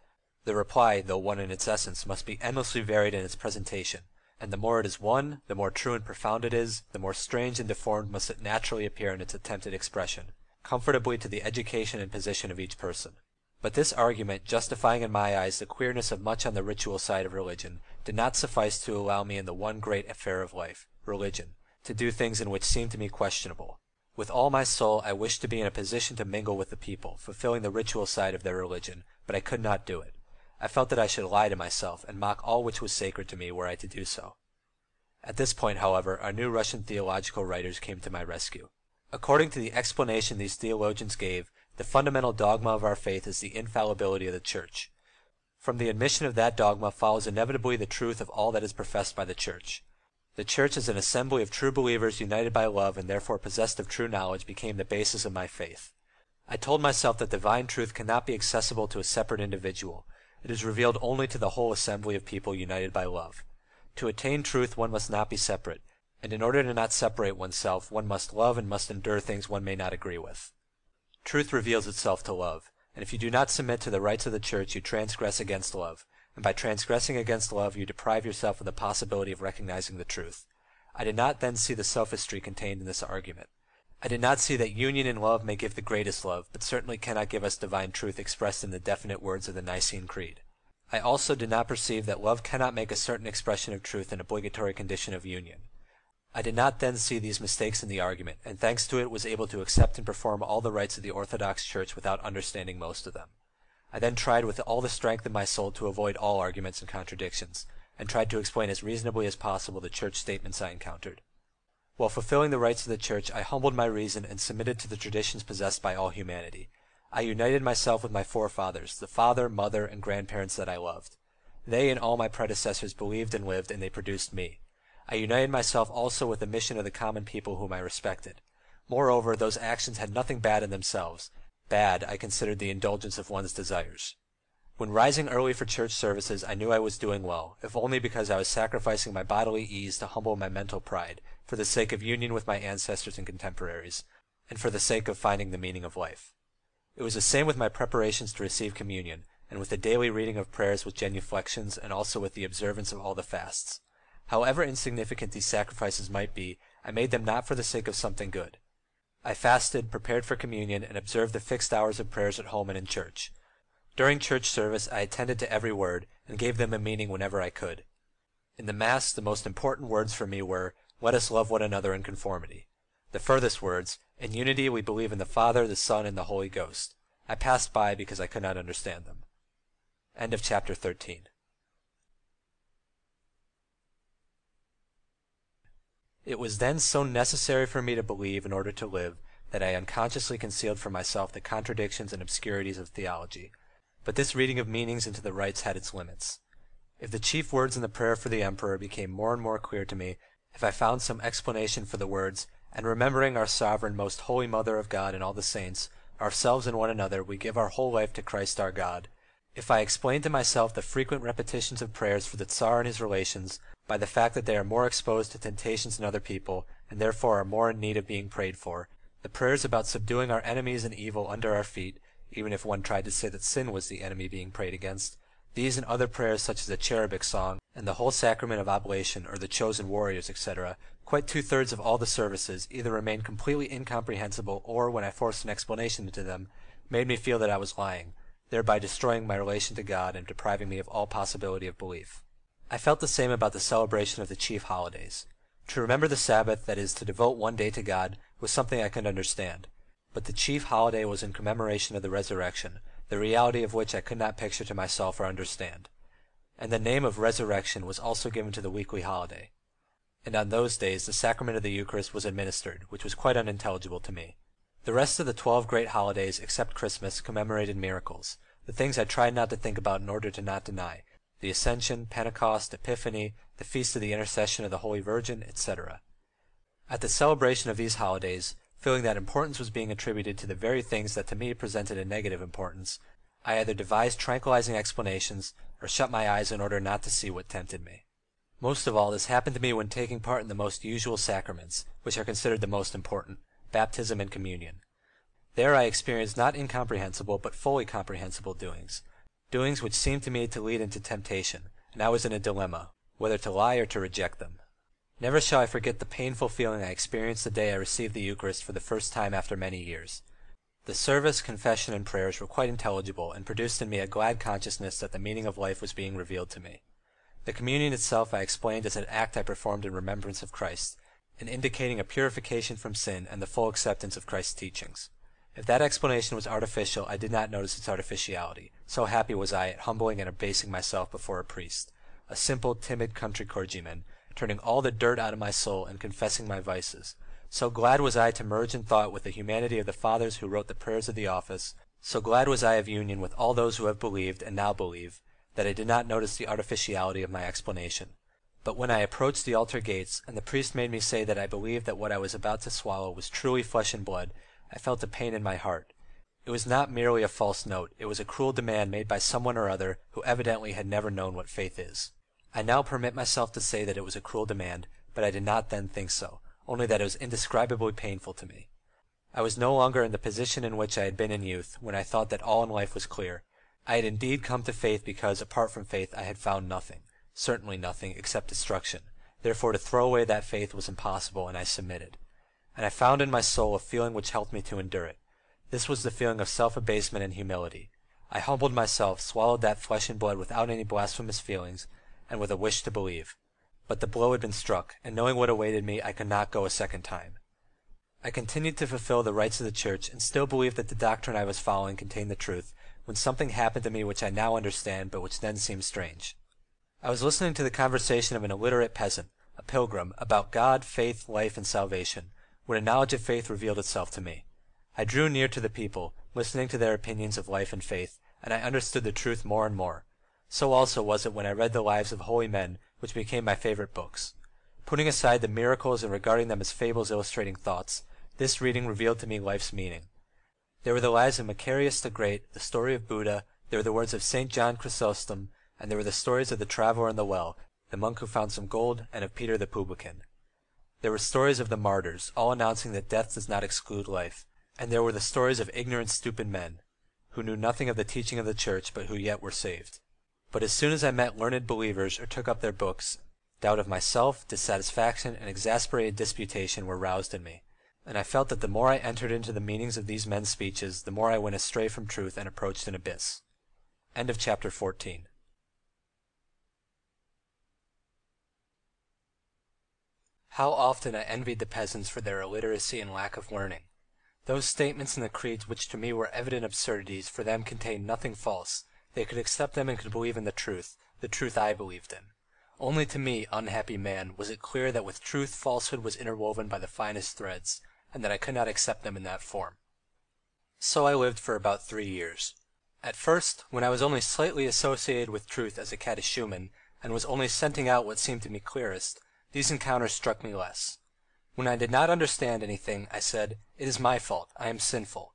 the reply, though one in its essence, must be endlessly varied in its presentation, and the more it is one, the more true and profound it is, the more strange and deformed must it naturally appear in its attempted expression comfortably to the education and position of each person. But this argument, justifying in my eyes the queerness of much on the ritual side of religion, did not suffice to allow me in the one great affair of life, religion, to do things in which seemed to me questionable. With all my soul I wished to be in a position to mingle with the people, fulfilling the ritual side of their religion, but I could not do it. I felt that I should lie to myself, and mock all which was sacred to me were I to do so. At this point, however, our new Russian theological writers came to my rescue. According to the explanation these theologians gave, the fundamental dogma of our faith is the infallibility of the Church. From the admission of that dogma follows inevitably the truth of all that is professed by the Church. The church as an assembly of true believers united by love and therefore possessed of true knowledge became the basis of my faith. I told myself that divine truth cannot be accessible to a separate individual, it is revealed only to the whole assembly of people united by love. To attain truth one must not be separate, and in order to not separate oneself one must love and must endure things one may not agree with. Truth reveals itself to love, and if you do not submit to the rites of the church you transgress against love, and by transgressing against love you deprive yourself of the possibility of recognizing the truth. I did not then see the sophistry contained in this argument. I did not see that union in love may give the greatest love, but certainly cannot give us divine truth expressed in the definite words of the Nicene Creed. I also did not perceive that love cannot make a certain expression of truth an obligatory condition of union. I did not then see these mistakes in the argument, and thanks to it was able to accept and perform all the rites of the Orthodox Church without understanding most of them. I then tried with all the strength of my soul to avoid all arguments and contradictions, and tried to explain as reasonably as possible the Church statements I encountered. While fulfilling the rites of the Church, I humbled my reason and submitted to the traditions possessed by all humanity. I united myself with my forefathers, the father, mother, and grandparents that I loved. They and all my predecessors believed and lived, and they produced me. I united myself also with the mission of the common people whom I respected. Moreover, those actions had nothing bad in themselves. Bad I considered the indulgence of one's desires. When rising early for church services I knew I was doing well, if only because I was sacrificing my bodily ease to humble my mental pride, for the sake of union with my ancestors and contemporaries, and for the sake of finding the meaning of life. It was the same with my preparations to receive communion, and with the daily reading of prayers with genuflections, and also with the observance of all the fasts. However insignificant these sacrifices might be, I made them not for the sake of something good. I fasted, prepared for communion, and observed the fixed hours of prayers at home and in church. During church service I attended to every word, and gave them a meaning whenever I could. In the Mass the most important words for me were, Let us love one another in conformity. The furthest words, In unity we believe in the Father, the Son, and the Holy Ghost. I passed by because I could not understand them. End of chapter 13. It was then so necessary for me to believe in order to live that I unconsciously concealed from myself the contradictions and obscurities of theology. But this reading of meanings into the rites had its limits. If the chief words in the prayer for the emperor became more and more clear to me, if I found some explanation for the words, and remembering our sovereign, most holy Mother of God and all the saints, ourselves and one another, we give our whole life to Christ our God. If I explained to myself the frequent repetitions of prayers for the Tsar and his relations, by the fact that they are more exposed to temptations than other people, and therefore are more in need of being prayed for, the prayers about subduing our enemies and evil under our feet, even if one tried to say that sin was the enemy being prayed against, these and other prayers such as the cherubic song, and the whole sacrament of oblation, or the chosen warriors, etc., quite two-thirds of all the services either remained completely incomprehensible or, when I forced an explanation into them, made me feel that I was lying, thereby destroying my relation to God and depriving me of all possibility of belief. I felt the same about the celebration of the chief holidays. To remember the Sabbath, that is, to devote one day to God, was something I could understand. But the chief holiday was in commemoration of the resurrection, the reality of which I could not picture to myself or understand. And the name of resurrection was also given to the weekly holiday. And on those days the sacrament of the Eucharist was administered, which was quite unintelligible to me. The rest of the twelve great holidays, except Christmas, commemorated miracles, the things I tried not to think about in order to not deny, the Ascension, Pentecost, Epiphany, the Feast of the Intercession of the Holy Virgin, etc. At the celebration of these holidays, feeling that importance was being attributed to the very things that to me presented a negative importance, I either devised tranquilizing explanations or shut my eyes in order not to see what tempted me. Most of all this happened to me when taking part in the most usual sacraments, which are considered the most important, baptism and communion. There I experienced not incomprehensible but fully comprehensible doings, doings which seemed to me to lead into temptation, and I was in a dilemma, whether to lie or to reject them. Never shall I forget the painful feeling I experienced the day I received the Eucharist for the first time after many years. The service, confession, and prayers were quite intelligible, and produced in me a glad consciousness that the meaning of life was being revealed to me. The communion itself I explained as an act I performed in remembrance of Christ, and indicating a purification from sin and the full acceptance of Christ's teachings. If that explanation was artificial, I did not notice its artificiality, so happy was I at humbling and abasing myself before a priest, a simple, timid country clergyman, turning all the dirt out of my soul and confessing my vices. So glad was I to merge in thought with the humanity of the fathers who wrote the prayers of the office, so glad was I of union with all those who have believed and now believe, that I did not notice the artificiality of my explanation. but when I approached the altar gates, and the priest made me say that I believed that what I was about to swallow was truly flesh and blood, I felt a pain in my heart. It was not merely a false note, it was a cruel demand made by someone or other who evidently had never known what faith is. I now permit myself to say that it was a cruel demand, but I did not then think so, only that it was indescribably painful to me. I was no longer in the position in which I had been in youth, when I thought that all in life was clear. I had indeed come to faith because, apart from faith, I had found nothing, certainly nothing, except destruction. Therefore to throw away that faith was impossible, and I submitted. And I found in my soul a feeling which helped me to endure it. This was the feeling of self-abasement and humility. I humbled myself, swallowed that flesh and blood without any blasphemous feelings, and with a wish to believe. But the blow had been struck, and knowing what awaited me, I could not go a second time. I continued to fulfill the rites of the Church, and still believed that the doctrine I was following contained the truth, when something happened to me which I now understand, but which then seemed strange. I was listening to the conversation of an illiterate peasant, a pilgrim, about God, faith, life, and salvation, when a knowledge of faith revealed itself to me. I drew near to the people, listening to their opinions of life and faith, and I understood the truth more and more. So also was it when I read the lives of holy men, which became my favorite books. Putting aside the miracles and regarding them as fables illustrating thoughts, this reading revealed to me life's meaning. There were the lives of Macarius the Great, the story of Buddha, there were the words of St. John Chrysostom, and there were the stories of the traveller in the well, the monk who found some gold, and of Peter the publican. There were stories of the martyrs, all announcing that death does not exclude life, and there were the stories of ignorant stupid men, who knew nothing of the teaching of the Church, but who yet were saved. But as soon as I met learned believers or took up their books, doubt of myself, dissatisfaction, and exasperated disputation were roused in me and I felt that the more I entered into the meanings of these men's speeches, the more I went astray from truth and approached an abyss. End of chapter 14. How often I envied the peasants for their illiteracy and lack of learning. Those statements in the creeds which to me were evident absurdities for them contained nothing false, they could accept them and could believe in the truth, the truth I believed in. Only to me, unhappy man, was it clear that with truth falsehood was interwoven by the finest threads, and that I could not accept them in that form. So I lived for about three years. At first, when I was only slightly associated with truth as a catechumen, and was only scenting out what seemed to me clearest, these encounters struck me less. When I did not understand anything, I said, It is my fault, I am sinful.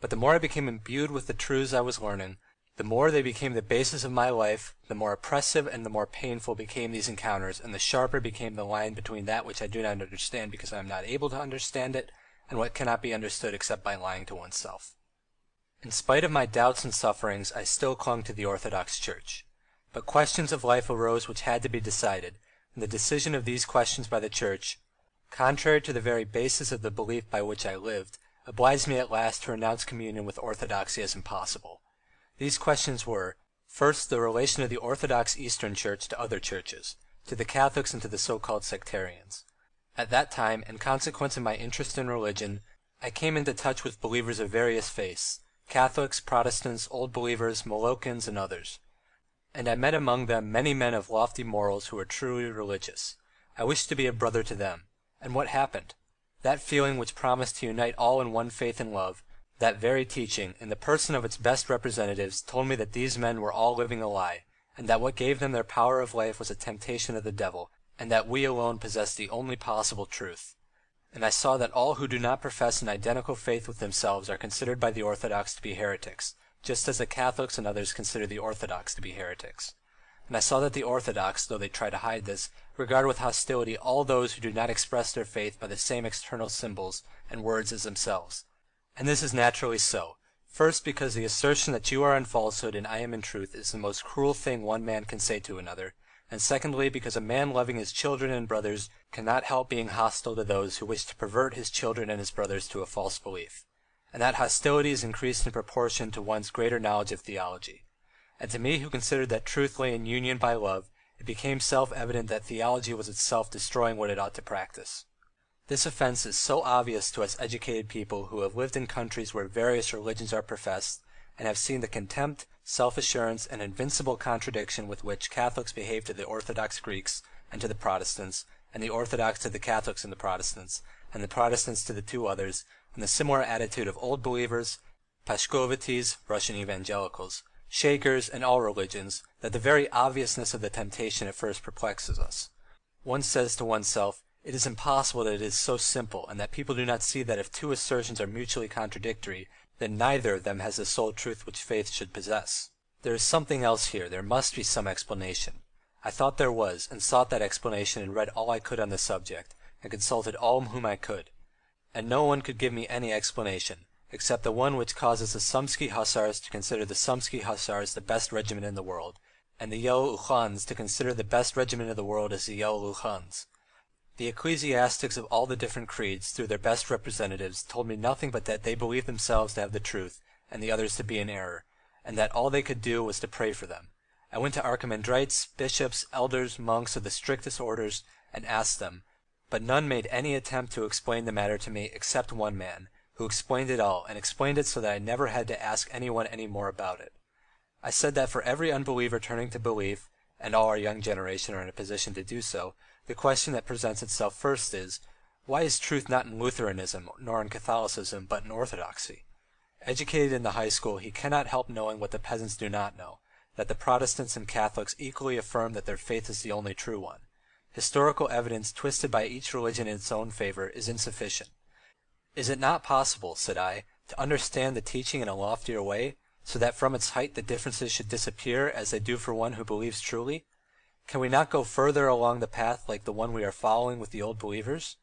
But the more I became imbued with the truths I was learning, the more they became the basis of my life, the more oppressive and the more painful became these encounters, and the sharper became the line between that which I do not understand because I am not able to understand it, and what cannot be understood except by lying to oneself. In spite of my doubts and sufferings, I still clung to the Orthodox Church. But questions of life arose which had to be decided, and the decision of these questions by the Church, contrary to the very basis of the belief by which I lived, obliged me at last to renounce communion with orthodoxy as impossible. These questions were, first, the relation of the Orthodox Eastern Church to other churches, to the Catholics and to the so-called sectarians. At that time, in consequence of my interest in religion, I came into touch with believers of various faiths, Catholics, Protestants, Old Believers, Molokans, and others. And I met among them many men of lofty morals who were truly religious. I wished to be a brother to them. And what happened? That feeling which promised to unite all in one faith and love, that very teaching, in the person of its best representatives, told me that these men were all living a lie, and that what gave them their power of life was a temptation of the devil, and that we alone possessed the only possible truth. And I saw that all who do not profess an identical faith with themselves are considered by the Orthodox to be heretics, just as the Catholics and others consider the Orthodox to be heretics. And I saw that the Orthodox, though they try to hide this, regard with hostility all those who do not express their faith by the same external symbols and words as themselves, and this is naturally so. First, because the assertion that you are in falsehood and I am in truth is the most cruel thing one man can say to another, and secondly, because a man loving his children and brothers cannot help being hostile to those who wish to pervert his children and his brothers to a false belief. And that hostility is increased in proportion to one's greater knowledge of theology. And to me who considered that truth lay in union by love, it became self-evident that theology was itself destroying what it ought to practice. This offence is so obvious to us educated people who have lived in countries where various religions are professed, and have seen the contempt, self-assurance, and invincible contradiction with which Catholics behave to the Orthodox Greeks and to the Protestants, and the Orthodox to the Catholics and the Protestants, and the Protestants to the two others, and the similar attitude of Old Believers, Pashkovites, Russian evangelicals, Shakers, and all religions, that the very obviousness of the temptation at first perplexes us. One says to oneself, it is impossible that it is so simple, and that people do not see that if two assertions are mutually contradictory, then neither of them has the sole truth which faith should possess. There is something else here, there must be some explanation. I thought there was, and sought that explanation and read all I could on the subject, and consulted all whom I could. And no one could give me any explanation, except the one which causes the Sumsky Hussars to consider the Sumsky Hussars the best regiment in the world, and the Yellow Uhlans to consider the best regiment of the world as the Yellow Uhlans. The ecclesiastics of all the different creeds, through their best representatives, told me nothing but that they believed themselves to have the truth, and the others to be in error, and that all they could do was to pray for them. I went to archimandrites, bishops, elders, monks of the strictest orders, and asked them, but none made any attempt to explain the matter to me except one man, who explained it all, and explained it so that I never had to ask anyone any more about it. I said that for every unbeliever turning to belief, and all our young generation are in a position to do so, the question that presents itself first is, why is truth not in Lutheranism nor in Catholicism but in Orthodoxy? Educated in the high school, he cannot help knowing what the peasants do not know, that the Protestants and Catholics equally affirm that their faith is the only true one. Historical evidence twisted by each religion in its own favor is insufficient. Is it not possible, said I, to understand the teaching in a loftier way, so that from its height the differences should disappear as they do for one who believes truly? Can we not go further along the path like the one we are following with the old believers?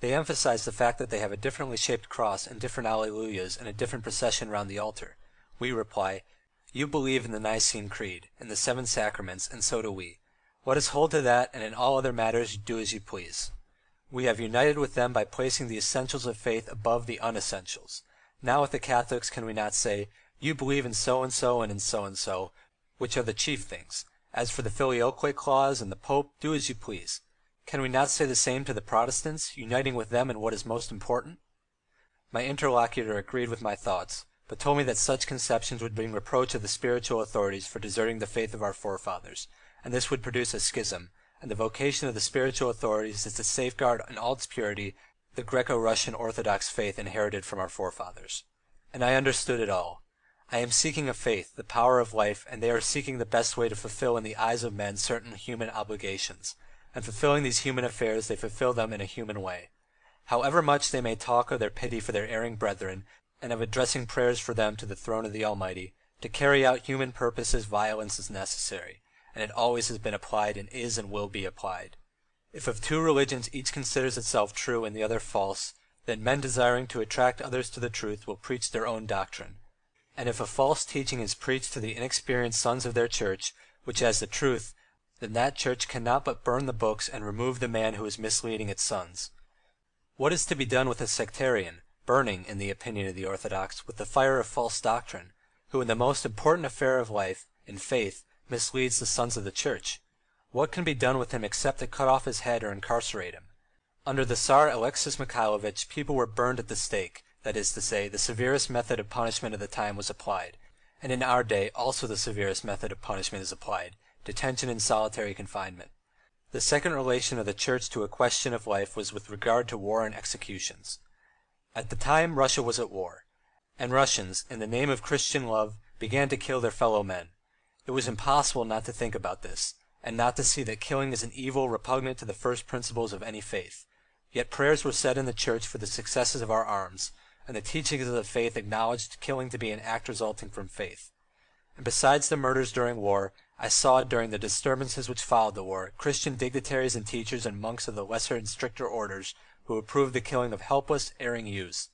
They emphasize the fact that they have a differently shaped cross and different alleluias and a different procession round the altar. We reply, you believe in the Nicene Creed, in the seven sacraments, and so do we. Let us hold to that, and in all other matters do as you please. We have united with them by placing the essentials of faith above the unessentials. Now with the Catholics can we not say, you believe in so and so and in so and so, which are the chief things. As for the filioque clause and the Pope, do as you please. Can we not say the same to the Protestants, uniting with them in what is most important? My interlocutor agreed with my thoughts, but told me that such conceptions would bring reproach of the spiritual authorities for deserting the faith of our forefathers, and this would produce a schism, and the vocation of the spiritual authorities is to safeguard in all its purity the Greco-Russian Orthodox faith inherited from our forefathers. And I understood it all. I am seeking a faith, the power of life, and they are seeking the best way to fulfill in the eyes of men certain human obligations, and fulfilling these human affairs they fulfill them in a human way. However much they may talk of their pity for their erring brethren, and of addressing prayers for them to the throne of the Almighty, to carry out human purposes violence is necessary and it always has been applied and is and will be applied. If of two religions each considers itself true and the other false, then men desiring to attract others to the truth will preach their own doctrine. And if a false teaching is preached to the inexperienced sons of their church, which has the truth, then that church cannot but burn the books and remove the man who is misleading its sons. What is to be done with a sectarian, burning, in the opinion of the orthodox, with the fire of false doctrine, who in the most important affair of life, in faith, misleads the sons of the Church. What can be done with him except to cut off his head or incarcerate him? Under the Tsar Alexis Mikhailovich people were burned at the stake, that is to say, the severest method of punishment of the time was applied, and in our day also the severest method of punishment is applied, detention in solitary confinement. The second relation of the Church to a question of life was with regard to war and executions. At the time Russia was at war, and Russians, in the name of Christian love, began to kill their fellow men. It was impossible not to think about this, and not to see that killing is an evil repugnant to the first principles of any faith. Yet prayers were said in the church for the successes of our arms, and the teachings of the faith acknowledged killing to be an act resulting from faith. And besides the murders during war, I saw during the disturbances which followed the war Christian dignitaries and teachers and monks of the lesser and stricter orders who approved the killing of helpless, erring youths.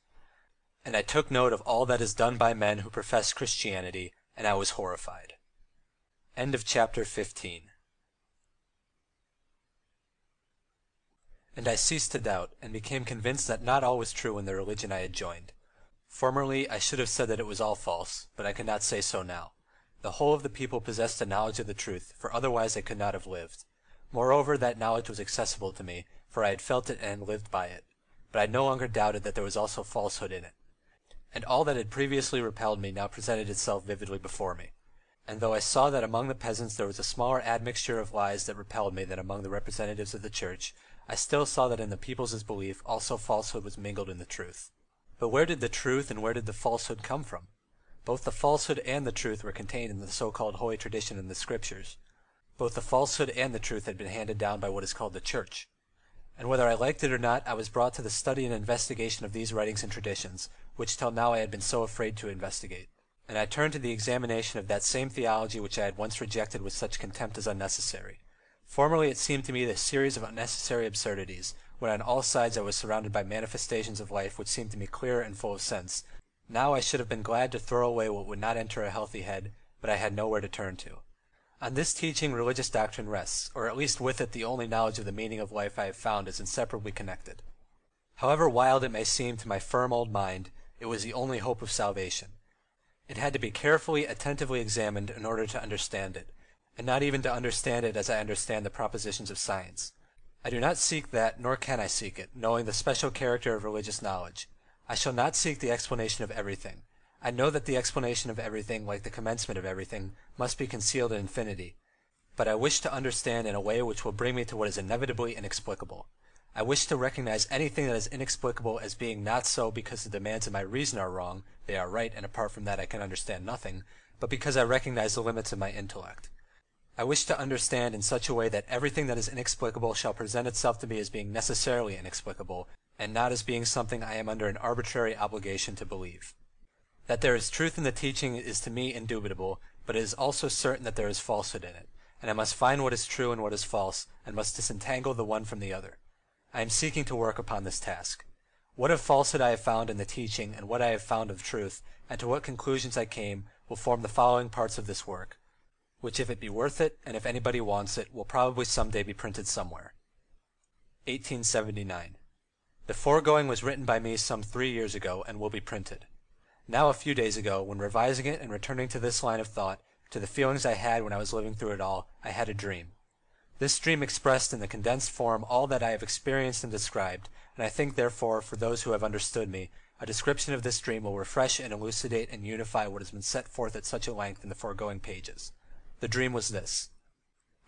And I took note of all that is done by men who profess Christianity, and I was horrified. End of chapter 15. And I ceased to doubt, and became convinced that not all was true in the religion I had joined. Formerly I should have said that it was all false, but I could not say so now. The whole of the people possessed a knowledge of the truth, for otherwise they could not have lived. Moreover, that knowledge was accessible to me, for I had felt it and lived by it. But I no longer doubted that there was also falsehood in it. And all that had previously repelled me now presented itself vividly before me and though I saw that among the peasants there was a smaller admixture of lies that repelled me than among the representatives of the Church, I still saw that in the people's belief also falsehood was mingled in the truth. But where did the truth and where did the falsehood come from? Both the falsehood and the truth were contained in the so-called holy tradition in the Scriptures. both the falsehood and the truth had been handed down by what is called the Church. And whether I liked it or not, I was brought to the study and investigation of these writings and traditions, which till now I had been so afraid to investigate. And I turned to the examination of that same theology which I had once rejected with such contempt as unnecessary. Formerly it seemed to me a series of unnecessary absurdities, when on all sides I was surrounded by manifestations of life which seemed to me clear and full of sense. Now I should have been glad to throw away what would not enter a healthy head, but I had nowhere to turn to. On this teaching religious doctrine rests, or at least with it the only knowledge of the meaning of life I have found is inseparably connected. However wild it may seem to my firm old mind, it was the only hope of salvation. It had to be carefully, attentively examined in order to understand it, and not even to understand it as I understand the propositions of science. I do not seek that, nor can I seek it, knowing the special character of religious knowledge. I shall not seek the explanation of everything. I know that the explanation of everything, like the commencement of everything, must be concealed in infinity, but I wish to understand in a way which will bring me to what is inevitably inexplicable. I wish to recognize anything that is inexplicable as being not so because the demands of my reason are wrong, they are right, and apart from that I can understand nothing, but because I recognize the limits of my intellect. I wish to understand in such a way that everything that is inexplicable shall present itself to me as being necessarily inexplicable, and not as being something I am under an arbitrary obligation to believe. That there is truth in the teaching is to me indubitable, but it is also certain that there is falsehood in it, and I must find what is true and what is false, and must disentangle the one from the other. I am seeking to work upon this task. What of falsehood I have found in the teaching, and what I have found of truth, and to what conclusions I came, will form the following parts of this work which if it be worth it, and if anybody wants it, will probably some day be printed somewhere. 1879. The foregoing was written by me some three years ago, and will be printed. Now a few days ago, when revising it and returning to this line of thought, to the feelings I had when I was living through it all, I had a dream. This dream expressed in the condensed form all that I have experienced and described, and I think therefore, for those who have understood me, a description of this dream will refresh and elucidate and unify what has been set forth at such a length in the foregoing pages. The dream was this.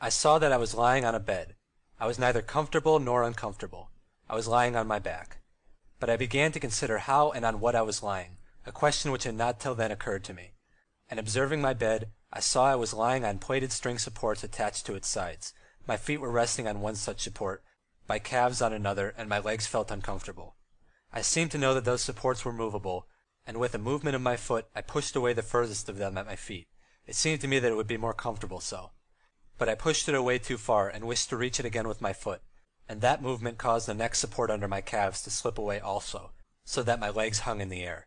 I saw that I was lying on a bed. I was neither comfortable nor uncomfortable. I was lying on my back. But I began to consider how and on what I was lying, a question which had not till then occurred to me. And observing my bed, I saw I was lying on plaited string supports attached to its sides. My feet were resting on one such support, my calves on another, and my legs felt uncomfortable. I seemed to know that those supports were movable, and with a movement of my foot I pushed away the furthest of them at my feet. It seemed to me that it would be more comfortable so. But I pushed it away too far, and wished to reach it again with my foot, and that movement caused the next support under my calves to slip away also, so that my legs hung in the air.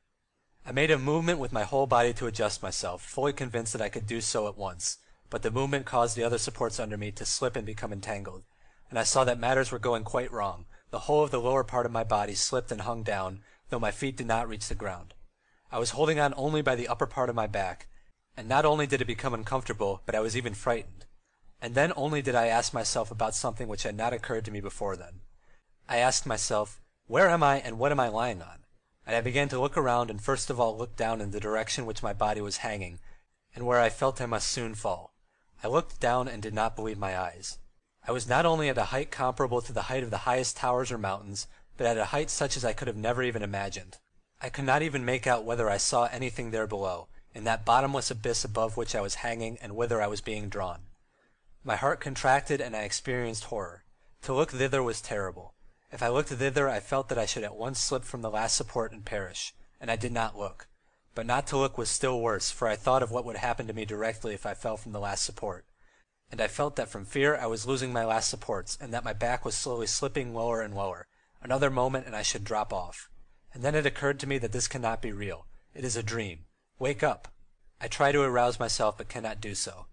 I made a movement with my whole body to adjust myself, fully convinced that I could do so at once, but the movement caused the other supports under me to slip and become entangled, and I saw that matters were going quite wrong. The whole of the lower part of my body slipped and hung down, though my feet did not reach the ground. I was holding on only by the upper part of my back, and not only did it become uncomfortable, but I was even frightened. And then only did I ask myself about something which had not occurred to me before then. I asked myself, where am I and what am I lying on? And I began to look around and first of all looked down in the direction which my body was hanging, and where I felt I must soon fall. I looked down and did not believe my eyes. I was not only at a height comparable to the height of the highest towers or mountains, but at a height such as I could have never even imagined. I could not even make out whether I saw anything there below, in that bottomless abyss above which I was hanging and whither I was being drawn. My heart contracted and I experienced horror. To look thither was terrible. If I looked thither I felt that I should at once slip from the last support and perish, and I did not look. But not to look was still worse, for I thought of what would happen to me directly if I fell from the last support. And I felt that from fear I was losing my last supports, and that my back was slowly slipping lower and lower. Another moment and I should drop off. And then it occurred to me that this cannot be real. It is a dream. Wake up! I try to arouse myself but cannot do so.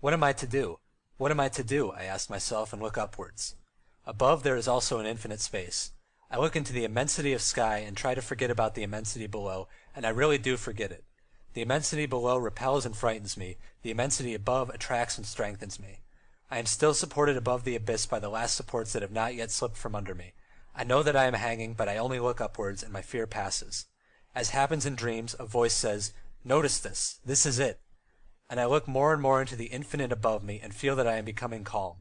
What am I to do? What am I to do? I ask myself and look upwards. Above there is also an infinite space. I look into the immensity of sky and try to forget about the immensity below, and I really do forget it. The immensity below repels and frightens me, the immensity above attracts and strengthens me. I am still supported above the abyss by the last supports that have not yet slipped from under me. I know that I am hanging, but I only look upwards, and my fear passes. As happens in dreams, a voice says, Notice this. This is it. And I look more and more into the infinite above me and feel that I am becoming calm.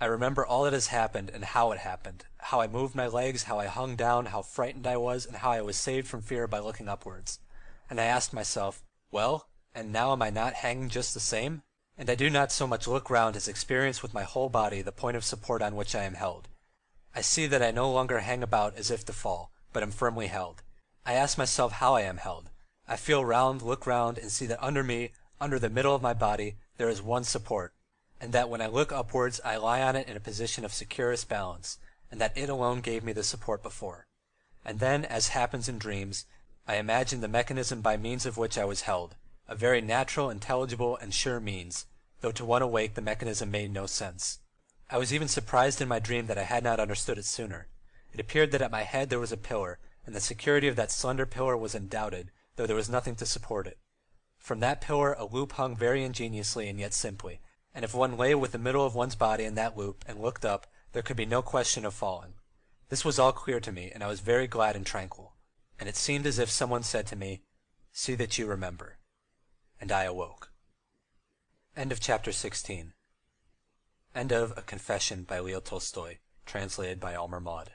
I remember all that has happened and how it happened, how I moved my legs, how I hung down, how frightened I was, and how I was saved from fear by looking upwards. And I asked myself, well, and now am I not hanging just the same? and I do not so much look round as experience with my whole body the point of support on which I am held. I see that I no longer hang about as if to fall, but am firmly held. I ask myself how I am held. I feel round, look round, and see that under me, under the middle of my body, there is one support, and that when I look upwards I lie on it in a position of securest balance, and that it alone gave me the support before. And then, as happens in dreams, I imagine the mechanism by means of which I was held, a very natural, intelligible, and sure means, though to one awake the mechanism made no sense. I was even surprised in my dream that I had not understood it sooner. It appeared that at my head there was a pillar, and the security of that slender pillar was undoubted, though there was nothing to support it. From that pillar a loop hung very ingeniously and yet simply, and if one lay with the middle of one's body in that loop and looked up, there could be no question of falling. This was all clear to me, and I was very glad and tranquil and it seemed as if someone said to me, See that you remember. And I awoke. End of chapter 16. End of A Confession by Leo Tolstoy, translated by Aylmer Maude.